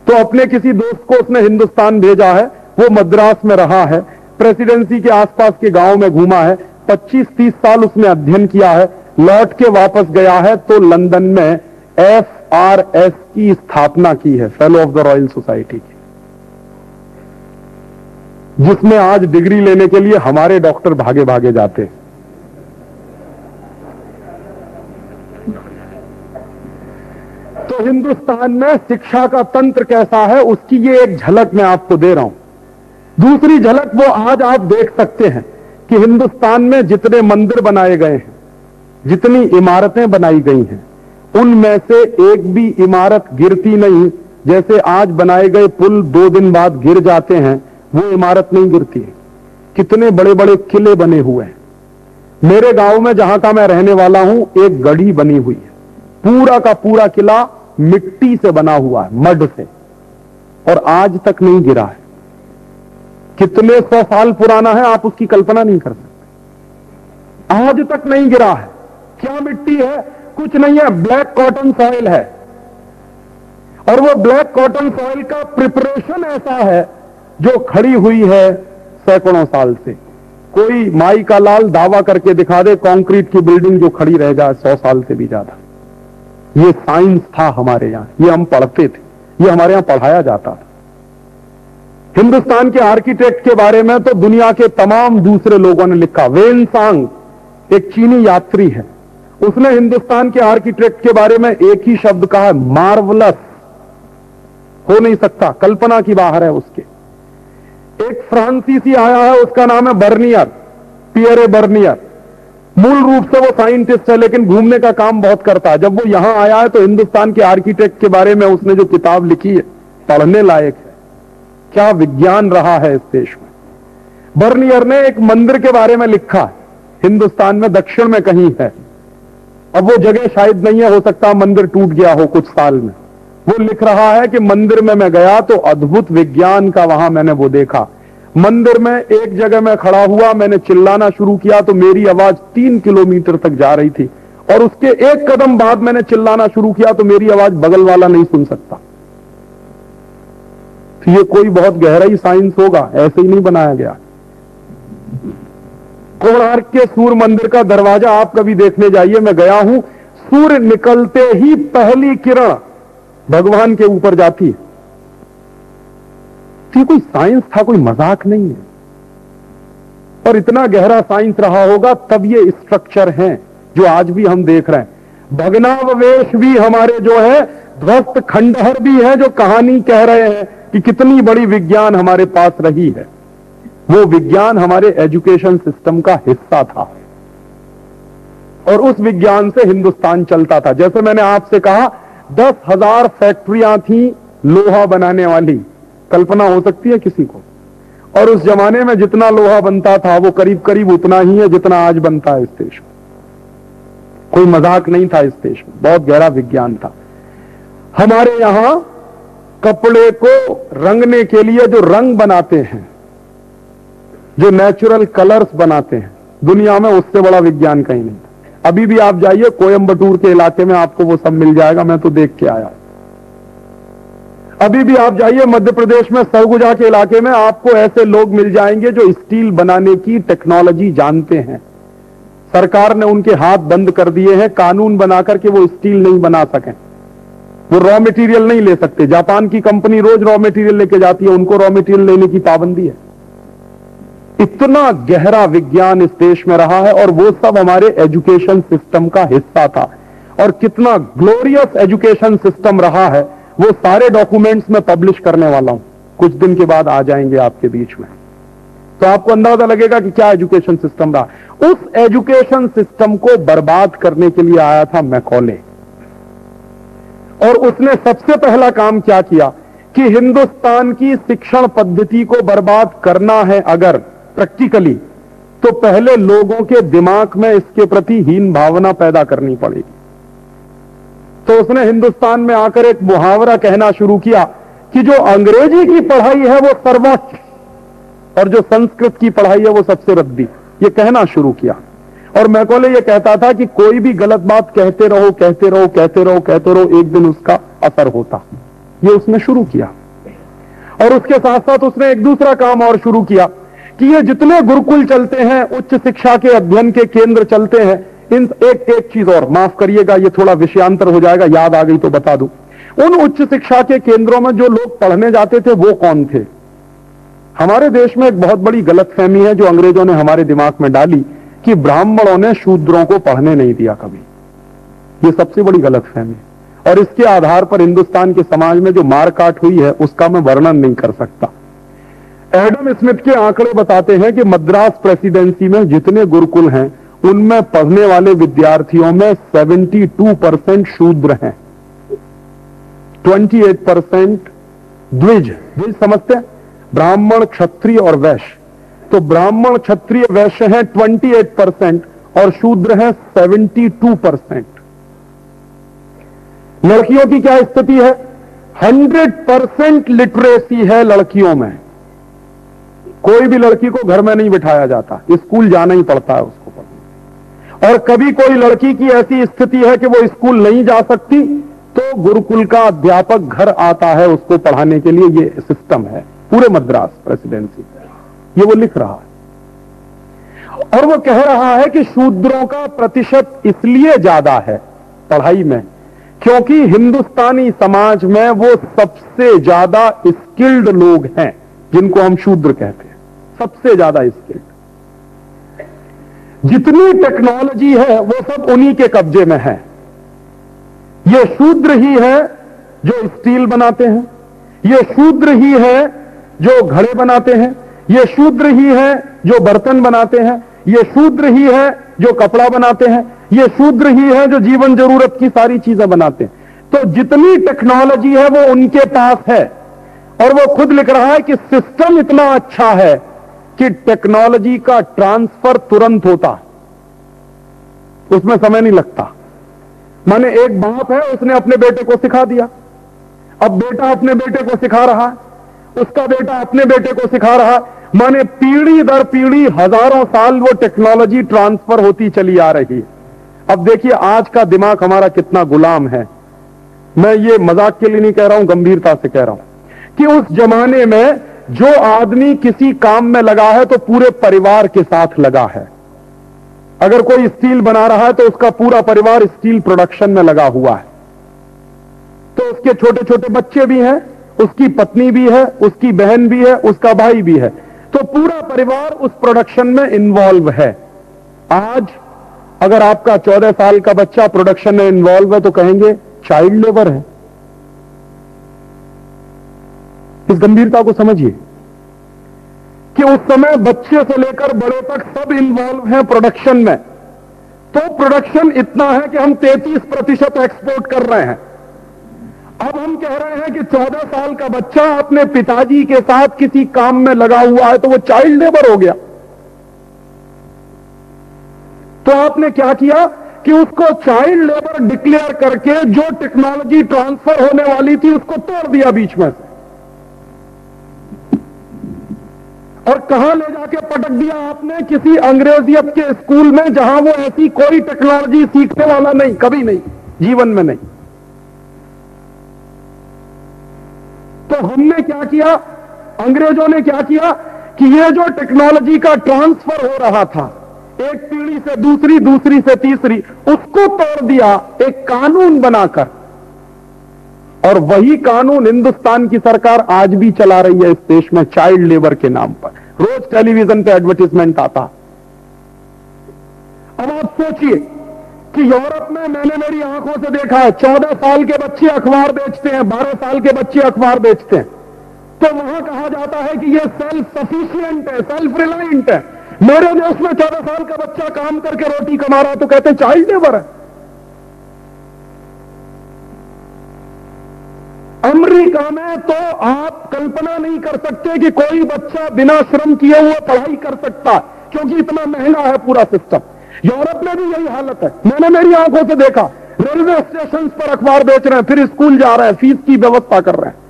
तो अपने किसी दोस्त को उसने हिंदुस्तान भेजा है, वो मद्रास में रहा है, प्रेसिडेंसी के आसपास के गाँव में घूमा है 25-30 साल उसने अध्ययन किया है, लौट के वापस गया है तो लंदन में एफ़ आर एस की स्थापना की है fellow of the Royal Society की। जिसमें आज डिग्री लेने के लिए हमारे डॉक्टर भागे भागे जाते हैं। हिंदुस्तान में शिक्षा का तंत्र कैसा है, उसकी ये एक झलक मैं आपको दे रहा हूँ। दूसरी झलक वो आज आप देख सकते हैं कि हिंदुस्तान में जितने मंदिर बनाए गए हैं, जितनी इमारतें बनाई गई हैं, उनमें से एक भी इमारत गिरती नहीं। जैसे आज बनाए गए पुल दो दिन बाद गिर जाते हैं, वो इमारत नहीं गिरती है। कितने बड़े बड़े किले बने हुए हैं। मेरे गाँव में जहाँ का मैं रहने वाला हूँ, एक गढ़ी बनी हुई है। पूरा का पूरा किला मिट्टी से बना हुआ है, मड से। और आज तक नहीं गिरा है। कितने सौ साल पुराना है, आप उसकी कल्पना नहीं कर सकते। आज तक नहीं गिरा है। क्या मिट्टी है? कुछ नहीं है। ब्लैक कॉटन सॉइल है। और वो ब्लैक कॉटन सॉइल का प्रिपरेशन ऐसा है, जो खड़ी हुई है सैकड़ों साल से। कोई माई का लाल दावा करके दिखा दे, कंक्रीट की बिल्डिंग जो खड़ी रह जाए, सौ साल से भी ज़्यादा। ये साइंस था हमारे यहाँ, ये हम पढ़ते थे, ये हमारे यहाँ पढ़ाया जाता था। हिंदुस्तान के आर्किटेक्ट के बारे में तो दुनिया के तमाम दूसरे लोगों ने लिखा, वेन सांग, एक चीनी यात्री है। उसने हिंदुस्तान के आर्किटेक्ट के बारे में एक ही शब्द कहा है मार्वलस। हो नहीं सकता, कल्पना की बाहर है उसके। एक फ्रांसीसी आया है, उसका नाम है बर्नियर, पियरे बर्नियर। मूल रूप से वो साइंटिस्ट है, लेकिन घूमने का काम बहुत करता है। जब वो यहाँ आया है तो हिंदुस्तान के आर्किटेक्ट के बारे में उसने जो किताब लिखी है, पढ़ने लायक है। क्या विज्ञान रहा है इस देश में? बर्नियर ने एक मंदिर के बारे में लिखा हिंदुस्तान में दक्षिण में कहीं है। अब वो जगह शायद नहीं है, हो सकता मंदिर टूट गया हो कुछ साल में। वो लिख रहा है कि मंदिर में मैं गया तो अद्भुत विज्ञान का वहाँ मैंने वो देखा। मंदिर में एक जगह में खड़ा हुआ, मैंने चिल्लाना शुरू किया तो मेरी आवाज़ तीन किलोमीटर तक जा रही थी। और उसके एक कदम बाद मैंने चिल्लाना शुरू किया तो मेरी आवाज़ बगल वाला नहीं सुन सकता। तो ये कोई बहुत गहरा ही साइंस होगा, ऐसे ही नहीं बनाया गया। कोणार्क के सूर्य मंदिर का दरवाज़ा आप कभी देखने जाइए, मैं गया हूँ। सूर्य निकलते ही पहली किरण भगवान के ऊपर जाती है। तो कोई साइंस था, कोई मज़ाक नहीं है। और इतना गहरा साइंस रहा होगा, तब ये स्ट्रक्चर हैं, जो आज भी हम देख रहे हैं। भगनाववेश भी हमारे जो है, ध्वस्त खंडहर भी है, जो कहानी कह रहे हैं कि कितनी बड़ी विज्ञान हमारे पास रही है। वो विज्ञान हमारे एजुकेशन सिस्टम का हिस्सा था। और उस विज्ञान से हिंदुस्तान चलता था। जैसे मैंने आपसे कहा, दस हज़ार फैक्ट्रियाँ थी, लोहा बनाने वाली। कल्पना हो सकती है किसी को। और उस जमाने में जितना लोहा बनता था, वो करीब करीब उतना ही है जितना आज बनता है इस देश में। कोई मज़ाक नहीं था इस देश में, बहुत गहरा विज्ञान था। हमारे यहाँ कपड़े को रंगने के लिए जो रंग बनाते हैं, जो नेचुरल कलर्स बनाते हैं, दुनिया में उससे बड़ा विज्ञान कहीं नहीं। अभी भी आप जाइए कोयम्बटूर के इलाके में आपको वो सब मिल जाएगा, मैं तो देख के आया अभी भी आप जाइए मध्य प्रदेश में, सरगुजा के इलाके में, आपको ऐसे लोग मिल जाएँगे जो स्टील बनाने की टेक्नोलॉजी जानते हैं। सरकार ने उनके हाथ बंद कर दिए हैं, कानून बनाकर के वो स्टील नहीं बना सकें। वो रॉ मटेरियल नहीं ले सकते। जापान की कंपनी रोज रॉ मटेरियल लेके जाती है, उनको रॉ मटेरियल लेने की पाबंदी है। इतना गहरा विज्ञान इस देश में रहा है और वो सब हमारे एजुकेशन सिस्टम का हिस्सा था। और कितना ग्लोरियस एजुकेशन सिस्टम रहा है। वो सारे डॉक्यूमेंट्स में पब्लिश करने वाला हूँ। कुछ दिन के बाद आ जाएँगे आपके बीच में। तो आपको अंदाज़ा लगेगा कि क्या एजुकेशन सिस्टम रहा। उस एजुकेशन सिस्टम को बर्बाद करने के लिए आया था मैकॉले। और उसने सबसे पहला काम क्या किया कि हिंदुस्तान की शिक्षण पद्धति को बर्बाद करना है अगर प्रैक्टिकली तो पहले लोगों के दिमाग में इसके प्रति हीन भावना पैदा करनी पड़ेगी। तो उसने हिंदुस्तान में आकर एक मुहावरा कहना शुरू किया कि जो अंग्रेज़ी की पढ़ाई है वो सर्वोच्च और जो संस्कृत की पढ़ाई है वो सबसे रद्दी। ये कहना शुरू किया। और मैकोले ये कहता था कि कोई भी गलत बात कहते रहो कहते रहो कहते रहो कहते रहो, एक दिन उसका असर होता। ये उसने शुरू किया। और उसके साथ साथ उसने एक दूसरा काम और शुरू किया कि ये जितने गुरुकुल चलते हैं, उच्च शिक्षा के अध्ययन के केंद्र चलते हैं इन एक एक चीज़ और, माफ़ करिएगा, ये थोड़ा विषयांतर हो जाएगा, याद आ गई तो बता दूँ। उन उच्च शिक्षा के केंद्रों में जो लोग पढ़ने जाते थे, वो कौन थे? हमारे देश में एक बहुत बड़ी गलतफहमी है जो अंग्रेज़ों ने हमारे दिमाग में डाली कि ब्राह्मणों ने शूद्रों को पढ़ने नहीं दिया कभी। ये सबसे बड़ी गलतफहमी और इसके आधार पर हिंदुस्तान के समाज में जो मारकाट हुई है, उसका मैं वर्णन नहीं कर सकता। एडम स्मिथ के आंकड़े बताते हैं कि मद्रास प्रेसिडेंसी में जितने गुरुकुल हैं उनमें पढ़ने वाले विद्यार्थियों में 72 परसेंट शूद्र हैं। 28 परसेंट द्विज। द्विज समझते हैं? ब्राह्मण, क्षत्रिय और वैश्य। तो ब्राह्मण, क्षत्रिय, वैश्य हैं 28 परसेंट और शूद्र हैं 72 परसेंट। लड़कियों की क्या स्थिति है? 100 परसेंट लिटरेसी है लड़कियों में। कोई भी लड़की को घर में नहीं बिठाया जाता। स्कूल जाना ही पड़ता है उसको। और कभी कोई लड़की की ऐसी स्थिति है कि वो स्कूल नहीं जा सकती तो गुरुकुल का अध्यापक घर आता है, उसको पढ़ाने के लिए ये सिस्टम है, पूरे मद्रास प्रेसिडेंसी ये वो लिख रहा है। और वो कह रहा है कि शूद्रों का प्रतिशत इसलिए ज़्यादा है, पढ़ाई में, क्योंकि हिंदुस्तानी समाज में वो सबसे ज़्यादा स्किल्ड लोग हैं, जिनको हम शूद्र कहते हैं। सबसे ज़्यादा स्किल्ड। जितनी टेक्नोलॉजी है, वो सब उन्हीं के कब्जे में है। ये शूद्र ही है जो स्टील बनाते हैं। ये शूद्र ही है जो घड़े बनाते हैं। ये शूद्र ही है जो बर्तन बनाते हैं। ये शूद्र ही है जो कपड़ा बनाते हैं। ये शूद्र ही है जो जीवन ज़रूरत की सारी चीज़ें बनाते हैं। तो जितनी टेक्नोलॉजी है, वो उनके पास है। और वो खुद लिख रहा है कि सिस्टम इतना अच्छा है। कि टेक्नोलॉजी का ट्रांसफ़र तुरंत होता। उसमें समय नहीं लगता। माने एक बाप है, उसने अपने बेटे को सिखा दिया। अब बेटा अपने बेटे को सिखा रहा है। उसका बेटा अपने बेटे को सिखा रहा है। माने पीढ़ी दर पीढ़ी, हज़ारों साल वो टेक्नोलॉजी ट्रांसफ़र होती चली आ रही है। अब देखिए, आज का दिमाग हमारा कितना गुलाम है। मैं ये मज़ाक के लिए नहीं कह रहा हूँ, गंभीरता से कह रहा हूँ कि उस जमाने में जो आदमी किसी काम में लगा है तो पूरे परिवार के साथ लगा है। अगर कोई स्टील बना रहा है तो उसका पूरा परिवार स्टील प्रोडक्शन में लगा हुआ है। तो उसके छोटे छोटे बच्चे भी हैं, उसकी पत्नी भी है, उसकी बहन भी है, उसका भाई भी है। तो पूरा परिवार उस प्रोडक्शन में इन्वॉल्व है। आज अगर आपका चौदह साल का बच्चा प्रोडक्शन में इन्वॉल्व है तो कहेंगे, चाइल्ड लेबर है। इस गंभीरता को समझिए कि उस समय बच्चे से लेकर बड़े तक सब इन्वॉल्व हैं प्रोडक्शन में। तो प्रोडक्शन इतना है कि हम 33 प्रतिशत एक्सपोर्ट कर रहे हैं। अब हम कह रहे हैं कि 14 साल का बच्चा अपने पिताजी के साथ किसी काम में लगा हुआ है तो वो चाइल्ड लेबर हो गया। तो आपने क्या किया कि उसको चाइल्ड लेबर डिक्लेयर करके जो टेक्नोलॉजी ट्रांसफ़र होने वाली थी, उसको तोड़ दिया बीच में से। और कहाँ ले जाके पटक दिया आपने? किसी अंग्रेजियत के स्कूल में जहाँ वो ऐसी कोई टेक्नोलॉजी सीखने वाला नहीं, कभी नहीं, जीवन में नहीं। तो हमने क्या किया? अंग्रेज़ों ने क्या किया कि ये जो टेक्नोलॉजी का ट्रांसफ़र हो रहा था, एक पीढ़ी से दूसरी दूसरी से तीसरी, उसको तोड़ दिया, एक कानून बनाकर। और वही कानून हिंदुस्तान की सरकार आज भी चला रही है इस देश में चाइल्ड लेबर के नाम पर। रोज टेलीविज़न पे एडवर्टीजमेंट आता। अब आप सोचिए कि यूरोप में मैंने मेरी आँखों से देखा है, चौदह साल के बच्चे अखबार बेचते हैं, बारह साल के बच्चे अखबार बेचते हैं। तो वहाँ कहा जाता है कि ये सेल्फ सफिशियंट है सेल्फ रिलायंट है। मेरे देश में चौदह साल का बच्चा काम करके रोटी कमा रहा है तो कहते चाइल्ड लेबर है। अमेरिका में तो आप कल्पना नहीं कर सकते कि कोई बच्चा बिना श्रम किए हुए पढ़ाई कर सकता, क्योंकि इतना महँगा है पूरा सिस्टम यूरोप में भी यही हालत है। मैंने मेरी आँखों से देखा, रेलवे स्टेशन पर अखबार बेच रहे हैं, फिर स्कूल जा रहे हैं फ़ीस की व्यवस्था कर रहे हैं।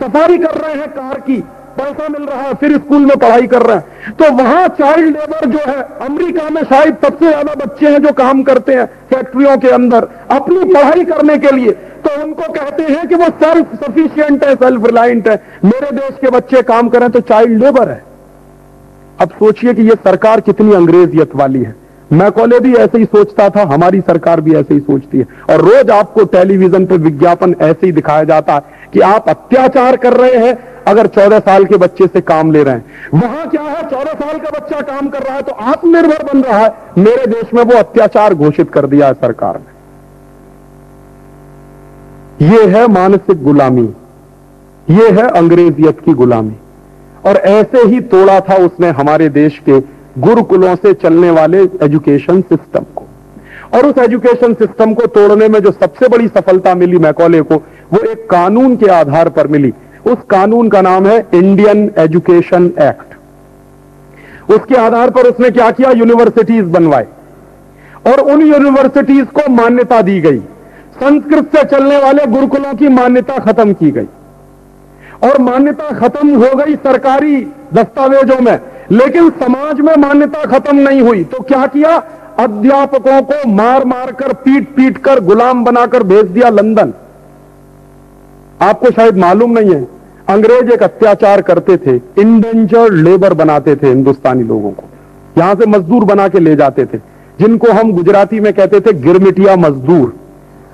सफारी कर रहे हैं कार की। पैसा मिल रहा है, फिर स्कूल में पढ़ाई कर रहे हैं। तो वहाँ चाइल्ड लेबर जो है, अमेरिका में शायद सबसे ज़्यादा बच्चे हैं जो काम करते हैं फैक्ट्रियों के अंदर, अपनी पढ़ाई करने के लिए। तो उनको कहते हैं कि वो सेल्फ सफिशियंट है सेल्फ रिलायंट है। मेरे देश के बच्चे काम करें तो चाइल्ड लेबर है। अब सोचिए कि ये सरकार कितनी अंग्रेजियत वाली है। मैकौले भी ऐसे ही सोचता था, हमारी सरकार भी ऐसे ही सोचती है। और रोज आपको टेलीविज़न पर विज्ञापन ऐसे ही दिखाया जाता है कि आप अत्याचार कर रहे हैं अगर 14 साल के बच्चे से काम ले रहे हैं। वहाँ क्या है? 14 साल का बच्चा काम कर रहा है तो आत्मनिर्भर बन रहा है। मेरे देश में वो अत्याचार घोषित कर दिया है सरकार ने। ये है मानसिक गुलामी। ये है अंग्रेजियत की गुलामी। और ऐसे ही तोड़ा था उसने हमारे देश के गुरुकुलों से चलने वाले एजुकेशन सिस्टम को। और उस एजुकेशन सिस्टम को तोड़ने में जो सबसे बड़ी सफलता मिली मैकौले को, वो एक कानून के आधार पर मिली। उस कानून का नाम है इंडियन एजुकेशन एक्ट। उसके आधार पर उसने क्या किया? यूनिवर्सिटीज बनवाए। और उन यूनिवर्सिटीज को मान्यता दी गई। संस्कृत से चलने वाले गुरुकुलों की मान्यता खत्म की गई। और मान्यता खत्म हो गई सरकारी दस्तावेजों में, लेकिन समाज में मान्यता खत्म नहीं हुई। तो क्या किया? अध्यापकों को मार मार कर पीट पीट कर गुलाम बनाकर भेज दिया लंदन। आपको शायद मालूम नहीं है, अंग्रेज़ एक अत्याचार करते थे इंडेंजर्ड लेबर बनाते थे हिंदुस्तानी लोगों को। यहाँ से मजदूर बना के ले जाते थे, जिनको हम गुजराती में कहते थे गिरमिटिया मजदूर।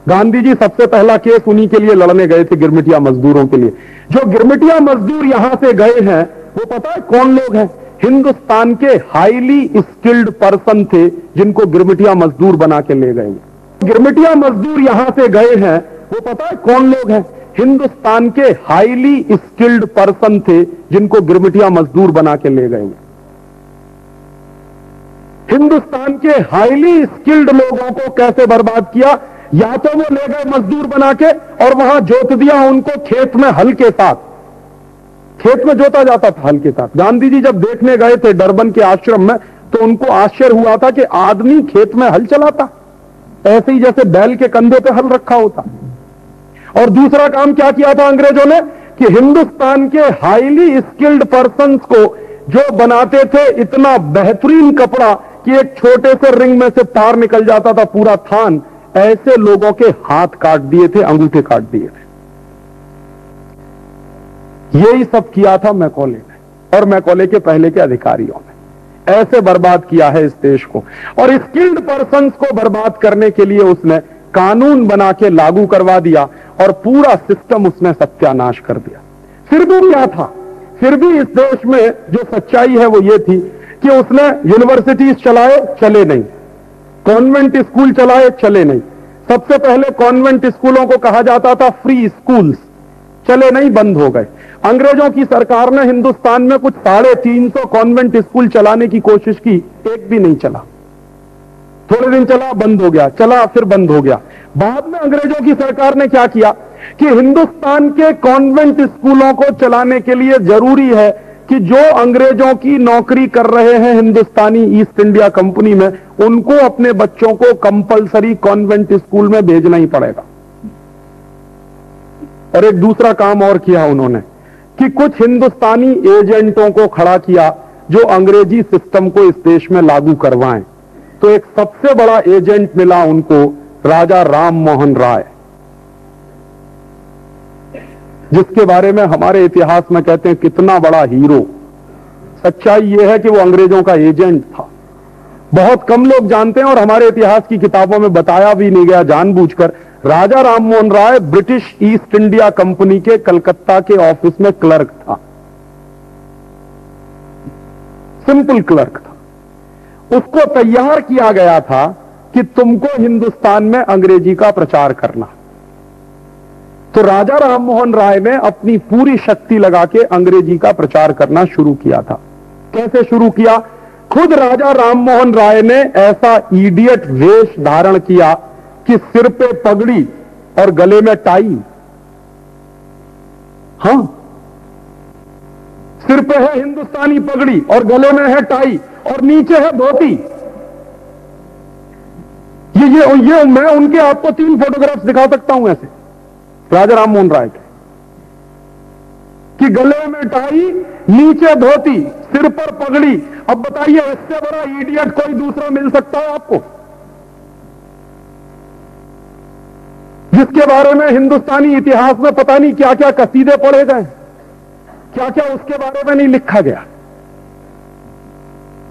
गांधी जी सबसे पहला केस उन्हीं के लिए लड़ने गए थे गिरमिटिया मजदूरों के लिए। जो गिरमिटिया मजदूर यहाँ से गए हैं, वो पता है कौन लोग हैं? हिंदुस्तान के हाईली स्किल्ड पर्सन थे, जिनको गिरमिटिया मजदूर बना के ले गए। गिरमिटिया मजदूर यहाँ से गए हैं, वो पता है कौन लोग हैं? हिंदुस्तान के हाईली स्किल्ड पर्सन थे, जिनको गिरमिटिया मजदूर बना के ले गए। हिंदुस्तान के हाईली स्किल्ड लोगों को कैसे बर्बाद किया? या तो वो ले गए मजदूर बना के, और वहाँ जोत दिया उनको खेत में हल के साथ। खेत में जोता जाता था हल के साथ। गांधी जी जब देखने गए थे डरबन के आश्रम में तो उनको आश्चर्य हुआ था कि आदमी खेत में हल चलाता। ऐसे ही जैसे बैल के कंधे पे हल रखा होता। और दूसरा काम क्या किया था अंग्रेज़ों ने? कि हिंदुस्तान के हाईली स्किल्ड पर्सन को जो बनाते थे, इतना बेहतरीन कपड़ा कि एक छोटे से रिंग में से तार निकल जाता था, पूरा थान। ऐसे लोगों के हाथ काट दिए थे, अंगूठे काट दिए थे। यही सब किया था मैकौले ने, और मैकौले के पहले के अधिकारियों ने। ऐसे बर्बाद किया है इस देश को। और स्किल्ड पर्सन को बर्बाद करने के लिए उसने कानून बना के लागू करवा दिया और पूरा सिस्टम उसने सत्यानाश कर दिया। फिर भी क्या था? फिर भी इस देश में जो सच्चाई है वो ये थी कि उसने यूनिवर्सिटीज चलाए, चले नहीं। कॉन्वेंट स्कूल चलाए, चले नहीं। सबसे पहले कॉन्वेंट स्कूलों को कहा जाता था फ्री स्कूल्स चले नहीं, बंद हो गए। अंग्रेज़ों की सरकार ने हिंदुस्तान में कुछ साढ़े तीन सौ कॉन्वेंट स्कूल चलाने की कोशिश की, एक भी नहीं चला। थोड़े दिन चला, बंद हो गया। चला, फिर बंद हो गया। बाद में अंग्रेज़ों की सरकार ने क्या किया कि हिंदुस्तान के कॉन्वेंट स्कूलों को चलाने के लिए ज़रूरी है कि जो अंग्रेज़ों की नौकरी कर रहे हैं हिंदुस्तानी ईस्ट इंडिया कंपनी में, उनको अपने बच्चों को कंपलसरी कॉन्वेंट स्कूल में भेजना ही पड़ेगा। और एक दूसरा काम और किया उन्होंने कि कुछ हिंदुस्तानी एजेंटों को खड़ा किया जो अंग्रेज़ी सिस्टम को इस देश में लागू करवाएँ। तो एक सबसे बड़ा एजेंट मिला उनको राजा राम मोहन राय, जिसके बारे में हमारे इतिहास में कहते हैं कितना बड़ा हीरो। सच्चाई यह है कि वो अंग्रेज़ों का एजेंट था। बहुत कम लोग जानते हैं और हमारे इतिहास की किताबों में बताया भी नहीं गया जानबूझकर। Raja Ram Mohan Roy British East India Company के कलकत्ता के ऑफ़िस में क्लर्क था। Simple clerk. उसको तैयार किया गया था कि तुमको हिंदुस्तान में अंग्रेज़ी का प्रचार करना। तो राजा राममोहन राय ने अपनी पूरी शक्ति लगा के अंग्रेज़ी का प्रचार करना शुरू किया था। कैसे शुरू किया? खुद राजा राममोहन राय ने ऐसा इडियट वेश धारण किया कि सिर पे पगड़ी और गले में टाई। हाँ। सिर पे है हिंदुस्तानी पगड़ी और गले में है टाई। और नीचे है धोती। ये ये ये, मैं उनके आपको तीन फोटोग्राफ्स दिखा सकता हूँ ऐसे। राजा राम मोहन राय के। कि गले में टाई, नीचे धोती, सिर पर पगड़ी। अब बताइए, इससे बड़ा इडियट कोई दूसरा मिल सकता है आपको? जिसके बारे में हिंदुस्तानी इतिहास में पता नहीं क्या क्या कसीदे पढ़े गए क्या क्या उसके बारे में नहीं लिखा गया।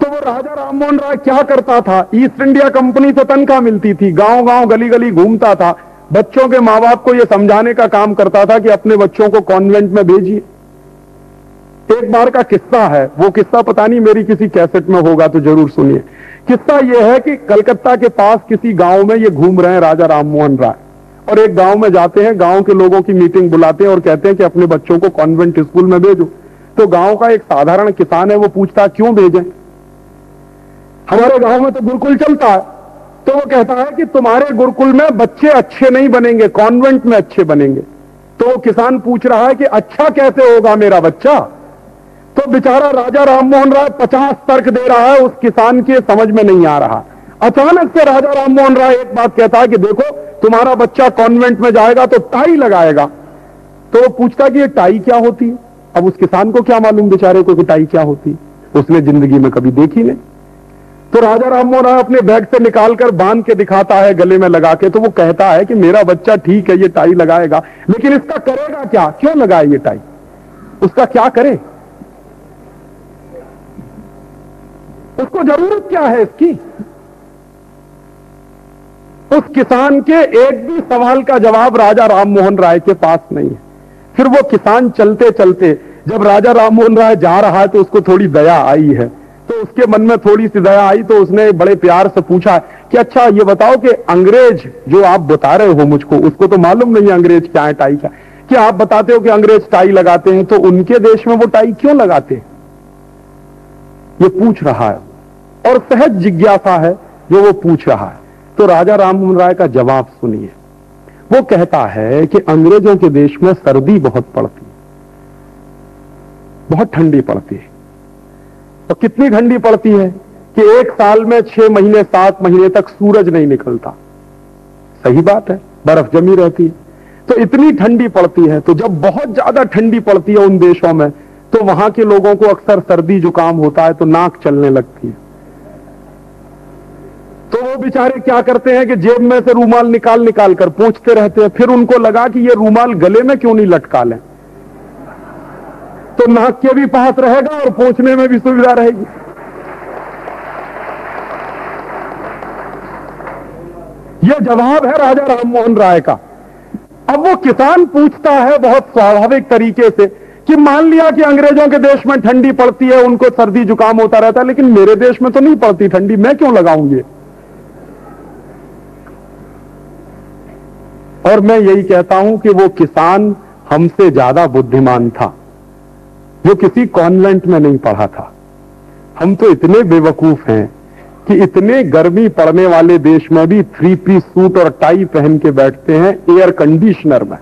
तो वो राजा राममोहन राय क्या करता था? ईस्ट इंडिया कंपनी से तनख्वाह मिलती थी। गाँव गाँव गली गली घूमता था। बच्चों के माँ बाप को यह समझाने का काम करता था कि अपने बच्चों को कॉन्वेंट में भेजिए। एक बार का किस्सा है। वो किस्सा पता नहीं मेरी किसी कैसेट में होगा तो ज़रूर सुनिए। किस्सा यह है कि कलकत्ता के पास किसी गाँव में ये घूम रहे हैं राजा राममोहन राय। और एक गाँव में जाते हैं, गाँव के लोगों की मीटिंग बुलाते हैं और कहते हैं कि अपने बच्चों को कॉन्वेंट स्कूल में भेजो। तो गाँव का एक साधारण किसान है, वो पूछता, क्यों भेजें? हमारे गाँव में तो गुरुकुल चलता है। तो वो कहता है कि तुम्हारे गुरुकुल में बच्चे अच्छे नहीं बनेंगे, कॉन्वेंट में अच्छे बनेंगे। तो किसान पूछ रहा है कि अच्छा कैसे होगा मेरा बच्चा? तो बेचारा राजा राममोहन राय पचास तर्क दे रहा है, उस किसान के समझ में नहीं आ रहा। अचानक से राजा राममोहन राय एक बात कहता है कि देखो, तुम्हारा बच्चा कॉन्वेंट में जाएगा तो टाई लगाएगा। तो वो पूछता कि ये टाई क्या होती है? अब उस किसान को क्या मालूम बेचारे को कि टाई क्या होती उसने ज़िंदगी में कभी देखी नहीं। तो राजा राम मोहन राय अपने बैग से निकालकर बाँध के दिखाता है, गले में लगा के तो वो कहता है कि मेरा बच्चा ठीक है, ये टाई लगाएगा। लेकिन इसका करेगा क्या? क्यों लगाए ये टाई? उसका क्या करे? उसको ज़रूरत क्या है इसकी? उस किसान के एक भी सवाल का जवाब राजा राम मोहन राय के पास नहीं है। फिर वो किसान चलते चलते जब राजा राम मोहन राय जा रहा है तो उसको थोड़ी दया आई है। तो उसके मन में थोड़ी सी दया आई तो उसने बड़े प्यार से पूछा, कि अच्छा ये बताओ कि अंग्रेज़ जो आप बता रहे हो मुझको, उसको तो मालूम नहीं अंग्रेज़ क्या है टाई क्या कि आप बताते हो कि अंग्रेज़ टाई लगाते हैं? तो उनके देश में वो टाई क्यों लगाते हैं? ये पूछ रहा है। और सहज जिज्ञासा है, जो वो पूछ रहा है। तो राजा राममोहन राय का जवाब सुनिए। वो कहता है कि अंग्रेज़ों के देश में सर्दी बहुत पड़ती है। बहुत ठंडी पड़ती है। तो कितनी ठंडी पड़ती है कि एक साल में छह महीने, सात महीने तक सूरज नहीं निकलता। सही बात है, बर्फ़ जमी रहती है। तो इतनी ठंडी पड़ती है तो जब बहुत ज़्यादा ठंडी पड़ती है उन देशों में तो वहाँ के लोगों को अक्सर सर्दी जुकाम होता है तो नाक चलने लगती है। तो वो बेचारे क्या करते हैं कि जेब में से रूमाल निकाल निकाल कर पूछते रहते हैं, फिर उनको लगा कि ये रूमाल गले में क्यों नहीं लटका लें? तो नाक के भी पास रहेगा और पहुँचने में भी सुविधा रहेगी। यह जवाब है राजा राममोहन राय का। अब वो किसान पूछता है बहुत स्वाभाविक तरीके से कि मान लिया कि अंग्रेज़ों के देश में ठंडी पड़ती है, उनको सर्दी जुकाम होता रहता है, लेकिन मेरे देश में तो नहीं पड़ती ठंडी, मैं क्यों लगाऊँ ये? और मैं यही कहता हूँ कि वो किसान हमसे ज़्यादा बुद्धिमान था। जो किसी कॉन्वेंट में नहीं पढ़ा था। हम तो इतने बेवकूफ़ हैं कि इतने गर्मी पड़ने वाले देश में भी थ्री पीस सूट और टाई पहन के बैठते हैं एयर कंडीशनर में।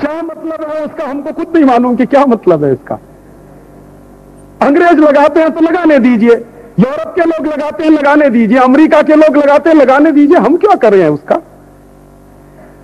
क्या मतलब है उसका हमको खुद नहीं मालूम कि क्या मतलब है इसका। अंग्रेज़ लगाते हैं तो लगाने दीजिए, यूरोप के लोग लगाते हैं, लगाने दीजिए, अमेरिका के लोग लगाते हैं, लगाने दीजिए, हम क्या कर रहे हैं उसका?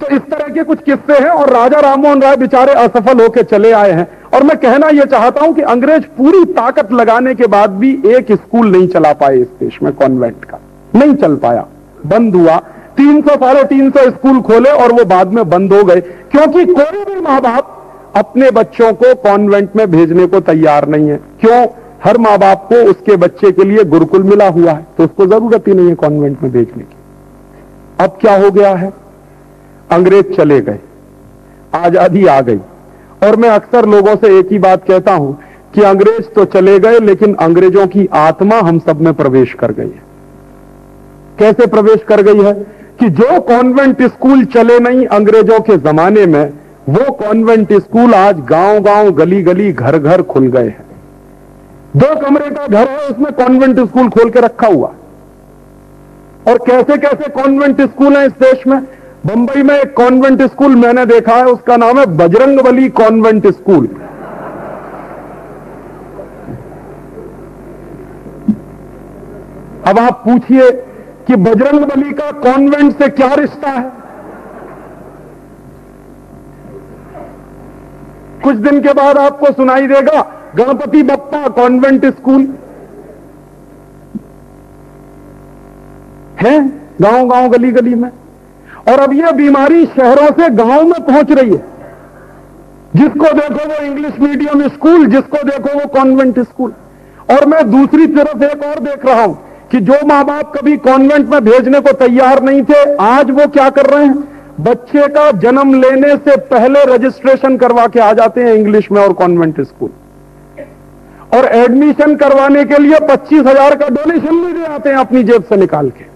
तो इस तरह के कुछ किस्से हैं और राजा राममोहन राय बेचारे असफल होकर चले आए हैं। और मैं कहना यह चाहता हूँ कि अंग्रेज़ पूरी ताकत लगाने के बाद भी एक स्कूल नहीं चला पाए इस देश में, कॉन्वेंट का। नहीं चल पाया। बंद हुआ। तीन सौ, साढ़े तीन सौ स्कूल खोले और वो बाद में बंद हो गए। क्योंकि कोई भी माँ बाप अपने बच्चों को कॉन्वेंट में भेजने को तैयार नहीं है। क्यों? हर माँ बाप को उसके बच्चे के लिए गुरुकुल मिला हुआ है तो उसको ज़रूरत ही नहीं है कॉन्वेंट में भेजने की। अब क्या हो गया है? अंग्रेज़ चले गए। आज़ादी आ गई। और मैं अक्सर लोगों से एक ही बात कहता हूँ कि अंग्रेज़ तो चले गए, लेकिन अंग्रेज़ों की आत्मा हम सब में प्रवेश कर गई है। कैसे प्रवेश कर गई है कि जो कॉन्वेंट स्कूल चले नहीं अंग्रेज़ों के जमाने में, वो कॉन्वेंट स्कूल आज गाँव गाँव गली गली घर घर खुल गए हैं। दो कमरे का घर है, उसमें कॉन्वेंट स्कूल खोल के रखा हुआ। और कैसे कैसे कॉन्वेंट स्कूल है इस देश में? बंबई में एक कॉन्वेंट स्कूल मैंने देखा है, उसका नाम है बजरंग बली कॉन्वेंट स्कूल। अब आप पूछिए कि बजरंग बली का कॉन्वेंट से क्या रिश्ता है? कुछ दिन के बाद आपको सुनाई देगा, गणपति बप्पा कॉन्वेंट स्कूल। है? गाँव गाँव गली गली में। और अब यह बीमारी शहरों से गाँव में पहुँच रही है। जिसको देखो वो इंग्लिश मीडियम स्कूल जिसको देखो वो कॉन्वेंट स्कूल और मैं दूसरी तरफ़ एक और देख रहा हूँ कि जो माँ बाप कभी कॉन्वेंट में भेजने को तैयार नहीं थे, आज वो क्या कर रहे हैं? बच्चे का जन्म लेने से पहले रजिस्ट्रेशन करवा के आ जाते हैं इंग्लिश में और कॉन्वेंट स्कूल और एडमिशन करवाने के लिए पच्चीस हज़ार का डोनेशन भी दे आते हैं अपनी जेब से निकाल के।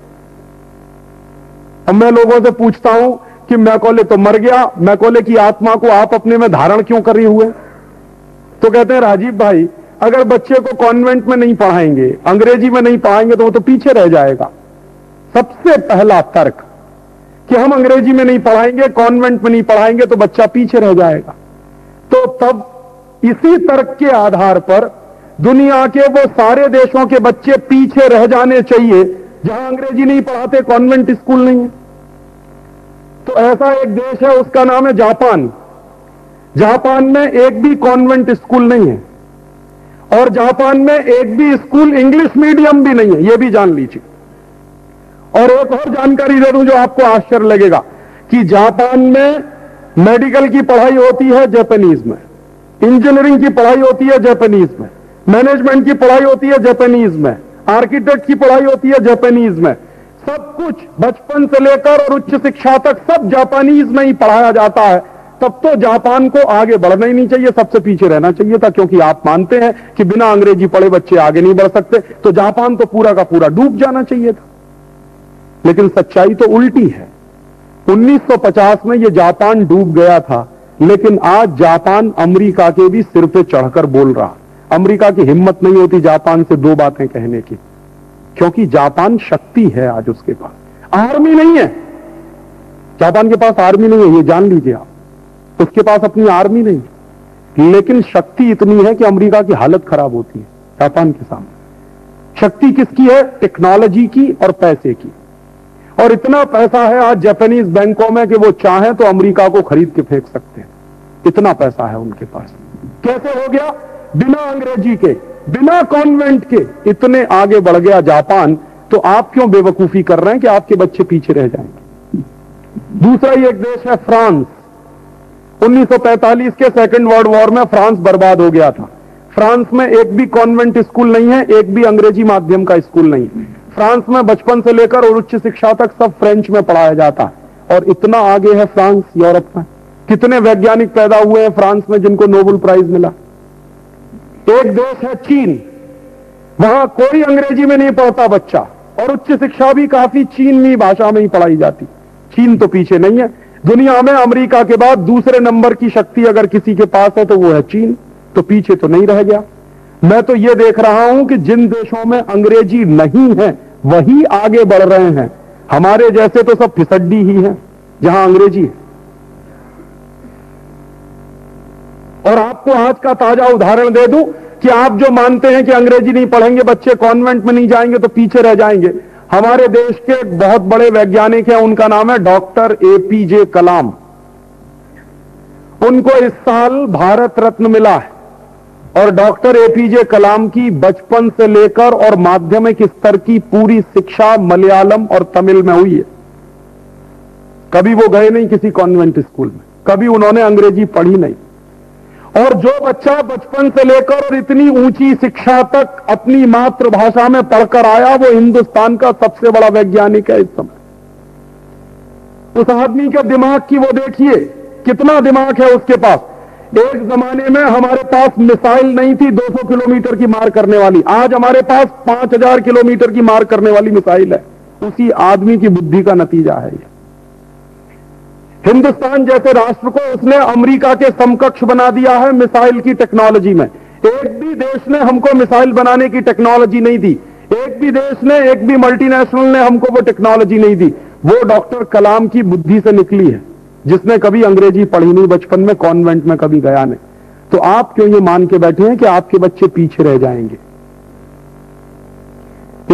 मैं लोगों से पूछता हूँ कि मैकोले तो मर गया मैकोले की आत्मा को आप अपने में धारण क्यों कर रही हुए? तो कहते हैं, राजीव भाई, अगर बच्चे को कॉन्वेंट में नहीं पढ़ाएँगे, अंग्रेज़ी में नहीं पढ़ाएँगे तो वो तो पीछे रह जाएगा। सबसे पहला तर्क कि हम अंग्रेज़ी में नहीं पढ़ाएँगे, कॉन्वेंट में नहीं पढ़ाएँगे तो बच्चा पीछे रह जाएगा। तो तब इसी तर्क के आधार पर दुनिया के वो सारे देशों के बच्चे पीछे रह जाने चाहिए जहाँ अंग्रेज़ी नहीं पढ़ाते कॉन्वेंट स्कूल नहीं है। तो ऐसा एक देश है, उसका नाम है जापान। जापान में एक भी कॉन्वेंट स्कूल नहीं है। और जापान में एक भी स्कूल इंग्लिश मीडियम भी नहीं है यह भी जान लीजिए। और एक और जानकारी दे दूँ जो आपको आश्चर्य लगेगा, कि जापान में मेडिकल की पढ़ाई होती है जापानीज में। इंजीनियरिंग की पढ़ाई होती है जापानीज में। मैनेजमेंट की पढ़ाई होती है जापानीज में। आर्किटेक्ट की पढ़ाई होती है जापानीज में। सब कुछ बचपन से लेकर और उच्च शिक्षा तक सब जापानीज में ही पढ़ाया जाता है। तब तो जापान को आगे बढ़ना ही नहीं चाहिए, सबसे पीछे रहना चाहिए था, क्योंकि आप मानते हैं कि बिना अंग्रेज़ी पढ़े बच्चे आगे नहीं बढ़ सकते तो जापान तो पूरा का पूरा डूब जाना चाहिए था। लेकिन सच्चाई तो उल्टी है। 1950 में यह जापान डूब गया था, लेकिन आज जापान अमेरिका के भी सिर पे चढ़कर बोल रहा अमेरिका की हिम्मत नहीं होती जापान से दो बातें कहने की, क्योंकि जापान शक्ति है आज उसके पास। आर्मी नहीं है। जापान के पास आर्मी नहीं है, ये जान लीजिए आप। उसके पास अपनी आर्मी नहीं लेकिन शक्ति इतनी है कि अमेरिका की हालत खराब होती है, जापान के सामने। शक्ति किसकी है? टेक्नोलॉजी की और पैसे की। और इतना पैसा है आज जापानीज बैंकों में कि वो चाहें तो अमेरिका को खरीद के फेंक सकते हैं। इतना पैसा है उनके पास। कैसे हो गया? बिना अंग्रेज़ी के, बिना कॉन्वेंट के इतने आगे बढ़ गया जापान तो आप क्यों बेवकूफ़ी कर रहे हैं कि आपके बच्चे पीछे रह जाएँगे दूसरा ही एक देश है फ्रांस। 1945 के सेकेंड वर्ल्ड वॉर में फ्रांस बर्बाद हो गया था। फ्रांस में एक भी कॉन्वेंट स्कूल नहीं है, एक भी अंग्रेज़ी माध्यम का स्कूल नहीं है। फ्रांस में बचपन से लेकर और उच्च शिक्षा तक सब फ्रेंच में पढ़ाया जाता है। और इतना आगे है फ्रांस, यूरोप में। कितने वैज्ञानिक पैदा हुए हैं फ्रांस में जिनको नोबेल प्राइज मिला? एक देश है चीन। वहाँ कोई अंग्रेज़ी में नहीं पढ़ता बच्चा। और उच्च शिक्षा भी काफ़ी चीनी भाषा में ही पढ़ाई जाती। चीन तो पीछे नहीं है। दुनिया में अमेरिका के बाद दूसरे नंबर की शक्ति अगर किसी के पास है तो वो है चीन। तो पीछे तो नहीं रह गया। मैं तो ये देख रहा हूँ कि जिन देशों में अंग्रेज़ी नहीं है, वही आगे बढ़ रहे हैं। हमारे जैसे तो सब फिसड्डी ही है, जहाँ अंग्रेज़ी है। आपको आज का ताज़ा उदाहरण दे दूँ कि आप जो मानते हैं कि अंग्रेज़ी नहीं पढ़ेंगे, बच्चे कॉन्वेंट में नहीं जाएँगे तो पीछे रह जाएँगे। हमारे देश के बहुत बड़े वैज्ञानिक हैं, उनका नाम है डॉक्टर एपीजे कलाम। उनको इस साल भारत रत्न मिला है। और डॉक्टर एपीजे कलाम की बचपन से लेकर और माध्यमिक स्तर की पूरी शिक्षा मलयालम और तमिल में हुई है। कभी वो गए नहीं किसी कॉन्वेंट स्कूल में। कभी उन्होंने अंग्रेज़ी पढ़ी नहीं। और जो बच्चा बचपन से लेकर और इतनी ऊँची शिक्षा तक अपनी मातृभाषा में पढ़कर आया, वो हिंदुस्तान का सबसे बड़ा वैज्ञानिक है इस समय। उस आदमी के दिमाग की वो देखिए, कितना दिमाग है उसके पास। एक जमाने में हमारे पास मिसाइल नहीं थी 200 किलोमीटर की मार करने वाली। आज हमारे पास 5000 किलोमीटर की मार करने वाली मिसाइल है। उसी आदमी की बुद्धि का नतीजा है ये। हिंदुस्तान जैसे राष्ट्र को उसने अमेरिका के समकक्ष बना दिया है मिसाइल की टेक्नोलॉजी में। एक भी देश ने हमको मिसाइल बनाने की टेक्नोलॉजी नहीं दी। एक भी देश ने, एक भी मल्टीनेशनल ने हमको वो टेक्नोलॉजी नहीं दी। वो डॉक्टर कलाम की बुद्धि से निकली है, जिसने कभी अंग्रेज़ी पढ़ी नहीं, बचपन में, कॉन्वेंट में कभी गया नहीं। तो आप क्यों ये मान के बैठे हैं कि आपके बच्चे पीछे रह जाएँगे?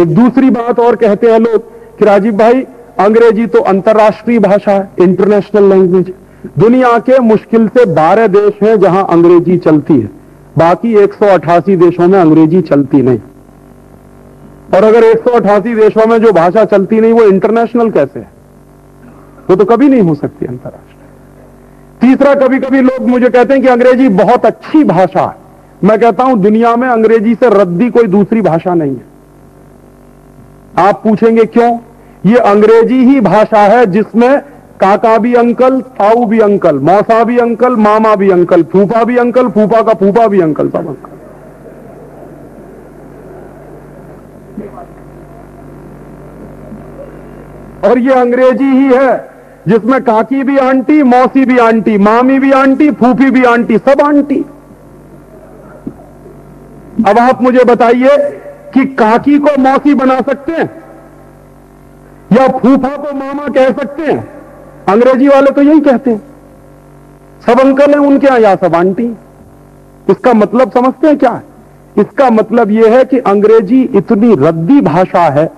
एक दूसरी बात और कहते हैं लोग कि राजीव भाई अंग्रेज़ी तो अंतर्राष्ट्रीय भाषा है इंटरनेशनल लैंग्वेज दुनिया के मुश्किल से 12 देश हैं जहाँ अंग्रेज़ी चलती है। बाकी 188 देशों में अंग्रेज़ी चलती नहीं। और अगर 188 देशों में जो भाषा चलती नहीं, वो इंटरनेशनल कैसे है? वो तो कभी नहीं हो सकती अंतर्राष्ट्रीय। तीसरा कभी कभी लोग मुझे कहते हैं कि अंग्रेज़ी बहुत अच्छी भाषा है। मैं कहता हूँ, दुनिया में अंग्रेज़ी से रद्दी कोई दूसरी भाषा नहीं है। आप पूछेंगे क्यों? ये अंग्रेज़ी ही भाषा है जिसमें काका भी अंकल, ताऊ भी अंकल, मौसा भी अंकल, मामा भी अंकल, फूफा भी अंकल, फूफा का फूफा भी अंकल सब अंकल। और ये अंग्रेज़ी ही है जिसमें काकी भी आंटी, मौसी भी आंटी, मामी भी आंटी, फूफी भी आंटी, सब आंटी। अब आप मुझे बताइए कि काकी को मौसी बना सकते हैं? या फूफा को मामा कह सकते हैं? अंग्रेज़ी वाले तो यही कहते हैं। सब अंकल हैं, उनके यहाँ या सब आंटी। इसका मतलब समझते हैं क्या इसका मतलब यह है कि अंग्रेज़ी इतनी रद्दी भाषा है,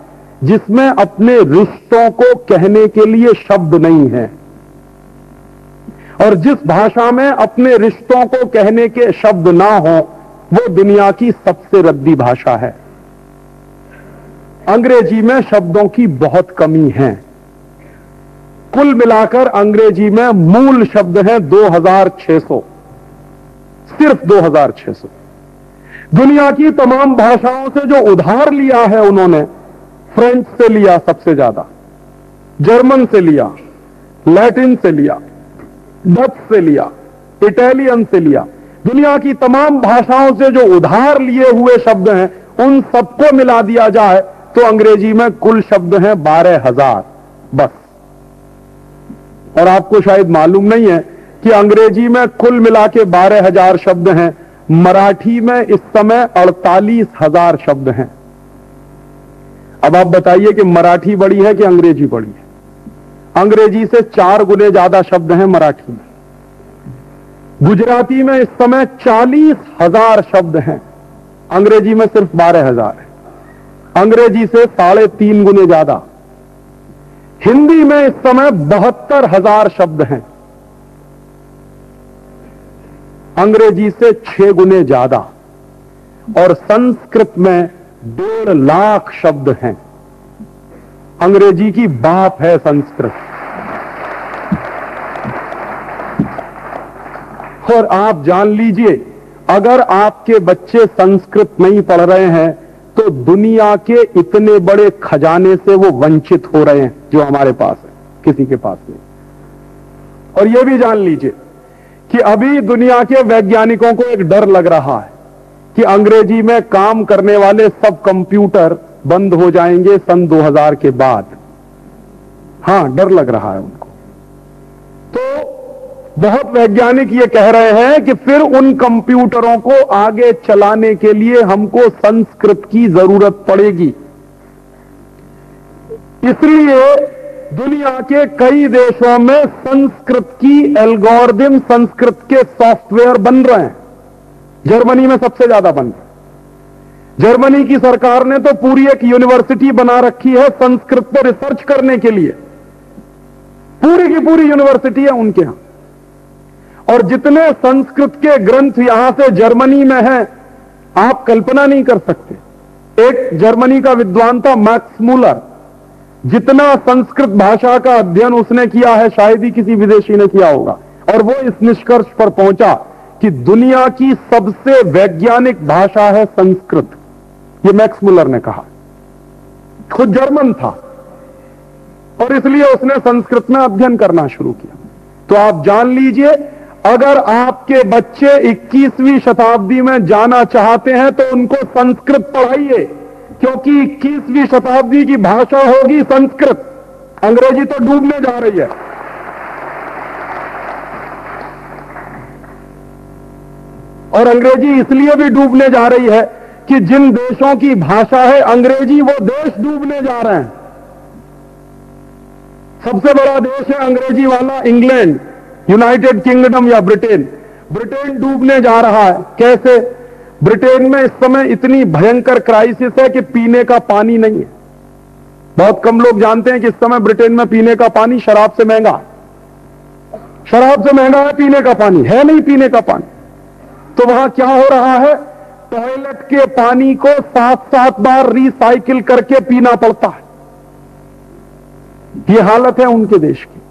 जिसमें अपने रिश्तों को कहने के लिए शब्द नहीं है। और जिस भाषा में अपने रिश्तों को कहने के शब्द ना हो, वो दुनिया की सबसे रद्दी भाषा है। अंग्रेज़ी में शब्दों की बहुत कमी है। कुल मिलाकर अंग्रेज़ी में मूल शब्द हैं 2600 सिर्फ़ 2600 दुनिया की तमाम भाषाओं से जो उधार लिया है उन्होंने, फ्रेंच से लिया सबसे ज़्यादा, जर्मन से लिया, लैटिन से लिया, डच से लिया, इटालियन से लिया, दुनिया की तमाम भाषाओं से जो उधार लिए हुए शब्द हैं, उन सबको मिला दिया जाए तो अंग्रेज़ी में कुल शब्द हैं बारह हज़ार। बस। और आपको शायद मालूम नहीं है कि अंग्रेज़ी में कुल मिला के बारह हज़ार शब्द हैं। मराठी में इस समय अड़तालीस हज़ार शब्द हैं। अब आप बताइए कि मराठी बड़ी है कि अंग्रेज़ी बड़ी है? अंग्रेज़ी से चार गुने ज़्यादा शब्द हैं मराठी में। गुजराती में इस समय चालीस हज़ार शब्द हैं। अंग्रेज़ी में सिर्फ़ बारह हज़ार। है अंग्रेज़ी से साढ़े तीन गुने ज़्यादा। हिंदी में इस समय बहत्तर हज़ार शब्द हैं। अंग्रेज़ी से छह गुने ज़्यादा। और संस्कृत में डेढ़ लाख शब्द हैं। अंग्रेज़ी की बाप है संस्कृत। और आप जान लीजिए, अगर आपके बच्चे संस्कृत नहीं पढ़ रहे हैं तो दुनिया के इतने बड़े खजाने से वो वंचित हो रहे हैं जो हमारे पास है, किसी के पास नहीं। और ये भी जान लीजिए कि अभी दुनिया के वैज्ञानिकों को एक डर लग रहा है कि अंग्रेज़ी में काम करने वाले सब कंप्यूटर बंद हो जाएँगे सन 2000 के बाद। हाँ, डर लग रहा है उनको। तो बहुत वैज्ञानिक ये कह रहे हैं कि फिर उन कंप्यूटरों को आगे चलाने के लिए हमको संस्कृत की ज़रूरत पड़ेगी। इसलिए दुनिया के कई देशों में संस्कृत की एल्गोरिदम, संस्कृत के सॉफ्टवेयर बन रहे हैं। जर्मनी में सबसे ज़्यादा बन रहे जर्मनी की सरकार ने तो पूरी एक यूनिवर्सिटी बना रखी है संस्कृत पर रिसर्च करने के लिए। पूरी की पूरी यूनिवर्सिटी है उनके यहाँ। और जितने संस्कृत के ग्रंथ यहाँ से जर्मनी में हैं, आप कल्पना नहीं कर सकते। एक जर्मनी का विद्वान था मैक्स मूलर। जितना संस्कृत भाषा का अध्ययन उसने किया है, शायद ही किसी विदेशी ने किया होगा। और वो इस निष्कर्ष पर पहुँचा कि दुनिया की सबसे वैज्ञानिक भाषा है संस्कृत। ये मैक्स मुलर ने कहा। खुद जर्मन था। और इसलिए उसने संस्कृत में अध्ययन करना शुरू किया। तो आप जान लीजिए अगर आपके बच्चे 21वीं शताब्दी में जाना चाहते हैं तो उनको संस्कृत पढ़ाइए, क्योंकि 21वीं शताब्दी की भाषा होगी संस्कृत। अंग्रेज़ी तो डूबने जा रही है। और अंग्रेज़ी इसलिए भी डूबने जा रही है कि जिन देशों की भाषा है अंग्रेज़ी, वो देश डूबने जा रहे हैं। सबसे बड़ा देश है अंग्रेज़ी वाला इंग्लैंड। यूनाइटेड किंगडम या ब्रिटेन। ब्रिटेन डूबने जा रहा है। कैसे? ब्रिटेन में इस समय इतनी भयंकर क्राइसिस है कि पीने का पानी नहीं है। बहुत कम लोग जानते हैं कि इस समय ब्रिटेन में पीने का पानी शराब से महँगा शराब से महँगा है, पीने का पानी है नहीं, पीने का पानी। तो वहाँ क्या हो रहा है? टॉयलेट के पानी को सात सात बार रिसाइकिल करके पीना पड़ता है। ये हालत है उनके देश की।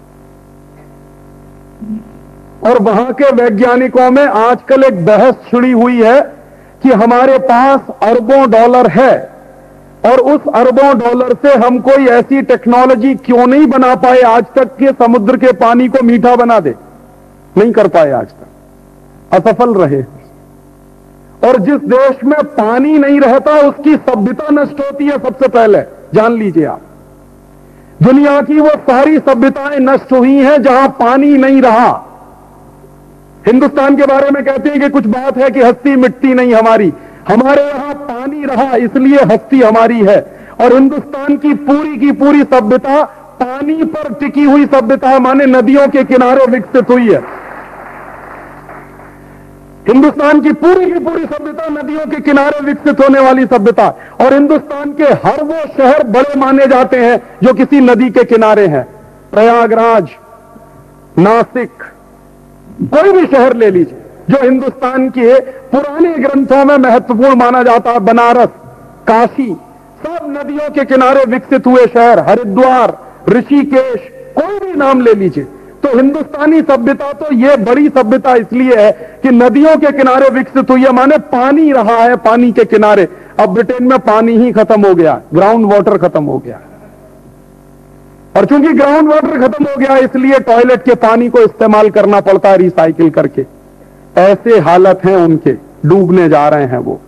और वहाँ के वैज्ञानिकों में आजकल एक बहस छिड़ी हुई है कि हमारे पास अरबों डॉलर है और उस अरबों डॉलर से हम कोई ऐसी टेक्नोलॉजी क्यों नहीं बना पाए आज तक के समुद्र के पानी को मीठा बना दे। नहीं कर पाए आज तक। असफल रहे। और जिस देश में पानी नहीं रहता, उसकी सभ्यता नष्ट होती है सबसे पहले। जान लीजिए आप। दुनिया की वो सारी सभ्यताएँ नष्ट हुई हैं जहाँ पानी नहीं रहा। हिंदुस्तान के बारे में कहते हैं कि कुछ बात है कि हस्ती मिट्टी नहीं हमारी। हमारे यहाँ पानी रहा, इसलिए हस्ती हमारी है। और हिंदुस्तान की पूरी की पूरी सभ्यता, पानी पर टिकी हुई सभ्यता, माने नदियों के किनारे विकसित हुई है। हिंदुस्तान की पूरी की पूरी सभ्यता नदियों के किनारे विकसित होने वाली सभ्यता। और हिंदुस्तान के हर वो शहर बड़े माने जाते हैं जो किसी नदी के किनारे हैं। प्रयागराज, नासिक कोई भी शहर ले लीजिए, जो हिंदुस्तान के पुराने ग्रंथों में महत्वपूर्ण माना जाता है, बनारस, काशी, सब नदियों के किनारे विकसित हुए शहर, हरिद्वार, ऋषिकेश, कोई भी नाम ले लीजिए। तो हिंदुस्तानी सभ्यता तो ये बड़ी सभ्यता इसलिए है कि नदियों के किनारे विकसित हुई है, माने पानी रहा है पानी के किनारे। अब ब्रिटेन में पानी ही खत्म हो गया, ग्राउंड वाटर खत्म हो गया। और चूँकि ग्राउंड वाटर खत्म हो गया, इसलिए टॉयलेट के पानी को इस्तेमाल करना पड़ता है रिसाइकिल करके। ऐसे हालत हैं उनके, डूबने जा रहे हैं वो।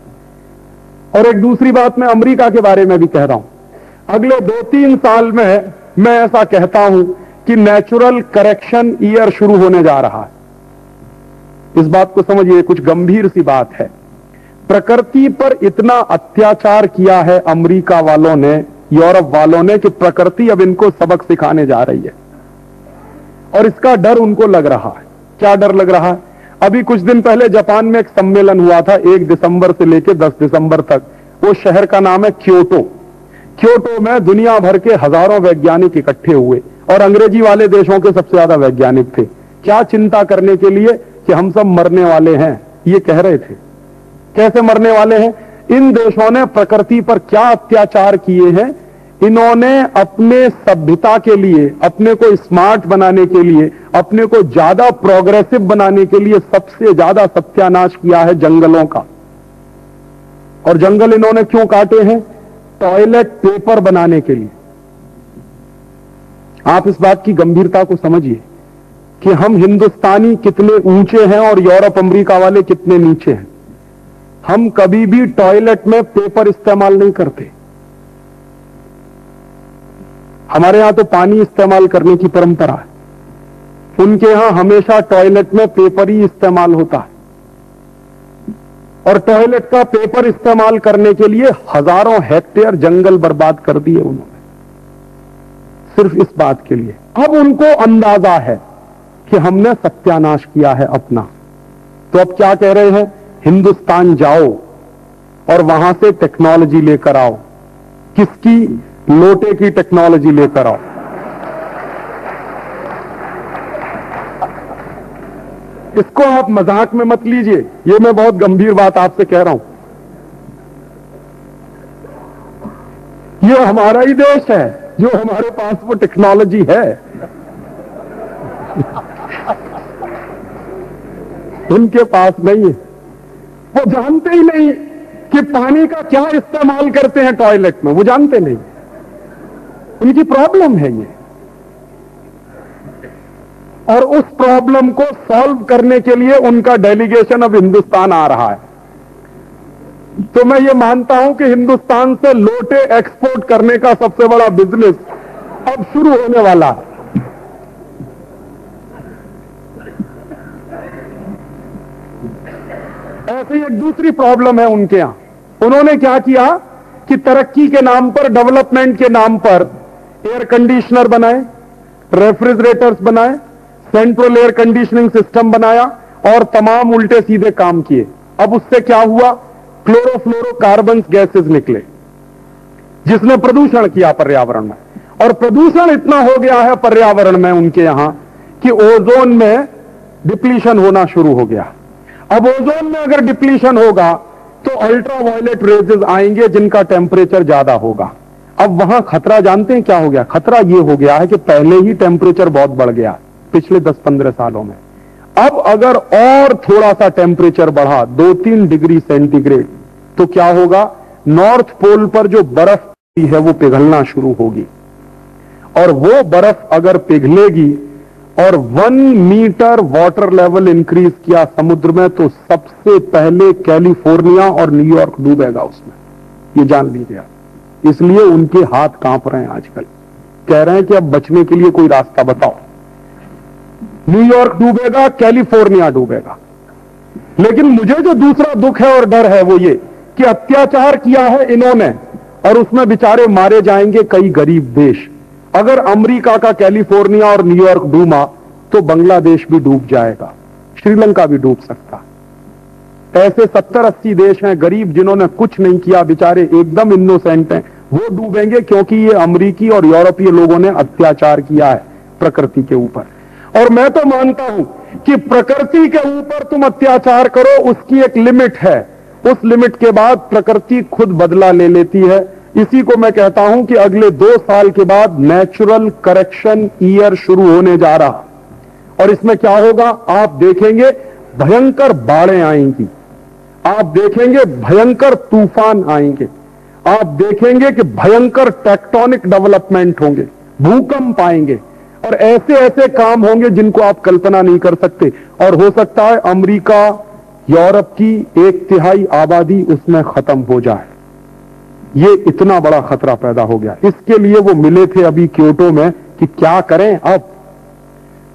और एक दूसरी बात मैं अमेरिका के बारे में भी कह रहा हूँ। अगले दो तीन साल में मैं ऐसा कहता हूँ कि नेचुरल करेक्शन ईयर शुरू होने जा रहा है। इस बात को समझिए, कुछ गंभीर सी बात है। प्रकृति पर इतना अत्याचार किया है अमेरिका वालों ने यूरोप वालों ने कि प्रकृति अब इनको सबक सिखाने जा रही है। और इसका डर उनको लग रहा है। क्या डर लग रहा है? अभी कुछ दिन पहले जापान में एक सम्मेलन हुआ था, एक दिसंबर से लेकर दस दिसंबर तक। वो शहर का नाम है क्योटो। क्योटो में दुनिया भर के हज़ारों वैज्ञानिक इकट्ठे हुए और अंग्रेज़ी वाले देशों के सबसे ज़्यादा वैज्ञानिक थे। क्या चिंता करने के लिए कि हम सब मरने वाले हैं? ये कह रहे थे। कैसे मरने वाले हैं? इन देशों ने प्रकृति पर क्या अत्याचार किए हैं? इन्होंने अपने सभ्यता के लिए, अपने को स्मार्ट बनाने के लिए, अपने को ज़्यादा प्रोग्रेसिव बनाने के लिए सबसे ज़्यादा सत्यानाश किया है जंगलों का। और जंगल इन्होंने क्यों काटे हैं? टॉयलेट पेपर बनाने के लिए। आप इस बात की गंभीरता को समझिए कि हम हिंदुस्तानी कितने ऊँचे हैं और यूरोप अमेरिका वाले कितने नीचे हैं। हम कभी भी टॉयलेट में पेपर इस्तेमाल नहीं करते। हमारे यहाँ तो पानी इस्तेमाल करने की परंपरा है। उनके यहाँ हमेशा टॉयलेट में पेपर ही इस्तेमाल होता है। और टॉयलेट का पेपर इस्तेमाल करने के लिए हज़ारों हेक्टेयर जंगल बर्बाद कर दिए उन्होंने। सिर्फ़ इस बात के लिए। अब उनको अंदाज़ा है कि हमने सत्यानाश किया है अपना। तो अब क्या कह रहे हैं? हिंदुस्तान जाओ और वहाँ से टेक्नोलॉजी लेकर आओ। किसकी लोटे की टेक्नोलॉजी लेकर आओ? इसको आप मज़ाक में मत लीजिए, ये मैं बहुत गंभीर बात आपसे कह रहा हूँ। ये हमारा ही देश है, जो हमारे पास वो टेक्नोलॉजी है। उनके पास नहीं है। वो जानते ही नहीं कि पानी का क्या इस्तेमाल करते हैं टॉयलेट में, वो जानते नहीं। उनकी प्रॉब्लम है ये। और उस प्रॉब्लम को सॉल्व करने के लिए उनका डेलीगेशन अब हिंदुस्तान आ रहा है। तो मैं ये मानता हूँ कि हिंदुस्तान से लोटे एक्सपोर्ट करने का सबसे बड़ा बिज़नेस अब शुरू होने वाला है। ऐसी एक दूसरी प्रॉब्लम है उनके यहाँ। उन्होंने क्या किया कि तरक्की के नाम पर डेवलपमेंट के नाम पर एयर कंडीशनर बनाए रेफ्रिजरेटर्स बनाए सेंट्रल एयर कंडीशनिंग सिस्टम बनाया और तमाम उल्टे सीधे काम किए। अब उससे क्या हुआ? क्लोरोफ्लोरोकार्बन गैसेस निकले, जिसने प्रदूषण किया पर्यावरण में। और प्रदूषण इतना हो गया है पर्यावरण में उनके यहाँ कि ओजोन में डिप्लीशन होना शुरू हो गया। अब ओजोन में अगर डिप्लीशन होगा तो अल्ट्रा वायलेट रेजेस आएँगे जिनका टेम्परेचर ज़्यादा होगा। अब वहाँ खतरा जानते हैं क्या हो गया? खतरा यह हो गया है कि पहले ही टेम्परेचर बहुत बढ़ गया पिछले 10-15 सालों में। अब अगर और थोड़ा सा टेम्परेचर बढ़ा दो तीन डिग्री सेंटीग्रेड तो क्या होगा? नॉर्थ पोल पर जो बर्फ़ है, वो पिघलना शुरू होगी। और वो बर्फ़ अगर पिघलेगी और one metre water level increase किया समुद्र में तो सबसे पहले कैलिफ़ोर्निया और न्यूयॉर्क डूबेगा उसमें। ये जान लीजिए आप। इसलिए उनके हाथ काँप रहे हैं आजकल। कह रहे हैं कि अब बचने के लिए कोई रास्ता बताओ। न्यूयॉर्क डूबेगा कैलिफ़ोर्निया डूबेगा। लेकिन मुझे जो दूसरा दुख है और डर है वो ये कि अत्याचार किया है इन्होंने, और उसमें बेचारे मारे जाएँगे कई गरीब देश। अगर अमेरिका का कैलिफ़ोर्निया और न्यूयॉर्क डूबा तो बांग्लादेश भी डूब जाएगा, श्रीलंका भी डूब सकता। ऐसे सत्तर अस्सी देश हैं, गरीब जिन्होंने कुछ नहीं किया, बेचारे एकदम इनोसेंट हैं। वो डूबेंगे क्योंकि ये अमरीकी और यूरोपीय लोगों ने अत्याचार किया है प्रकृति के ऊपर। और मैं तो मानता हूँ कि प्रकृति के ऊपर तुम अत्याचार करो, उसकी एक लिमिट है। उस लिमिट के बाद प्रकृति खुद बदला ले लेती है इसी को मैं कहता हूँ कि अगले दो साल के बाद नेचुरल करेक्शन ईयर शुरू होने जा रहा। और इसमें क्या होगा? आप देखेंगे भयंकर बाढ़ें आएँगी। आप देखेंगे भयंकर तूफ़ान आएँगे। आप देखेंगे कि भयंकर टेक्टोनिक डेवलपमेंट होंगे, भूकंप आएँगे। और ऐसे ऐसे काम होंगे जिनको आप कल्पना नहीं कर सकते। और हो सकता है अमेरिका, यूरोप की एक तिहाई आबादी उसमें खत्म हो जाए। ये इतना बड़ा खतरा पैदा हो गया। इसके लिए वो मिले थे अभी क्योटो में कि क्या करें अब।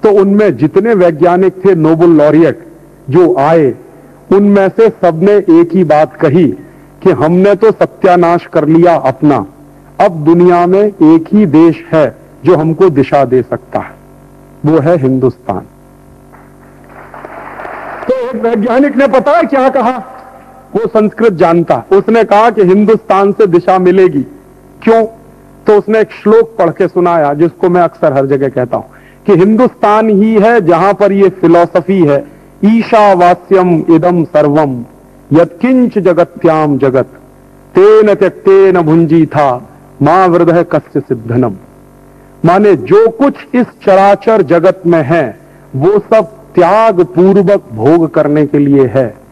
तो उनमें जितने वैज्ञानिक थे, नोबल लॉरियट जो आए, उनमें से सबने एक ही बात कही कि हमने तो सत्यानाश कर लिया अपना। अब दुनिया में एक ही देश है जो हमको दिशा दे सकता है। वो है हिंदुस्तान। तो एक वैज्ञानिक ने पता है क्या कहा? वो संस्कृत जानता। उसने कहा कि हिंदुस्तान से दिशा मिलेगी। क्यों? तो उसने एक श्लोक पढ़ के सुनाया, जिसको मैं अक्सर हर जगह कहता हूँ, कि हिंदुस्तान ही है जहाँ पर ये फिलॉसफी है। ईशावास्यम इदम सर्वम, यत्किंच जगत्याम जगत। तेन त्यक्तेन भुंजी था माँ वृदय कस्य सिद्धनम। माने जो कुछ इस चराचर जगत में है, वो सब त्याग पूर्वक भोग करने के लिए है।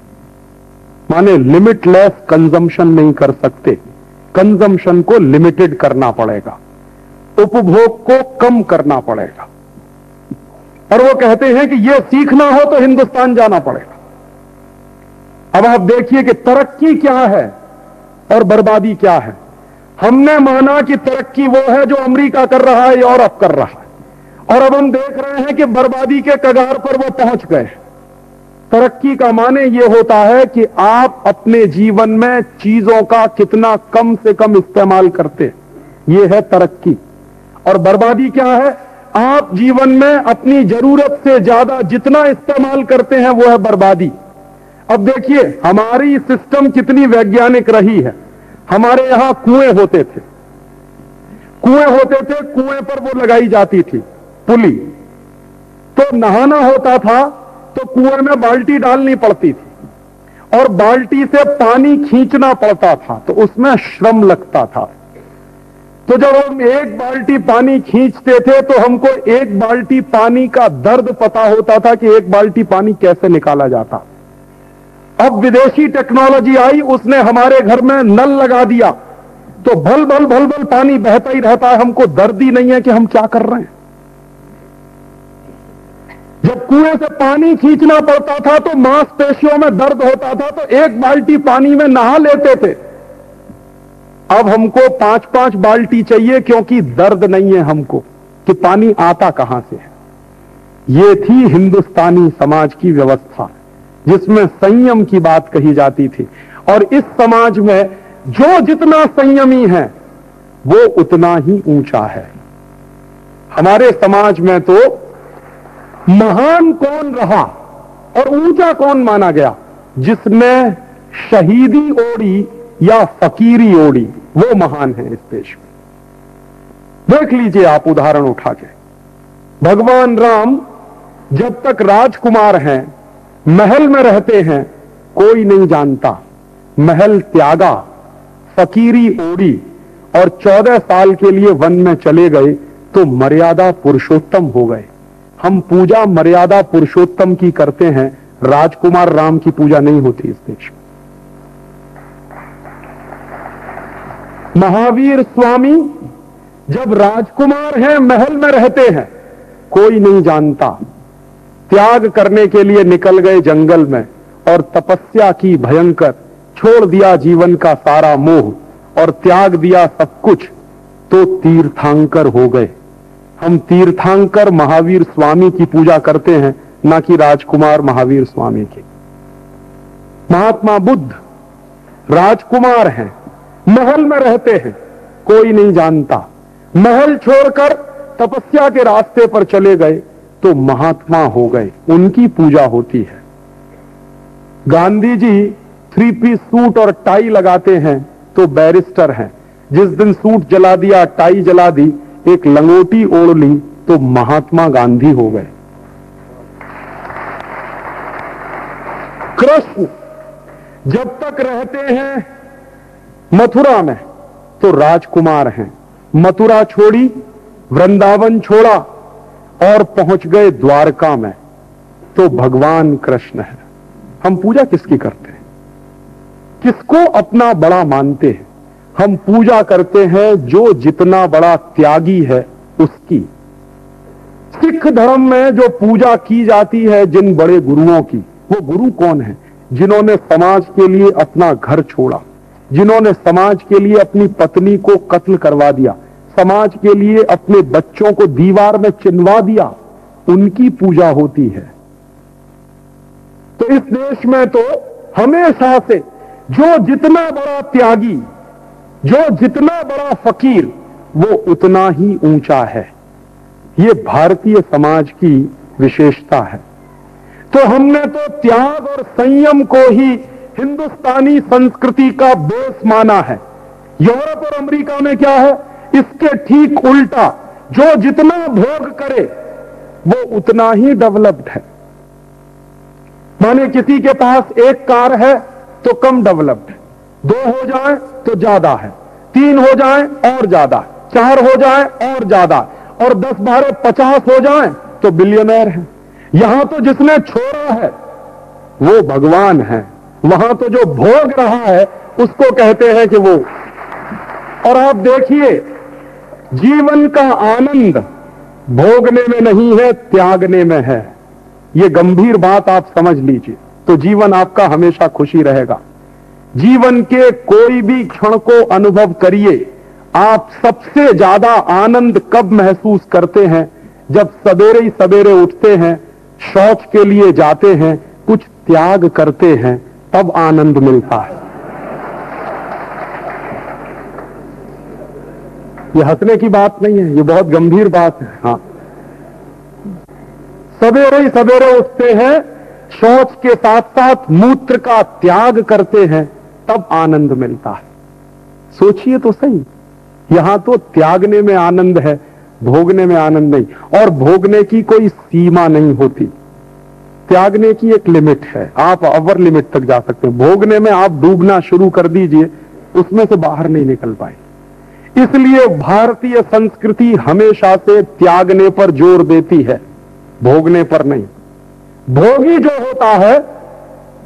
माने लिमिटलेस कंजम्पशन नहीं कर सकते। कंजम्पशन को लिमिटेड करना पड़ेगा। उपभोग को कम करना पड़ेगा। और वो कहते हैं कि ये सीखना हो तो हिंदुस्तान जाना पड़ेगा। अब आप देखिए कि तरक्की क्या है और बर्बादी क्या है। हमने माना कि तरक्की वो है जो अमेरिका कर रहा है, यूरोप कर रहा है। और अब हम देख रहे हैं कि बर्बादी के कगार पर वो पहुँच गए तरक्की का माने ये होता है कि आप अपने जीवन में चीज़ों का कितना कम से कम इस्तेमाल करते ये है तरक्की। और बर्बादी क्या है? आप जीवन में अपनी ज़रूरत से ज़्यादा जितना इस्तेमाल करते हैं, वो है बर्बादी। अब देखिए, हमारी सिस्टम कितनी वैज्ञानिक रही है। हमारे यहाँ कुएँ होते थे। कुएँ होते थे, कुएँ पर वो लगाई जाती थी। पुली। तो नहाना होता था तो कुएँ में बाल्टी डालनी पड़ती थी और बाल्टी से पानी खींचना पड़ता था तो उसमें श्रम लगता था। तो जब हम एक बाल्टी पानी खींचते थे तो हमको एक बाल्टी पानी का दर्द पता होता था कि एक बाल्टी पानी कैसे निकाला जाता। अब विदेशी टेक्नोलॉजी आई, उसने हमारे घर में नल लगा दिया। तो भल भल भल भल पानी बहता ही रहता है, हमको दर्द ही नहीं है कि हम क्या कर रहे हैं। जब कुएँ से पानी खींचना पड़ता था तो मांसपेशियों में दर्द होता था तो एक बाल्टी पानी में नहा लेते थे। अब हमको पाँच पाँच बाल्टी चाहिए, क्योंकि दर्द नहीं है हमको, कि पानी आता कहाँ से है। ये थी हिंदुस्तानी समाज की व्यवस्था, जिसमें संयम की बात कही जाती थी। और इस समाज में जो जितना संयमी है, वो उतना ही ऊँचा है। हमारे समाज में तो महान कौन रहा और ऊँचा कौन माना गया जिसने शहीदी ओढ़ी या फकीरी ओढ़ी, वो महान है इस देश में। देख लीजिए आप उदाहरण उठा के। भगवान राम जब तक राजकुमार हैं, महल में रहते हैं, कोई नहीं जानता। महल त्यागा, फकीरी ओढ़ी और चौदह साल के लिए वन में चले गए तो मर्यादा पुरुषोत्तम हो गए। हम पूजा मर्यादा पुरुषोत्तम की करते हैं, राजकुमार राम की पूजा नहीं होती इस देश में। महावीर स्वामी, जब राजकुमार हैं, महल में रहते हैं, कोई नहीं जानता। त्याग करने के लिए निकल गए जंगल में, और तपस्या की भयंकर, छोड़ दिया जीवन का सारा मोह, और त्याग दिया सब कुछ तो तीर्थांकर हो गए। हम तीर्थांकर महावीर स्वामी की पूजा करते हैं, ना कि राजकुमार महावीर स्वामी की। महात्मा बुद्ध राजकुमार हैं, महल में रहते हैं, कोई नहीं जानता। महल छोड़कर तपस्या के रास्ते पर चले गए तो महात्मा हो गए, उनकी पूजा होती है। Gandhi ji three piece suit और टाई लगाते हैं तो बैरिस्टर हैं। जिस दिन सूट जला दिया, टाई जला दी एक लंगोटी ओढ़ ली तो महात्मा गांधी हो गए। कृष्ण जब तक रहते हैं मथुरा में तो राजकुमार हैं। मथुरा छोड़ी, वृंदावन छोड़ा और पहुँच गए द्वारका में। तो भगवान कृष्ण है। हम पूजा किसकी करते हैं? किसको अपना बड़ा मानते हैं? हम पूजा करते हैं जो जितना बड़ा त्यागी है उसकी। सिख धर्म में जो पूजा की जाती है जिन बड़े गुरुओं की, वो गुरु कौन है? जिन्होंने समाज के लिए अपना घर छोड़ा, जिन्होंने समाज के लिए अपनी पत्नी को कत्ल करवा दिया, समाज के लिए अपने बच्चों को दीवार में चिनवा दिया, उनकी पूजा होती है। तो इस देश में तो हमेशा से जो जितना बड़ा त्यागी जो जितना बड़ा फकीर, वो उतना ही ऊँचा है। ये भारतीय समाज की विशेषता है। तो हमने तो त्याग और संयम को ही हिंदुस्तानी संस्कृति का बेस माना है। यूरोप और अमेरिका में क्या है? इसके ठीक उल्टा, जो जितना भोग करे, वो उतना ही डेवलप्ड है। माने किसी के पास एक कार है तो कम डेवलप्ड है। दो हो जाए तो ज़्यादा है, तीन हो जाए और ज़्यादा चार हो जाए और ज़्यादा और दस बारह पचास हो जाए तो बिलियनर है। यहाँ तो जिसने छोड़ा है, वो भगवान है। वहाँ तो जो भोग रहा है, उसको कहते हैं कि वो। और आप देखिए, जीवन का आनंद भोगने में नहीं है, त्यागने में है। ये गंभीर बात आप समझ लीजिए तो जीवन आपका हमेशा खुशी रहेगा। जीवन के कोई भी क्षण को अनुभव करिए। आप सबसे ज़्यादा आनंद कब महसूस करते हैं? जब सवेरे ही सवेरे उठते हैं, शौच के लिए जाते हैं, कुछ त्याग करते हैं, तब आनंद मिलता है। ये हंसने की बात नहीं है, ये बहुत गंभीर बात है हाँ। सवेरे ही सवेरे उठते हैं, शौच के साथ साथ मूत्र का त्याग करते हैं तब आनंद मिलता है। सोचिए तो सही, यहाँ तो त्यागने में आनंद है, भोगने में आनंद नहीं, और भोगने की कोई सीमा नहीं होती। त्यागने की एक लिमिट है, आप अवर लिमिट तक जा सकते हैं। भोगने में आप डूबना शुरू कर दीजिए, उसमें से बाहर नहीं निकल पाए। इसलिए भारतीय संस्कृति हमेशा से त्यागने पर ज़ोर देती है, भोगने पर नहीं। भोगी जो होता है,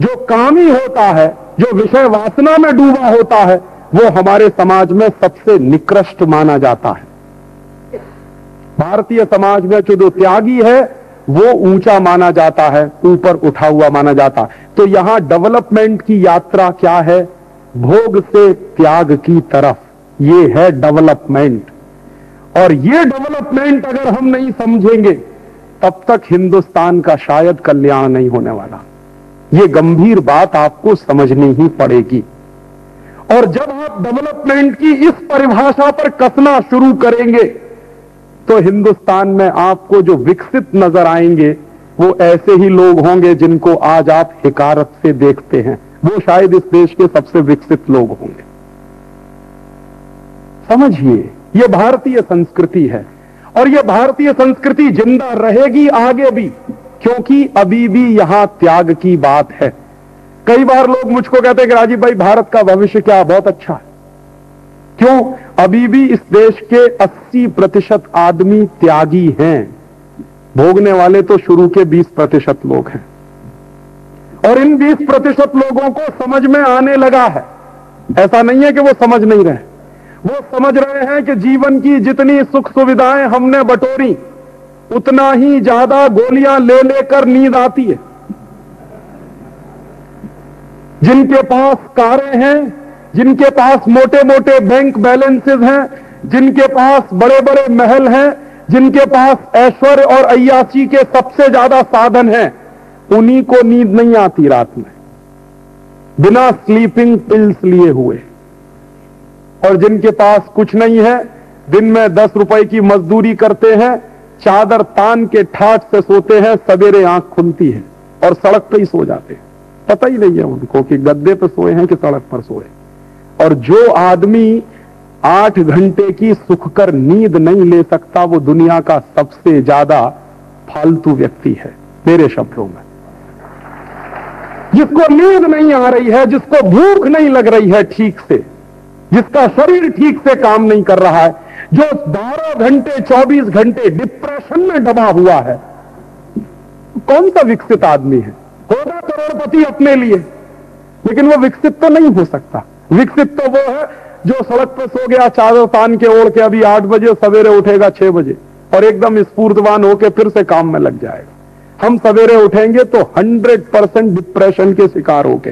जो कामी होता है जो विषय वासना में डूबा होता है, वो हमारे समाज में सबसे निकृष्ट माना जाता है। भारतीय समाज में जो जो त्यागी है, वो ऊँचा माना जाता है, ऊपर उठा हुआ माना जाता है। तो यहाँ डेवलपमेंट की यात्रा क्या है? भोग से त्याग की तरफ़। ये है डेवलपमेंट। और ये डेवलपमेंट अगर हम नहीं समझेंगे, तब तक हिंदुस्तान का शायद कल्याण नहीं होने वाला। ये गंभीर बात आपको समझनी ही पड़ेगी। और जब आप डेवलपमेंट की इस परिभाषा पर कसना शुरू करेंगे तो हिंदुस्तान में आपको जो विकसित नज़र आएँगे, वो ऐसे ही लोग होंगे जिनको आज आप हिकारत से देखते हैं। वो शायद इस देश के सबसे विकसित लोग होंगे। समझिए, ये भारतीय संस्कृति है। और ये भारतीय संस्कृति ज़िंदा रहेगी आगे भी। क्योंकि अभी भी यहाँ त्याग की बात है। कई बार लोग मुझको कहते हैं कि राजीव भाई, भारत का भविष्य क्या बहुत अच्छा है। क्यों? अभी भी इस देश के 80 प्रतिशत आदमी त्यागी हैं। भोगने वाले तो शुरू के 20 प्रतिशत लोग हैं। और इन 20 प्रतिशत लोगों को समझ में आने लगा है। ऐसा नहीं है कि वो समझ नहीं रहे। वो समझ रहे हैं कि जीवन की जितनी सुख सुविधाएँ हमने बटोरी उतना ही ज़्यादा गोलियाँ ले लेकर नींद आती है। जिनके पास कारें हैं, जिनके पास मोटे मोटे बैंक बैलेंसेस हैं, जिनके पास बड़े बड़े महल हैं, जिनके पास ऐश्वर्य और अयासी के सबसे ज़्यादा साधन हैं, उन्हीं को नींद नहीं आती रात में। बिना स्लीपिंग पिल्स लिए हुए। और जिनके पास कुछ नहीं है, दिन में दस रुपए की मजदूरी करते हैं चादर तान के ठाट से सोते हैं, सवेरे आँख खुलती है और सड़क पर ही सो जाते हैं। पता ही नहीं है उनको कि गद्दे पर सोए हैं कि सड़क पर सोए और जो आदमी आठ घंटे की सुखकर नींद नहीं ले सकता, वो दुनिया का सबसे ज़्यादा फालतू व्यक्ति है, मेरे शब्दों में। जिसको नींद नहीं आ रही है, जिसको भूख नहीं लग रही है ठीक से, जिसका शरीर ठीक से काम नहीं कर रहा है जो 12 घंटे 24 घंटे डिप्रेशन में डबा हुआ है, कौन सा विकसित आदमी है? होगा करोड़पति अपने लिए, लेकिन वो विकसित तो नहीं हो सकता। विकसित तो वो है जो सड़क पर सो गया, चादर तान के ओढ़ के अभी आठ बजे सवेरे उठेगा छह बजे और एकदम स्फूर्तवान होकर फिर से काम में लग जाएगा। हम सवेरे उठेंगे तो 100 परसेंट डिप्रेशन के शिकार होके।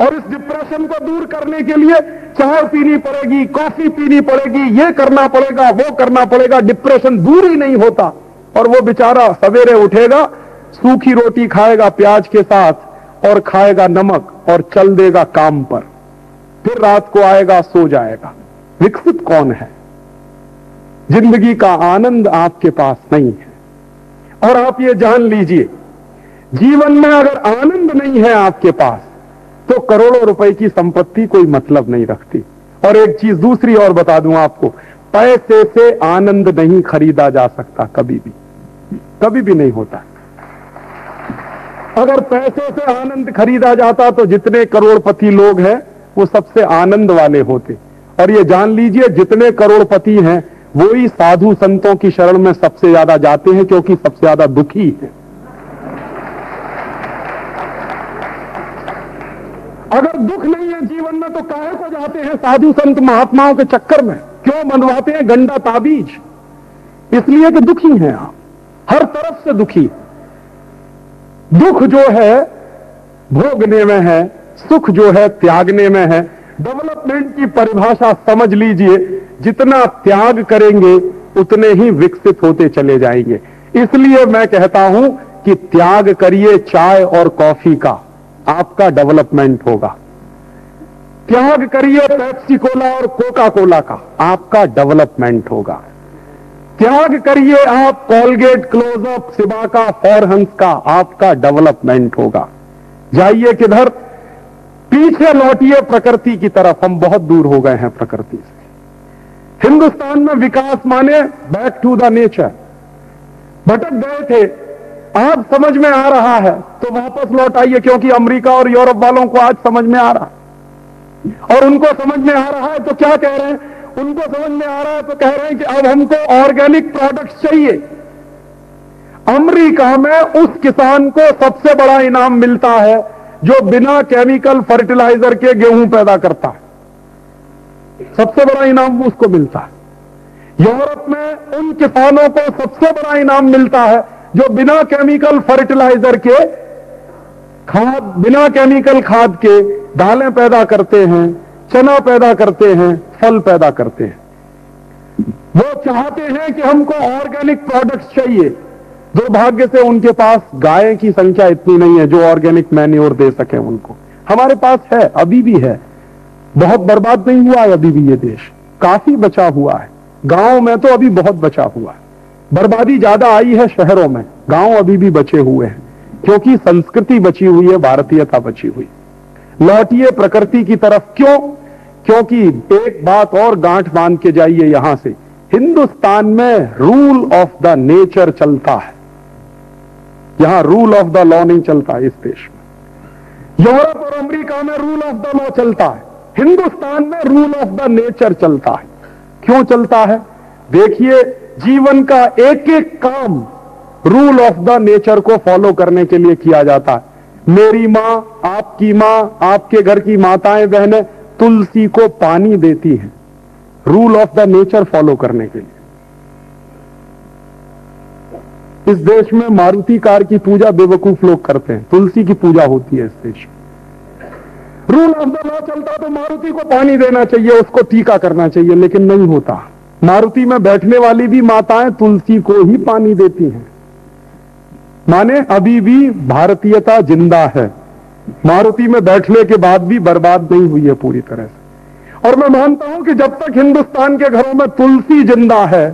और इस डिप्रेशन को दूर करने के लिए चाय पीनी पड़ेगी, कॉफ़ी पीनी पड़ेगी, ये करना पड़ेगा, वो करना पड़ेगा, डिप्रेशन दूर ही नहीं होता। और वो बेचारा सवेरे उठेगा, सूखी रोटी खाएगा प्याज के साथ और खाएगा नमक और चल देगा काम पर। फिर रात को आएगा, सो जाएगा। विकसित कौन है? ज़िंदगी का आनंद आपके पास नहीं है। और आप ये जान लीजिए, जीवन में अगर आनंद नहीं है आपके पास तो करोड़ों रुपए की संपत्ति कोई मतलब नहीं रखती। और एक चीज़ दूसरी और बता दूँ आपको, पैसे से आनंद नहीं खरीदा जा सकता कभी भी। कभी भी नहीं होता। अगर पैसे से आनंद खरीदा जाता तो जितने करोड़पति लोग हैं, वो सबसे आनंद वाले होते। और ये जान लीजिए, जितने करोड़पति हैं वो ही साधु संतों की शरण में सबसे ज़्यादा जाते हैं, क्योंकि सबसे ज़्यादा दुखी है। अगर दुख नहीं है जीवन में तो काहे को जाते हैं साधु संत महात्माओं के चक्कर में? क्यों बनवाते हैं गंडा ताबीज? इसलिए कि दुखी हैं आप। हर तरफ़ से दुखी। दुख जो है, भोगने में है, सुख जो है, त्यागने में है। डेवलपमेंट की परिभाषा समझ लीजिए। जितना त्याग करेंगे, उतने ही विकसित होते चले जाएँगे। इसलिए मैं कहता हूँ कि त्याग करिए चाय और कॉफ़ी का, आपका डेवलपमेंट होगा। त्याग करिए पेप्सी कोला और कोका कोला का, आपका डेवलपमेंट होगा। त्याग करिए आप कॉलगेट क्लोजअप सिबाका, फॉरहंस का, आपका डेवलपमेंट होगा। जाइए किधर? पीछे लौटिए प्रकृति की तरफ़। हम बहुत दूर हो गए हैं प्रकृति से। हिंदुस्तान में विकास माने बैक टू द नेचर भटक गए थे। आप समझ में आ रहा है तो वापस लौट आइए, क्योंकि अमेरिका और यूरोप वालों को आज समझ में आ रहा है। और उनको समझ में आ रहा है तो क्या कह रहे हैं? उनको समझ में आ रहा है तो कह रहे हैं कि अब हमको ऑर्गेनिक प्रोडक्ट्स चाहिए। अमेरिका में उस किसान को सबसे बड़ा इनाम मिलता है, जो बिना केमिकल फर्टिलाइज़र के गेहूँ पैदा करता है। सबसे बड़ा इनाम उसको मिलता है। यूरोप में उन किसानों को सबसे बड़ा इनाम मिलता है जो बिना केमिकल फर्टिलाइज़र के खाद, बिना केमिकल खाद के दालें पैदा करते हैं, चना पैदा करते हैं, फल पैदा करते हैं। वो चाहते हैं कि हमको ऑर्गेनिक प्रोडक्ट्स चाहिए। दुर्भाग्य से उनके पास गाय की संख्या इतनी नहीं है जो ऑर्गेनिक मैन्योर दे सके उनको। हमारे पास है, अभी भी है। बहुत बर्बाद नहीं हुआ है अभी भी ये देश। काफ़ी बचा हुआ है। गाँव में तो अभी बहुत बचा हुआ है। बर्बादी ज़्यादा आई है शहरों में। गाँव अभी भी बचे हुए हैं। क्योंकि संस्कृति बची हुई है, भारतीयता बची हुई। लौटिए प्रकृति की तरफ़ क्यों? क्योंकि एक बात और गांठ बाँध के जाइए यहाँ से। हिंदुस्तान में रूल ऑफ़ द नेचर चलता है। यहाँ रूल ऑफ़ द लॉ नहीं चलता इस देश में। यूरोप और अमेरिका में रूल ऑफ़ द लॉ चलता है। हिंदुस्तान में रूल ऑफ़ द नेचर चलता है। क्यों चलता है? देखिए, जीवन का एक एक काम रूल ऑफ़ द नेचर को फॉलो करने के लिए किया जाता है। मेरी माँ, आपकी माँ, आपके घर की माताएँ, बहनें तुलसी को पानी देती हैं rule of the nature follow करने के लिए। इस देश में मारुति कार की पूजा बेवकूफ़ लोग करते हैं। तुलसी की पूजा होती है इस देश में। रूल ऑफ़ द लॉ चलता तो मारुति को पानी देना चाहिए, उसको टीका करना चाहिए, लेकिन नहीं होता। मारुति में बैठने वाली भी माताएँ तुलसी को ही पानी देती हैं। माने अभी भी भारतीयता ज़िंदा है। मारुति में बैठने के बाद भी बर्बाद नहीं हुई है पूरी तरह से। और मैं मानता हूँ कि जब तक हिंदुस्तान के घरों में तुलसी ज़िंदा है,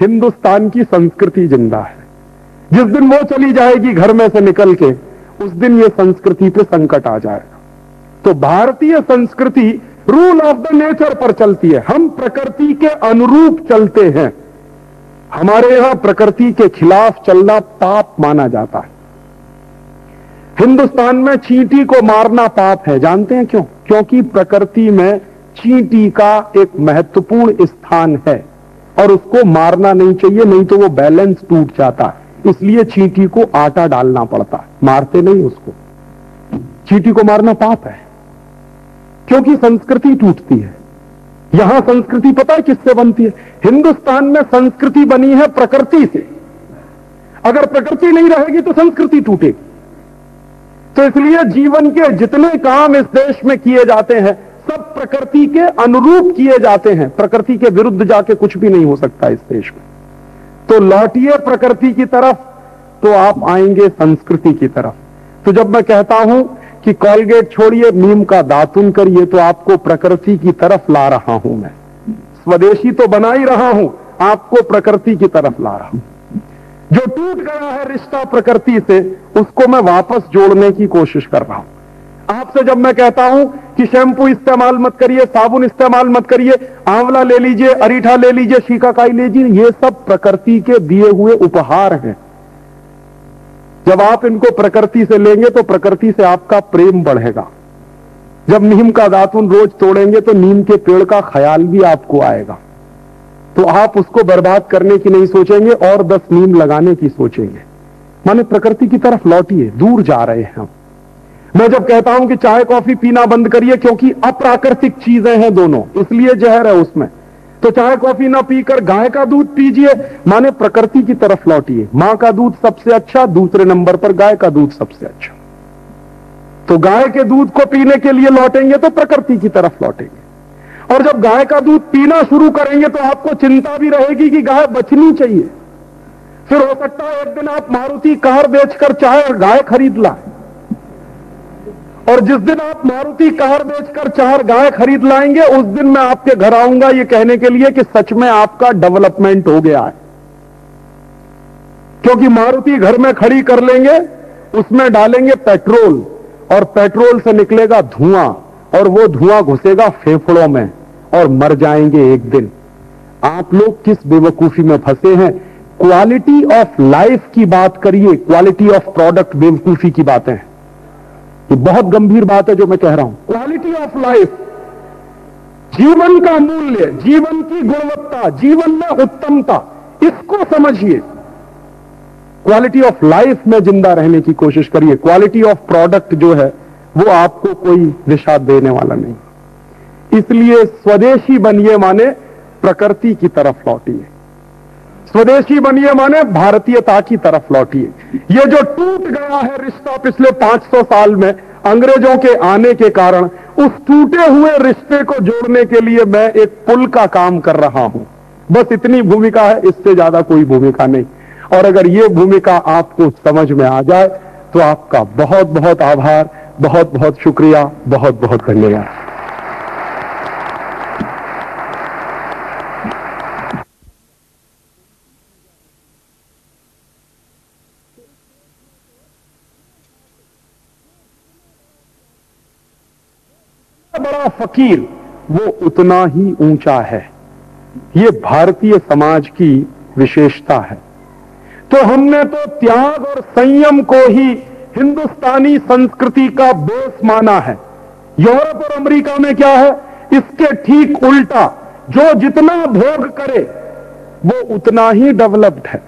हिंदुस्तान की संस्कृति ज़िंदा है। जिस दिन वो चली जाएगी घर में से निकल के, उस दिन ये संस्कृति पे संकट आ जाएगा। तो भारतीय संस्कृति रूल ऑफ़ द नेचर पर चलती है। हम प्रकृति के अनुरूप चलते हैं। हमारे यहाँ प्रकृति के खिलाफ चलना पाप माना जाता है। हिंदुस्तान में चींटी को मारना पाप है। जानते हैं क्यों? क्योंकि प्रकृति में चींटी का एक महत्वपूर्ण स्थान है और उसको मारना नहीं चाहिए, नहीं तो वो बैलेंस टूट जाता है। इसलिए चींटी को आटा डालना पड़ता है। मारते नहीं उसको। चींटी को मारना पाप है। क्योंकि संस्कृति टूटती है। यहाँ संस्कृति पता है किससे बनती है? हिंदुस्तान में संस्कृति बनी है प्रकृति से। अगर प्रकृति नहीं रहेगी तो संस्कृति टूटेगी। तो इसलिए जीवन के जितने काम इस देश में किए जाते हैं, सब प्रकृति के अनुरूप किए जाते हैं। प्रकृति के विरुद्ध जाके कुछ भी नहीं हो सकता इस देश में। तो लौटिए प्रकृति की तरफ़ तो आप आएँगे संस्कृति की तरफ़। तो जब मैं कहता हूँ कि कॉलगेट छोड़िए, नीम का दातुन करिए तो आपको प्रकृति की तरफ़ ला रहा हूँ मैं। स्वदेशी तो बना ही रहा हूँ, आपको प्रकृति की तरफ़ ला रहा हूँ। जो टूट गया है रिश्ता प्रकृति से, उसको मैं वापस जोड़ने की कोशिश कर रहा हूँ। आपसे जब मैं कहता हूँ कि शैम्पू इस्तेमाल मत करिए, साबुन इस्तेमाल मत करिए, आंवला ले लीजिए, अरीठा ले लीजिए शीकाकाई लीजिए, ये सब प्रकृति के दिए हुए उपहार हैं। जब आप इनको प्रकृति से लेंगे तो प्रकृति से आपका प्रेम बढ़ेगा। जब नीम का दातुन रोज तोड़ेंगे तो नीम के पेड़ का ख्याल भी आपको आएगा। तो आप उसको बर्बाद करने की नहीं सोचेंगे और दस नीम लगाने की सोचेंगे। माने प्रकृति की तरफ़ लौटिए, दूर जा रहे हैं हम। मैं जब कहता हूँ कि चाय कॉफ़ी पीना बंद करिए, क्योंकि अप्राकृतिक चीज़ें हैं दोनों, इसलिए जहर है उसमें। तो चाय कॉफ़ी ना पीकर गाय का दूध पीजिए, माने प्रकृति की तरफ़ लौटिए। माँ का दूध सबसे अच्छा दूसरे नंबर पर गाय का दूध सबसे अच्छा। तो गाय के दूध को पीने के लिए लौटेंगे तो प्रकृति की तरफ़ लौटेंगे। और जब गाय का दूध पीना शुरू करेंगे तो आपको चिंता भी रहेगी कि गाय बचनी चाहिए। फिर हो सकता है एक दिन आप मारुति कार बेचकर चाहे और गाय खरीद लाए। और जिस दिन आप मारुति कार बेचकर चार गाय खरीद लाएँगे, उस दिन मैं आपके घर आऊँगा ये कहने के लिए कि सच में आपका डेवलपमेंट हो गया है। क्योंकि मारुति घर में खड़ी कर लेंगे, उसमें डालेंगे पेट्रोल, और पेट्रोल से निकलेगा धुआँ, और वो धुआँ घुसेगा फेफड़ों में, और मर जाएँगे एक दिन। आप लोग किस बेवकूफ़ी में फंसे हैं? क्वालिटी ऑफ़ लाइफ की बात करिए क्वालिटी ऑफ़ प्रोडक्ट बेवकूफ़ी की बातें ये बहुत गंभीर बात है जो मैं कह रहा हूँ। क्वालिटी ऑफ़ लाइफ जीवन का मूल्य, जीवन की गुणवत्ता, जीवन में उत्तमता, इसको समझिए। क्वालिटी ऑफ़ लाइफ में ज़िंदा रहने की कोशिश करिए। क्वालिटी ऑफ़ प्रोडक्ट जो है, वो आपको कोई दिशा देने वाला नहीं। इसलिए स्वदेशी बनिए माने प्रकृति की तरफ़ लौटिए। स्वदेशी बनिए माने भारतीयता की तरफ़ लौटिए। ये जो टूट गया है रिश्ता पिछले 500 साल में अंग्रेज़ों के आने के कारण, उस टूटे हुए रिश्ते को जोड़ने के लिए मैं एक पुल का काम कर रहा हूँ। बस इतनी भूमिका है, इससे ज़्यादा कोई भूमिका नहीं। और अगर ये भूमिका आपको समझ में आ जाए तो आपका बहुत बहुत आभार बहुत बहुत शुक्रिया बहुत बहुत धन्यवाद। बड़ा फकीर, वो उतना ही ऊँचा है। ये भारतीय समाज की विशेषता है। तो हमने तो त्याग और संयम को ही हिंदुस्तानी संस्कृति का बेस माना है। यूरोप और अमेरिका में क्या है? इसके ठीक उल्टा, जो जितना भोग करे, वो उतना ही डेवलप्ड है।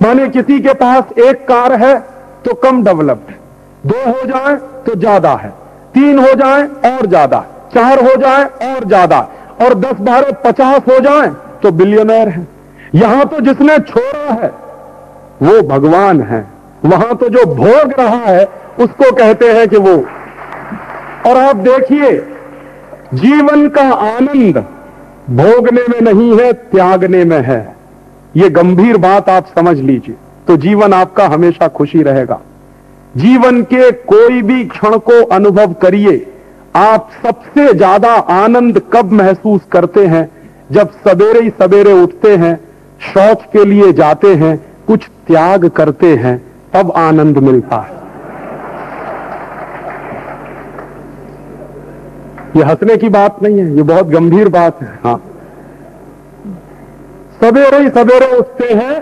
माने किसी के पास एक कार है तो कम डेवलप्ड है। दो हो जाए तो ज़्यादा है। तीन हो जाए और ज़्यादा, चार हो जाए और ज़्यादा, और दस, बारह, पचास हो जाए तो बिलियनर है। यहाँ तो जिसने छोड़ा है, वो भगवान है। वहाँ तो जो भोग रहा है, उसको कहते हैं कि वो। और आप देखिए, जीवन का आनंद भोगने में नहीं है, त्यागने में है। ये गंभीर बात आप समझ लीजिए तो जीवन आपका हमेशा खुशी रहेगा। जीवन के कोई भी क्षण को अनुभव करिए। आप सबसे ज़्यादा आनंद कब महसूस करते हैं? जब सवेरे ही सवेरे उठते हैं, शौच के लिए जाते हैं, कुछ त्याग करते हैं, तब आनंद मिलता है। ये हंसने की बात नहीं है, ये बहुत गंभीर बात है। हाँ। सवेरे ही सवेरे उठते हैं,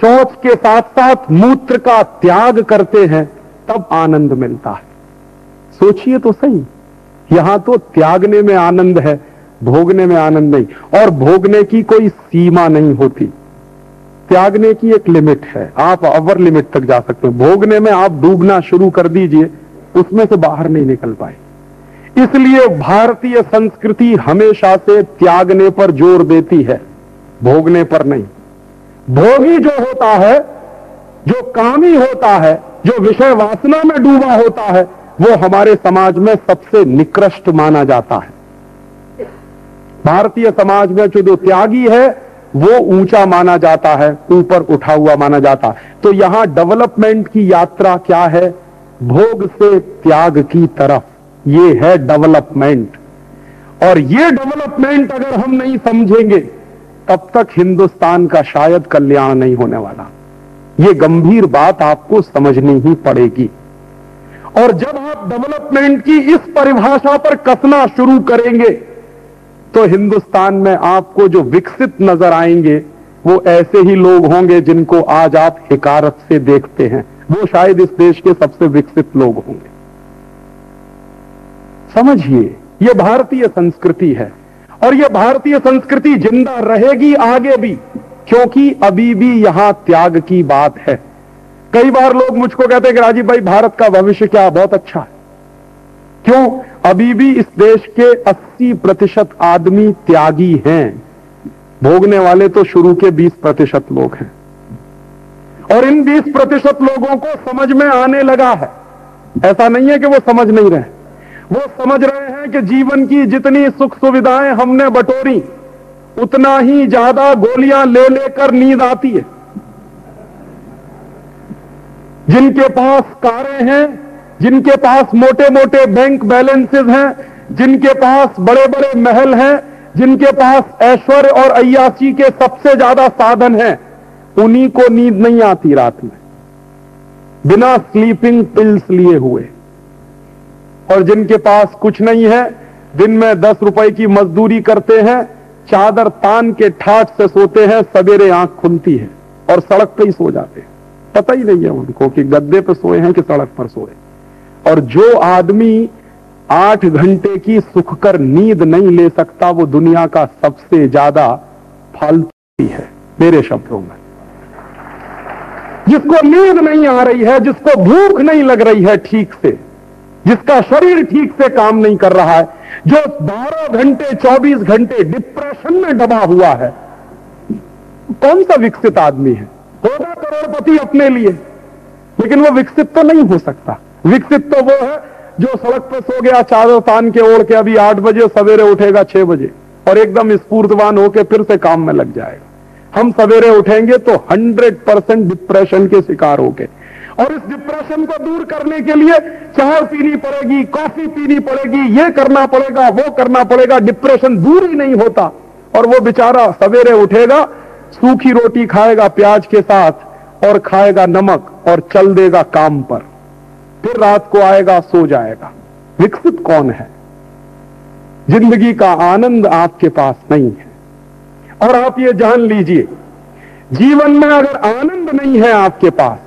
शौच के साथ साथ मूत्र का त्याग करते हैं तब आनंद मिलता है। सोचिए तो सही, यहाँ तो त्यागने में आनंद है, भोगने में आनंद नहीं, और भोगने की कोई सीमा नहीं होती। त्यागने की एक लिमिट है, आप अवर लिमिट तक जा सकते हैं। भोगने में आप डूबना शुरू कर दीजिए, उसमें से बाहर नहीं निकल पाए। इसलिए भारतीय संस्कृति हमेशा से त्यागने पर ज़ोर देती है, भोगने पर नहीं। भोगी जो होता है, जो कामी होता है जो विषय वासना में डूबा होता है, वो हमारे समाज में सबसे निकृष्ट माना जाता है। भारतीय समाज में जो त्यागी है, वो ऊँचा माना जाता है, ऊपर उठा हुआ माना जाता है। तो यहाँ डेवलपमेंट की यात्रा क्या है? भोग से त्याग की तरफ़। ये है डेवलपमेंट। और ये डेवलपमेंट अगर हम नहीं समझेंगे, तब तक हिंदुस्तान का शायद कल्याण नहीं होने वाला। ये गंभीर बात आपको समझनी ही पड़ेगी। और जब आप डेवलपमेंट की इस परिभाषा पर कसना शुरू करेंगे तो हिंदुस्तान में आपको जो विकसित नज़र आएँगे, वो ऐसे ही लोग होंगे जिनको आज आप हिकारत से देखते हैं। वो शायद इस देश के सबसे विकसित लोग होंगे। समझिए, ये भारतीय संस्कृति है। और ये भारतीय संस्कृति ज़िंदा रहेगी आगे भी। क्योंकि अभी भी यहाँ त्याग की बात है। कई बार लोग मुझको कहते हैं कि राजीव भाई, भारत का भविष्य क्या बहुत अच्छा है। क्यों? अभी भी इस देश के 80 प्रतिशत आदमी त्यागी हैं। भोगने वाले तो शुरू के 20 प्रतिशत लोग हैं। और इन 20 प्रतिशत लोगों को समझ में आने लगा है। ऐसा नहीं है कि वो समझ नहीं रहे। वो समझ रहे हैं कि जीवन की जितनी सुख सुविधाएँ हमने बटोरी उतना ही ज़्यादा गोलियाँ ले लेकर नींद आती है। जिनके पास कारें हैं, जिनके पास मोटे मोटे बैंक बैलेंसेस हैं, जिनके पास बड़े बड़े महल हैं, जिनके पास ऐश्वर्य और अयासी के सबसे ज़्यादा साधन हैं, उन्हीं को नींद नहीं आती रात में। बिना स्लीपिंग पिल्स लिए हुए। और जिनके पास कुछ नहीं है, दिन में दस रुपए की मजदूरी करते हैं चादर तान के ठाट से सोते हैं, सवेरे आँख खुलती है और सड़क पे ही सो जाते हैं। पता ही नहीं है उनको कि गद्दे पे सोए हैं कि सड़क पर सोए। और जो आदमी आठ घंटे की सुखकर नींद नहीं ले सकता, वो दुनिया का सबसे ज़्यादा फालतू है, मेरे शब्दों में। जिसको नींद नहीं आ रही है, जिसको भूख नहीं लग रही है ठीक से, जिसका शरीर ठीक से काम नहीं कर रहा है जो 12 घंटे 24 घंटे डिप्रेशन में दबा हुआ है, कौन सा विकसित आदमी है? होगा करोड़पति अपने लिए, लेकिन वो विकसित तो नहीं हो सकता। विकसित तो वो है जो सड़क पर सो गया चादर तान के ओढ़ के अभी आठ बजे, सवेरे उठेगा छह बजे, और एकदम स्फूर्तवान होकर फिर से काम में लग जाएगा। हम सवेरे उठेंगे तो 100 परसेंट डिप्रेशन के शिकार होंगे। और इस डिप्रेशन को दूर करने के लिए चाय पीनी पड़ेगी कॉफ़ी पीनी पड़ेगी, ये करना पड़ेगा, वो करना पड़ेगा। डिप्रेशन दूर ही नहीं होता और वो बेचारा सवेरे उठेगा, सूखी रोटी खाएगा प्याज के साथ और खाएगा नमक और चल देगा काम पर। फिर रात को आएगा, सो जाएगा। विकसित कौन है? ज़िंदगी का आनंद आपके पास नहीं है। और आप ये जान लीजिए, जीवन में अगर आनंद नहीं है आपके पास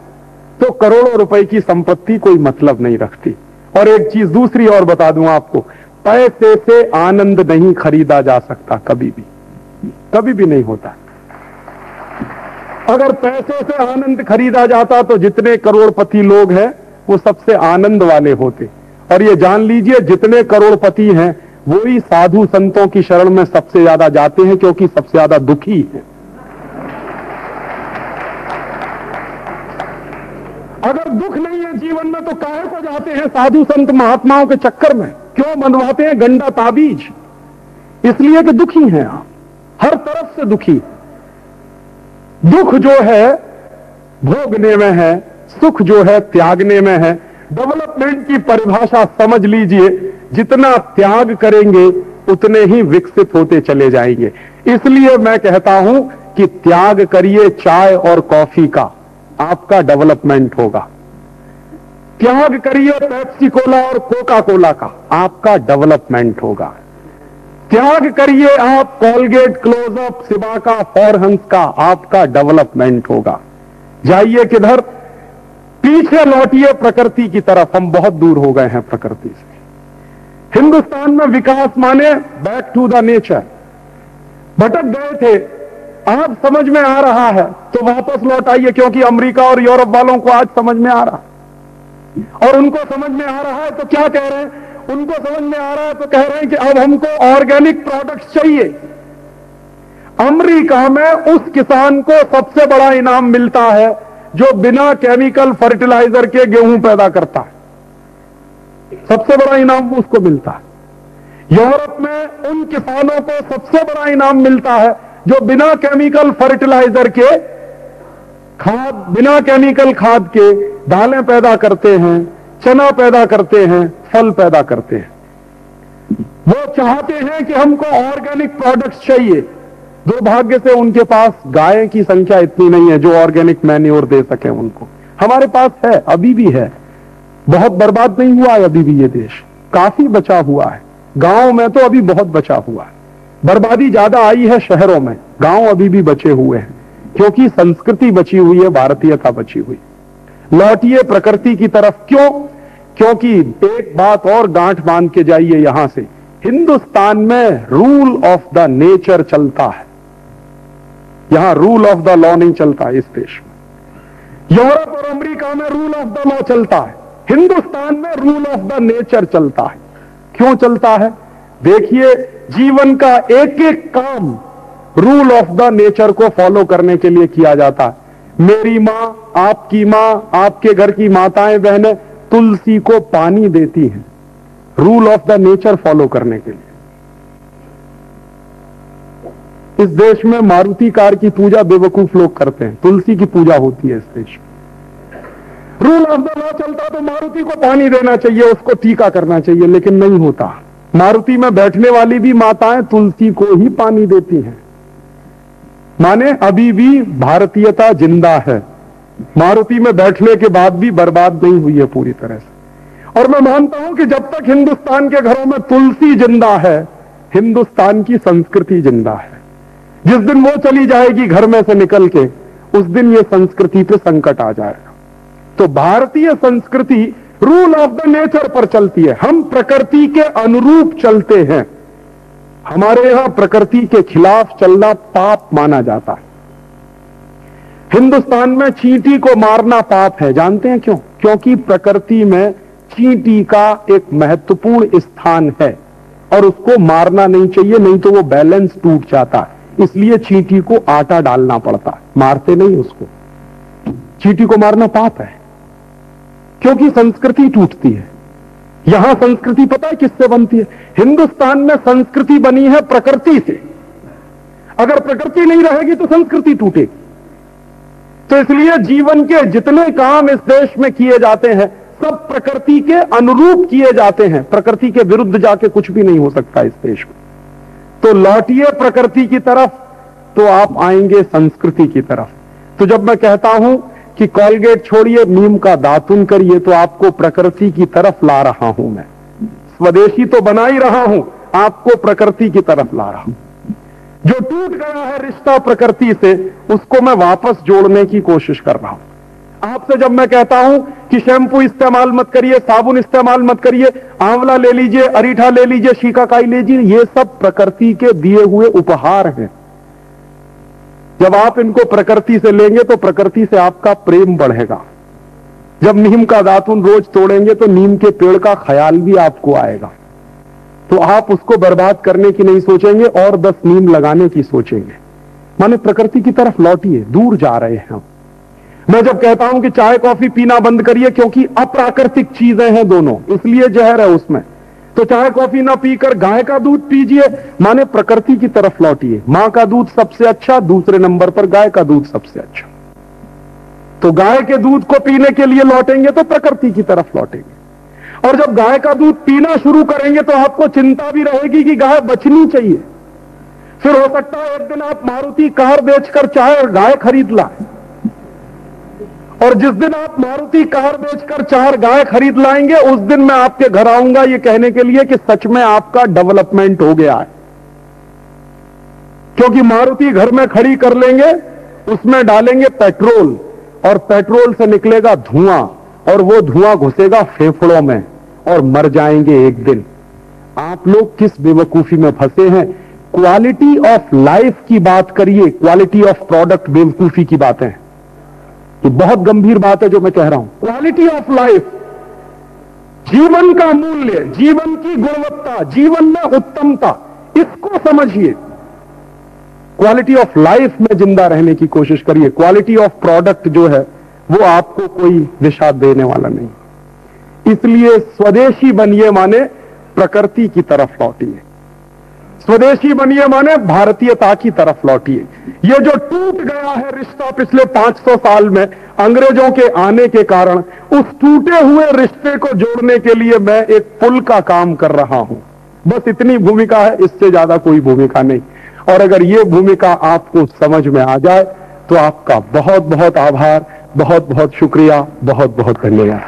तो करोड़ों रुपए की संपत्ति कोई मतलब नहीं रखती। और एक चीज़ दूसरी और बता दूँ आपको, पैसे से आनंद नहीं खरीदा जा सकता कभी भी। कभी भी नहीं होता। अगर पैसे से आनंद खरीदा जाता तो जितने करोड़पति लोग हैं, वो सबसे आनंद वाले होते। और ये जान लीजिए, जितने करोड़पति हैं वही साधु संतों की शरण में सबसे ज़्यादा जाते हैं, क्योंकि सबसे ज़्यादा दुखी है। अगर दुख नहीं है जीवन में तो काहे को जाते हैं साधु संत महात्माओं के चक्कर में? क्यों बनवाते हैं गंडा ताबीज? इसलिए कि दुखी हैं आप। हर तरफ़ से दुखी। दुख जो है, भोगने में है, सुख जो है, त्यागने में है। डेवलपमेंट की परिभाषा समझ लीजिए, जितना त्याग करेंगे, उतने ही विकसित होते चले जाएँगे। इसलिए मैं कहता हूँ कि त्याग करिए चाय और कॉफ़ी का। आपका डेवलपमेंट होगा। त्याग करिए पेप्सी कोला और कोका कोला का, आपका डेवलपमेंट होगा। त्याग करिए आप कॉलगेट क्लोजअप सिबा का फॉरहंस का, आपका डेवलपमेंट होगा। जाइए किधर? पीछे लौटिए प्रकृति की तरफ़। हम बहुत दूर हो गए हैं प्रकृति से। हिंदुस्तान में विकास माने बैक टू द नेचर। भटक गए थे। आज समझ में आ रहा है तो वापस लौट आइए, क्योंकि अमेरिका और यूरोप वालों को आज समझ में आ रहा है। और उनको समझ में आ रहा है तो क्या कह रहे हैं? उनको समझ में आ रहा है तो कह रहे हैं कि अब हमको ऑर्गेनिक प्रोडक्ट चाहिए। अमेरिका में उस किसान को सबसे बड़ा इनाम मिलता है, जो बिना केमिकल फर्टिलाइज़र के गेहूँ पैदा करता है। सबसे बड़ा इनाम उसको मिलता है। यूरोप में उन किसानों को सबसे बड़ा इनाम मिलता है जो बिना केमिकल फर्टिलाइज़र के, खाद, बिना केमिकल खाद के दालें पैदा करते हैं, चना पैदा करते हैं, फल पैदा करते हैं। वो चाहते हैं कि हमको ऑर्गेनिक प्रोडक्ट्स चाहिए। दुर्भाग्य से उनके पास गाय की संख्या इतनी नहीं है जो ऑर्गेनिक मैन्योर दे सके उनको। हमारे पास है, अभी भी है। बहुत बर्बाद नहीं हुआ है अभी भी ये देश। काफ़ी बचा हुआ है। गाँव में तो अभी बहुत बचा हुआ है। बर्बादी ज़्यादा आई है शहरों में। गाँव अभी भी बचे हुए हैं, क्योंकि संस्कृति बची हुई है, भारतीयता बची हुई। लौटिए प्रकृति की तरफ़ क्यों? क्योंकि एक बात और गांठ बाँध के जाइए यहाँ से। हिंदुस्तान में रूल ऑफ़ द नेचर चलता है। यहाँ रूल ऑफ़ द लॉ नहीं चलता इस देश में। यूरोप और अमेरिका में रूल ऑफ़ द लॉ चलता है। हिंदुस्तान में रूल ऑफ़ द नेचर चलता है। क्यों चलता है? देखिए जीवन का एक एक काम रूल ऑफ़ द नेचर को फॉलो करने के लिए किया जाता है। मेरी माँ, आपकी माँ, आपके घर की माताएँ, बहनें तुलसी को पानी देती हैं। Rule of the nature follow करने के लिए। इस देश में मारुति कार की पूजा बेवकूफ़ लोग करते हैं। तुलसी की पूजा होती है इस देश में रूल ऑफ़ द लॉ चलता तो मारुति को पानी देना चाहिए, उसको टीका करना चाहिए, लेकिन नहीं होता। मारुति में बैठने वाली भी माताएँ तुलसी को ही पानी देती हैं। माने अभी भी भारतीयता ज़िंदा है। मारुति में बैठने के बाद भी बर्बाद नहीं हुई है पूरी तरह से। और मैं मानता हूँ कि जब तक हिंदुस्तान के घरों में तुलसी ज़िंदा है, हिंदुस्तान की संस्कृति ज़िंदा है। जिस दिन वो चली जाएगी घर में से निकल के, उस दिन ये संस्कृति पे संकट आ जाएगा। तो भारतीय संस्कृति रूल ऑफ़ द नेचर पर चलती है। हम प्रकृति के अनुरूप चलते हैं। हमारे यहाँ प्रकृति के खिलाफ चलना पाप माना जाता है। हिंदुस्तान में चींटी को मारना पाप है। जानते हैं क्यों? क्योंकि प्रकृति में चींटी का एक महत्वपूर्ण स्थान है और उसको मारना नहीं चाहिए, नहीं तो वो बैलेंस टूट जाता है। इसलिए चींटी को आटा डालना पड़ता है। मारते नहीं उसको। चींटी को मारना पाप है। क्योंकि संस्कृति टूटती है। यहाँ संस्कृति पता है किससे बनती है? हिंदुस्तान में संस्कृति बनी है प्रकृति से। अगर प्रकृति नहीं रहेगी तो संस्कृति टूटेगी। तो इसलिए जीवन के जितने काम इस देश में किए जाते हैं, सब प्रकृति के अनुरूप किए जाते हैं। प्रकृति के विरुद्ध जाके कुछ भी नहीं हो सकता इस देश में। तो लौटिए प्रकृति की तरफ़ तो आप आएँगे संस्कृति की तरफ़। तो जब मैं कहता हूँ कि कॉलगेट छोड़िए, नीम का दातुन करिए तो आपको प्रकृति की तरफ़ ला रहा हूँ मैं। स्वदेशी तो बना ही रहा हूँ, आपको प्रकृति की तरफ़ ला रहा हूँ। जो टूट गया है रिश्ता प्रकृति से, उसको मैं वापस जोड़ने की कोशिश कर रहा हूँ। आपसे जब मैं कहता हूँ कि शैम्पू इस्तेमाल मत करिए, साबुन इस्तेमाल मत करिए, आंवला ले लीजिए, अरीठा ले लीजिए, शीकाकाई लीजिए, ये सब प्रकृति के दिए हुए उपहार हैं। जब आप इनको प्रकृति से लेंगे तो प्रकृति से आपका प्रेम बढ़ेगा। जब नीम का दातुन रोज तोड़ेंगे तो नीम के पेड़ का ख्याल भी आपको आएगा। तो आप उसको बर्बाद करने की नहीं सोचेंगे और दस नीम लगाने की सोचेंगे। माने प्रकृति की तरफ़ लौटिए, दूर जा रहे हैं हम। मैं जब कहता हूँ कि चाय कॉफ़ी पीना बंद करिए, क्योंकि अप्राकृतिक चीज़ें हैं दोनों, इसलिए जहर है उसमें। तो चाय कॉफ़ी ना पीकर गाय का दूध पीजिए, माने प्रकृति की तरफ़ लौटिए। माँ का दूध सबसे अच्छा दूसरे नंबर पर गाय का दूध सबसे अच्छा। तो गाय के दूध को पीने के लिए लौटेंगे तो प्रकृति की तरफ़ लौटेंगे। और जब गाय का दूध पीना शुरू करेंगे तो आपको चिंता भी रहेगी कि गाय बचनी चाहिए। फिर हो सकता है एक दिन आप मारुति कार बेचकर चाहे गाय खरीद लाए। और जिस दिन आप मारुति कार बेचकर चार गाय खरीद लाएँगे, उस दिन मैं आपके घर आऊँगा ये कहने के लिए कि सच में आपका डेवलपमेंट हो गया है। क्योंकि मारुति घर में खड़ी कर लेंगे, उसमें डालेंगे पेट्रोल, और पेट्रोल से निकलेगा धुआँ, और वो धुआँ घुसेगा फेफड़ों में, और मर जाएँगे एक दिन। आप लोग किस बेवकूफ़ी में फंसे हैं? क्वालिटी ऑफ़ लाइफ की बात करिए क्वालिटी ऑफ़ प्रोडक्ट बेवकूफ़ी की बातें। ये बहुत गंभीर बात है जो मैं कह रहा हूँ। क्वालिटी ऑफ़ लाइफ जीवन का मूल्य, जीवन की गुणवत्ता, जीवन में उत्तमता, इसको समझिए। क्वालिटी ऑफ़ लाइफ में ज़िंदा रहने की कोशिश करिए। क्वालिटी ऑफ़ प्रोडक्ट जो है, वो आपको कोई दिशा देने वाला नहीं। इसलिए स्वदेशी बनिए माने प्रकृति की तरफ़ लौटिए। स्वदेशी बनिए माने भारतीयता की तरफ़ लौटिए ये जो टूट गया है रिश्ता पिछले 500 साल में अंग्रेज़ों के आने के कारण, उस टूटे हुए रिश्ते को जोड़ने के लिए मैं एक पुल का काम कर रहा हूँ। बस इतनी भूमिका है, इससे ज़्यादा कोई भूमिका नहीं। और अगर ये भूमिका आपको समझ में आ जाए तो आपका बहुत बहुत आभार बहुत बहुत शुक्रिया बहुत बहुत धन्यवाद।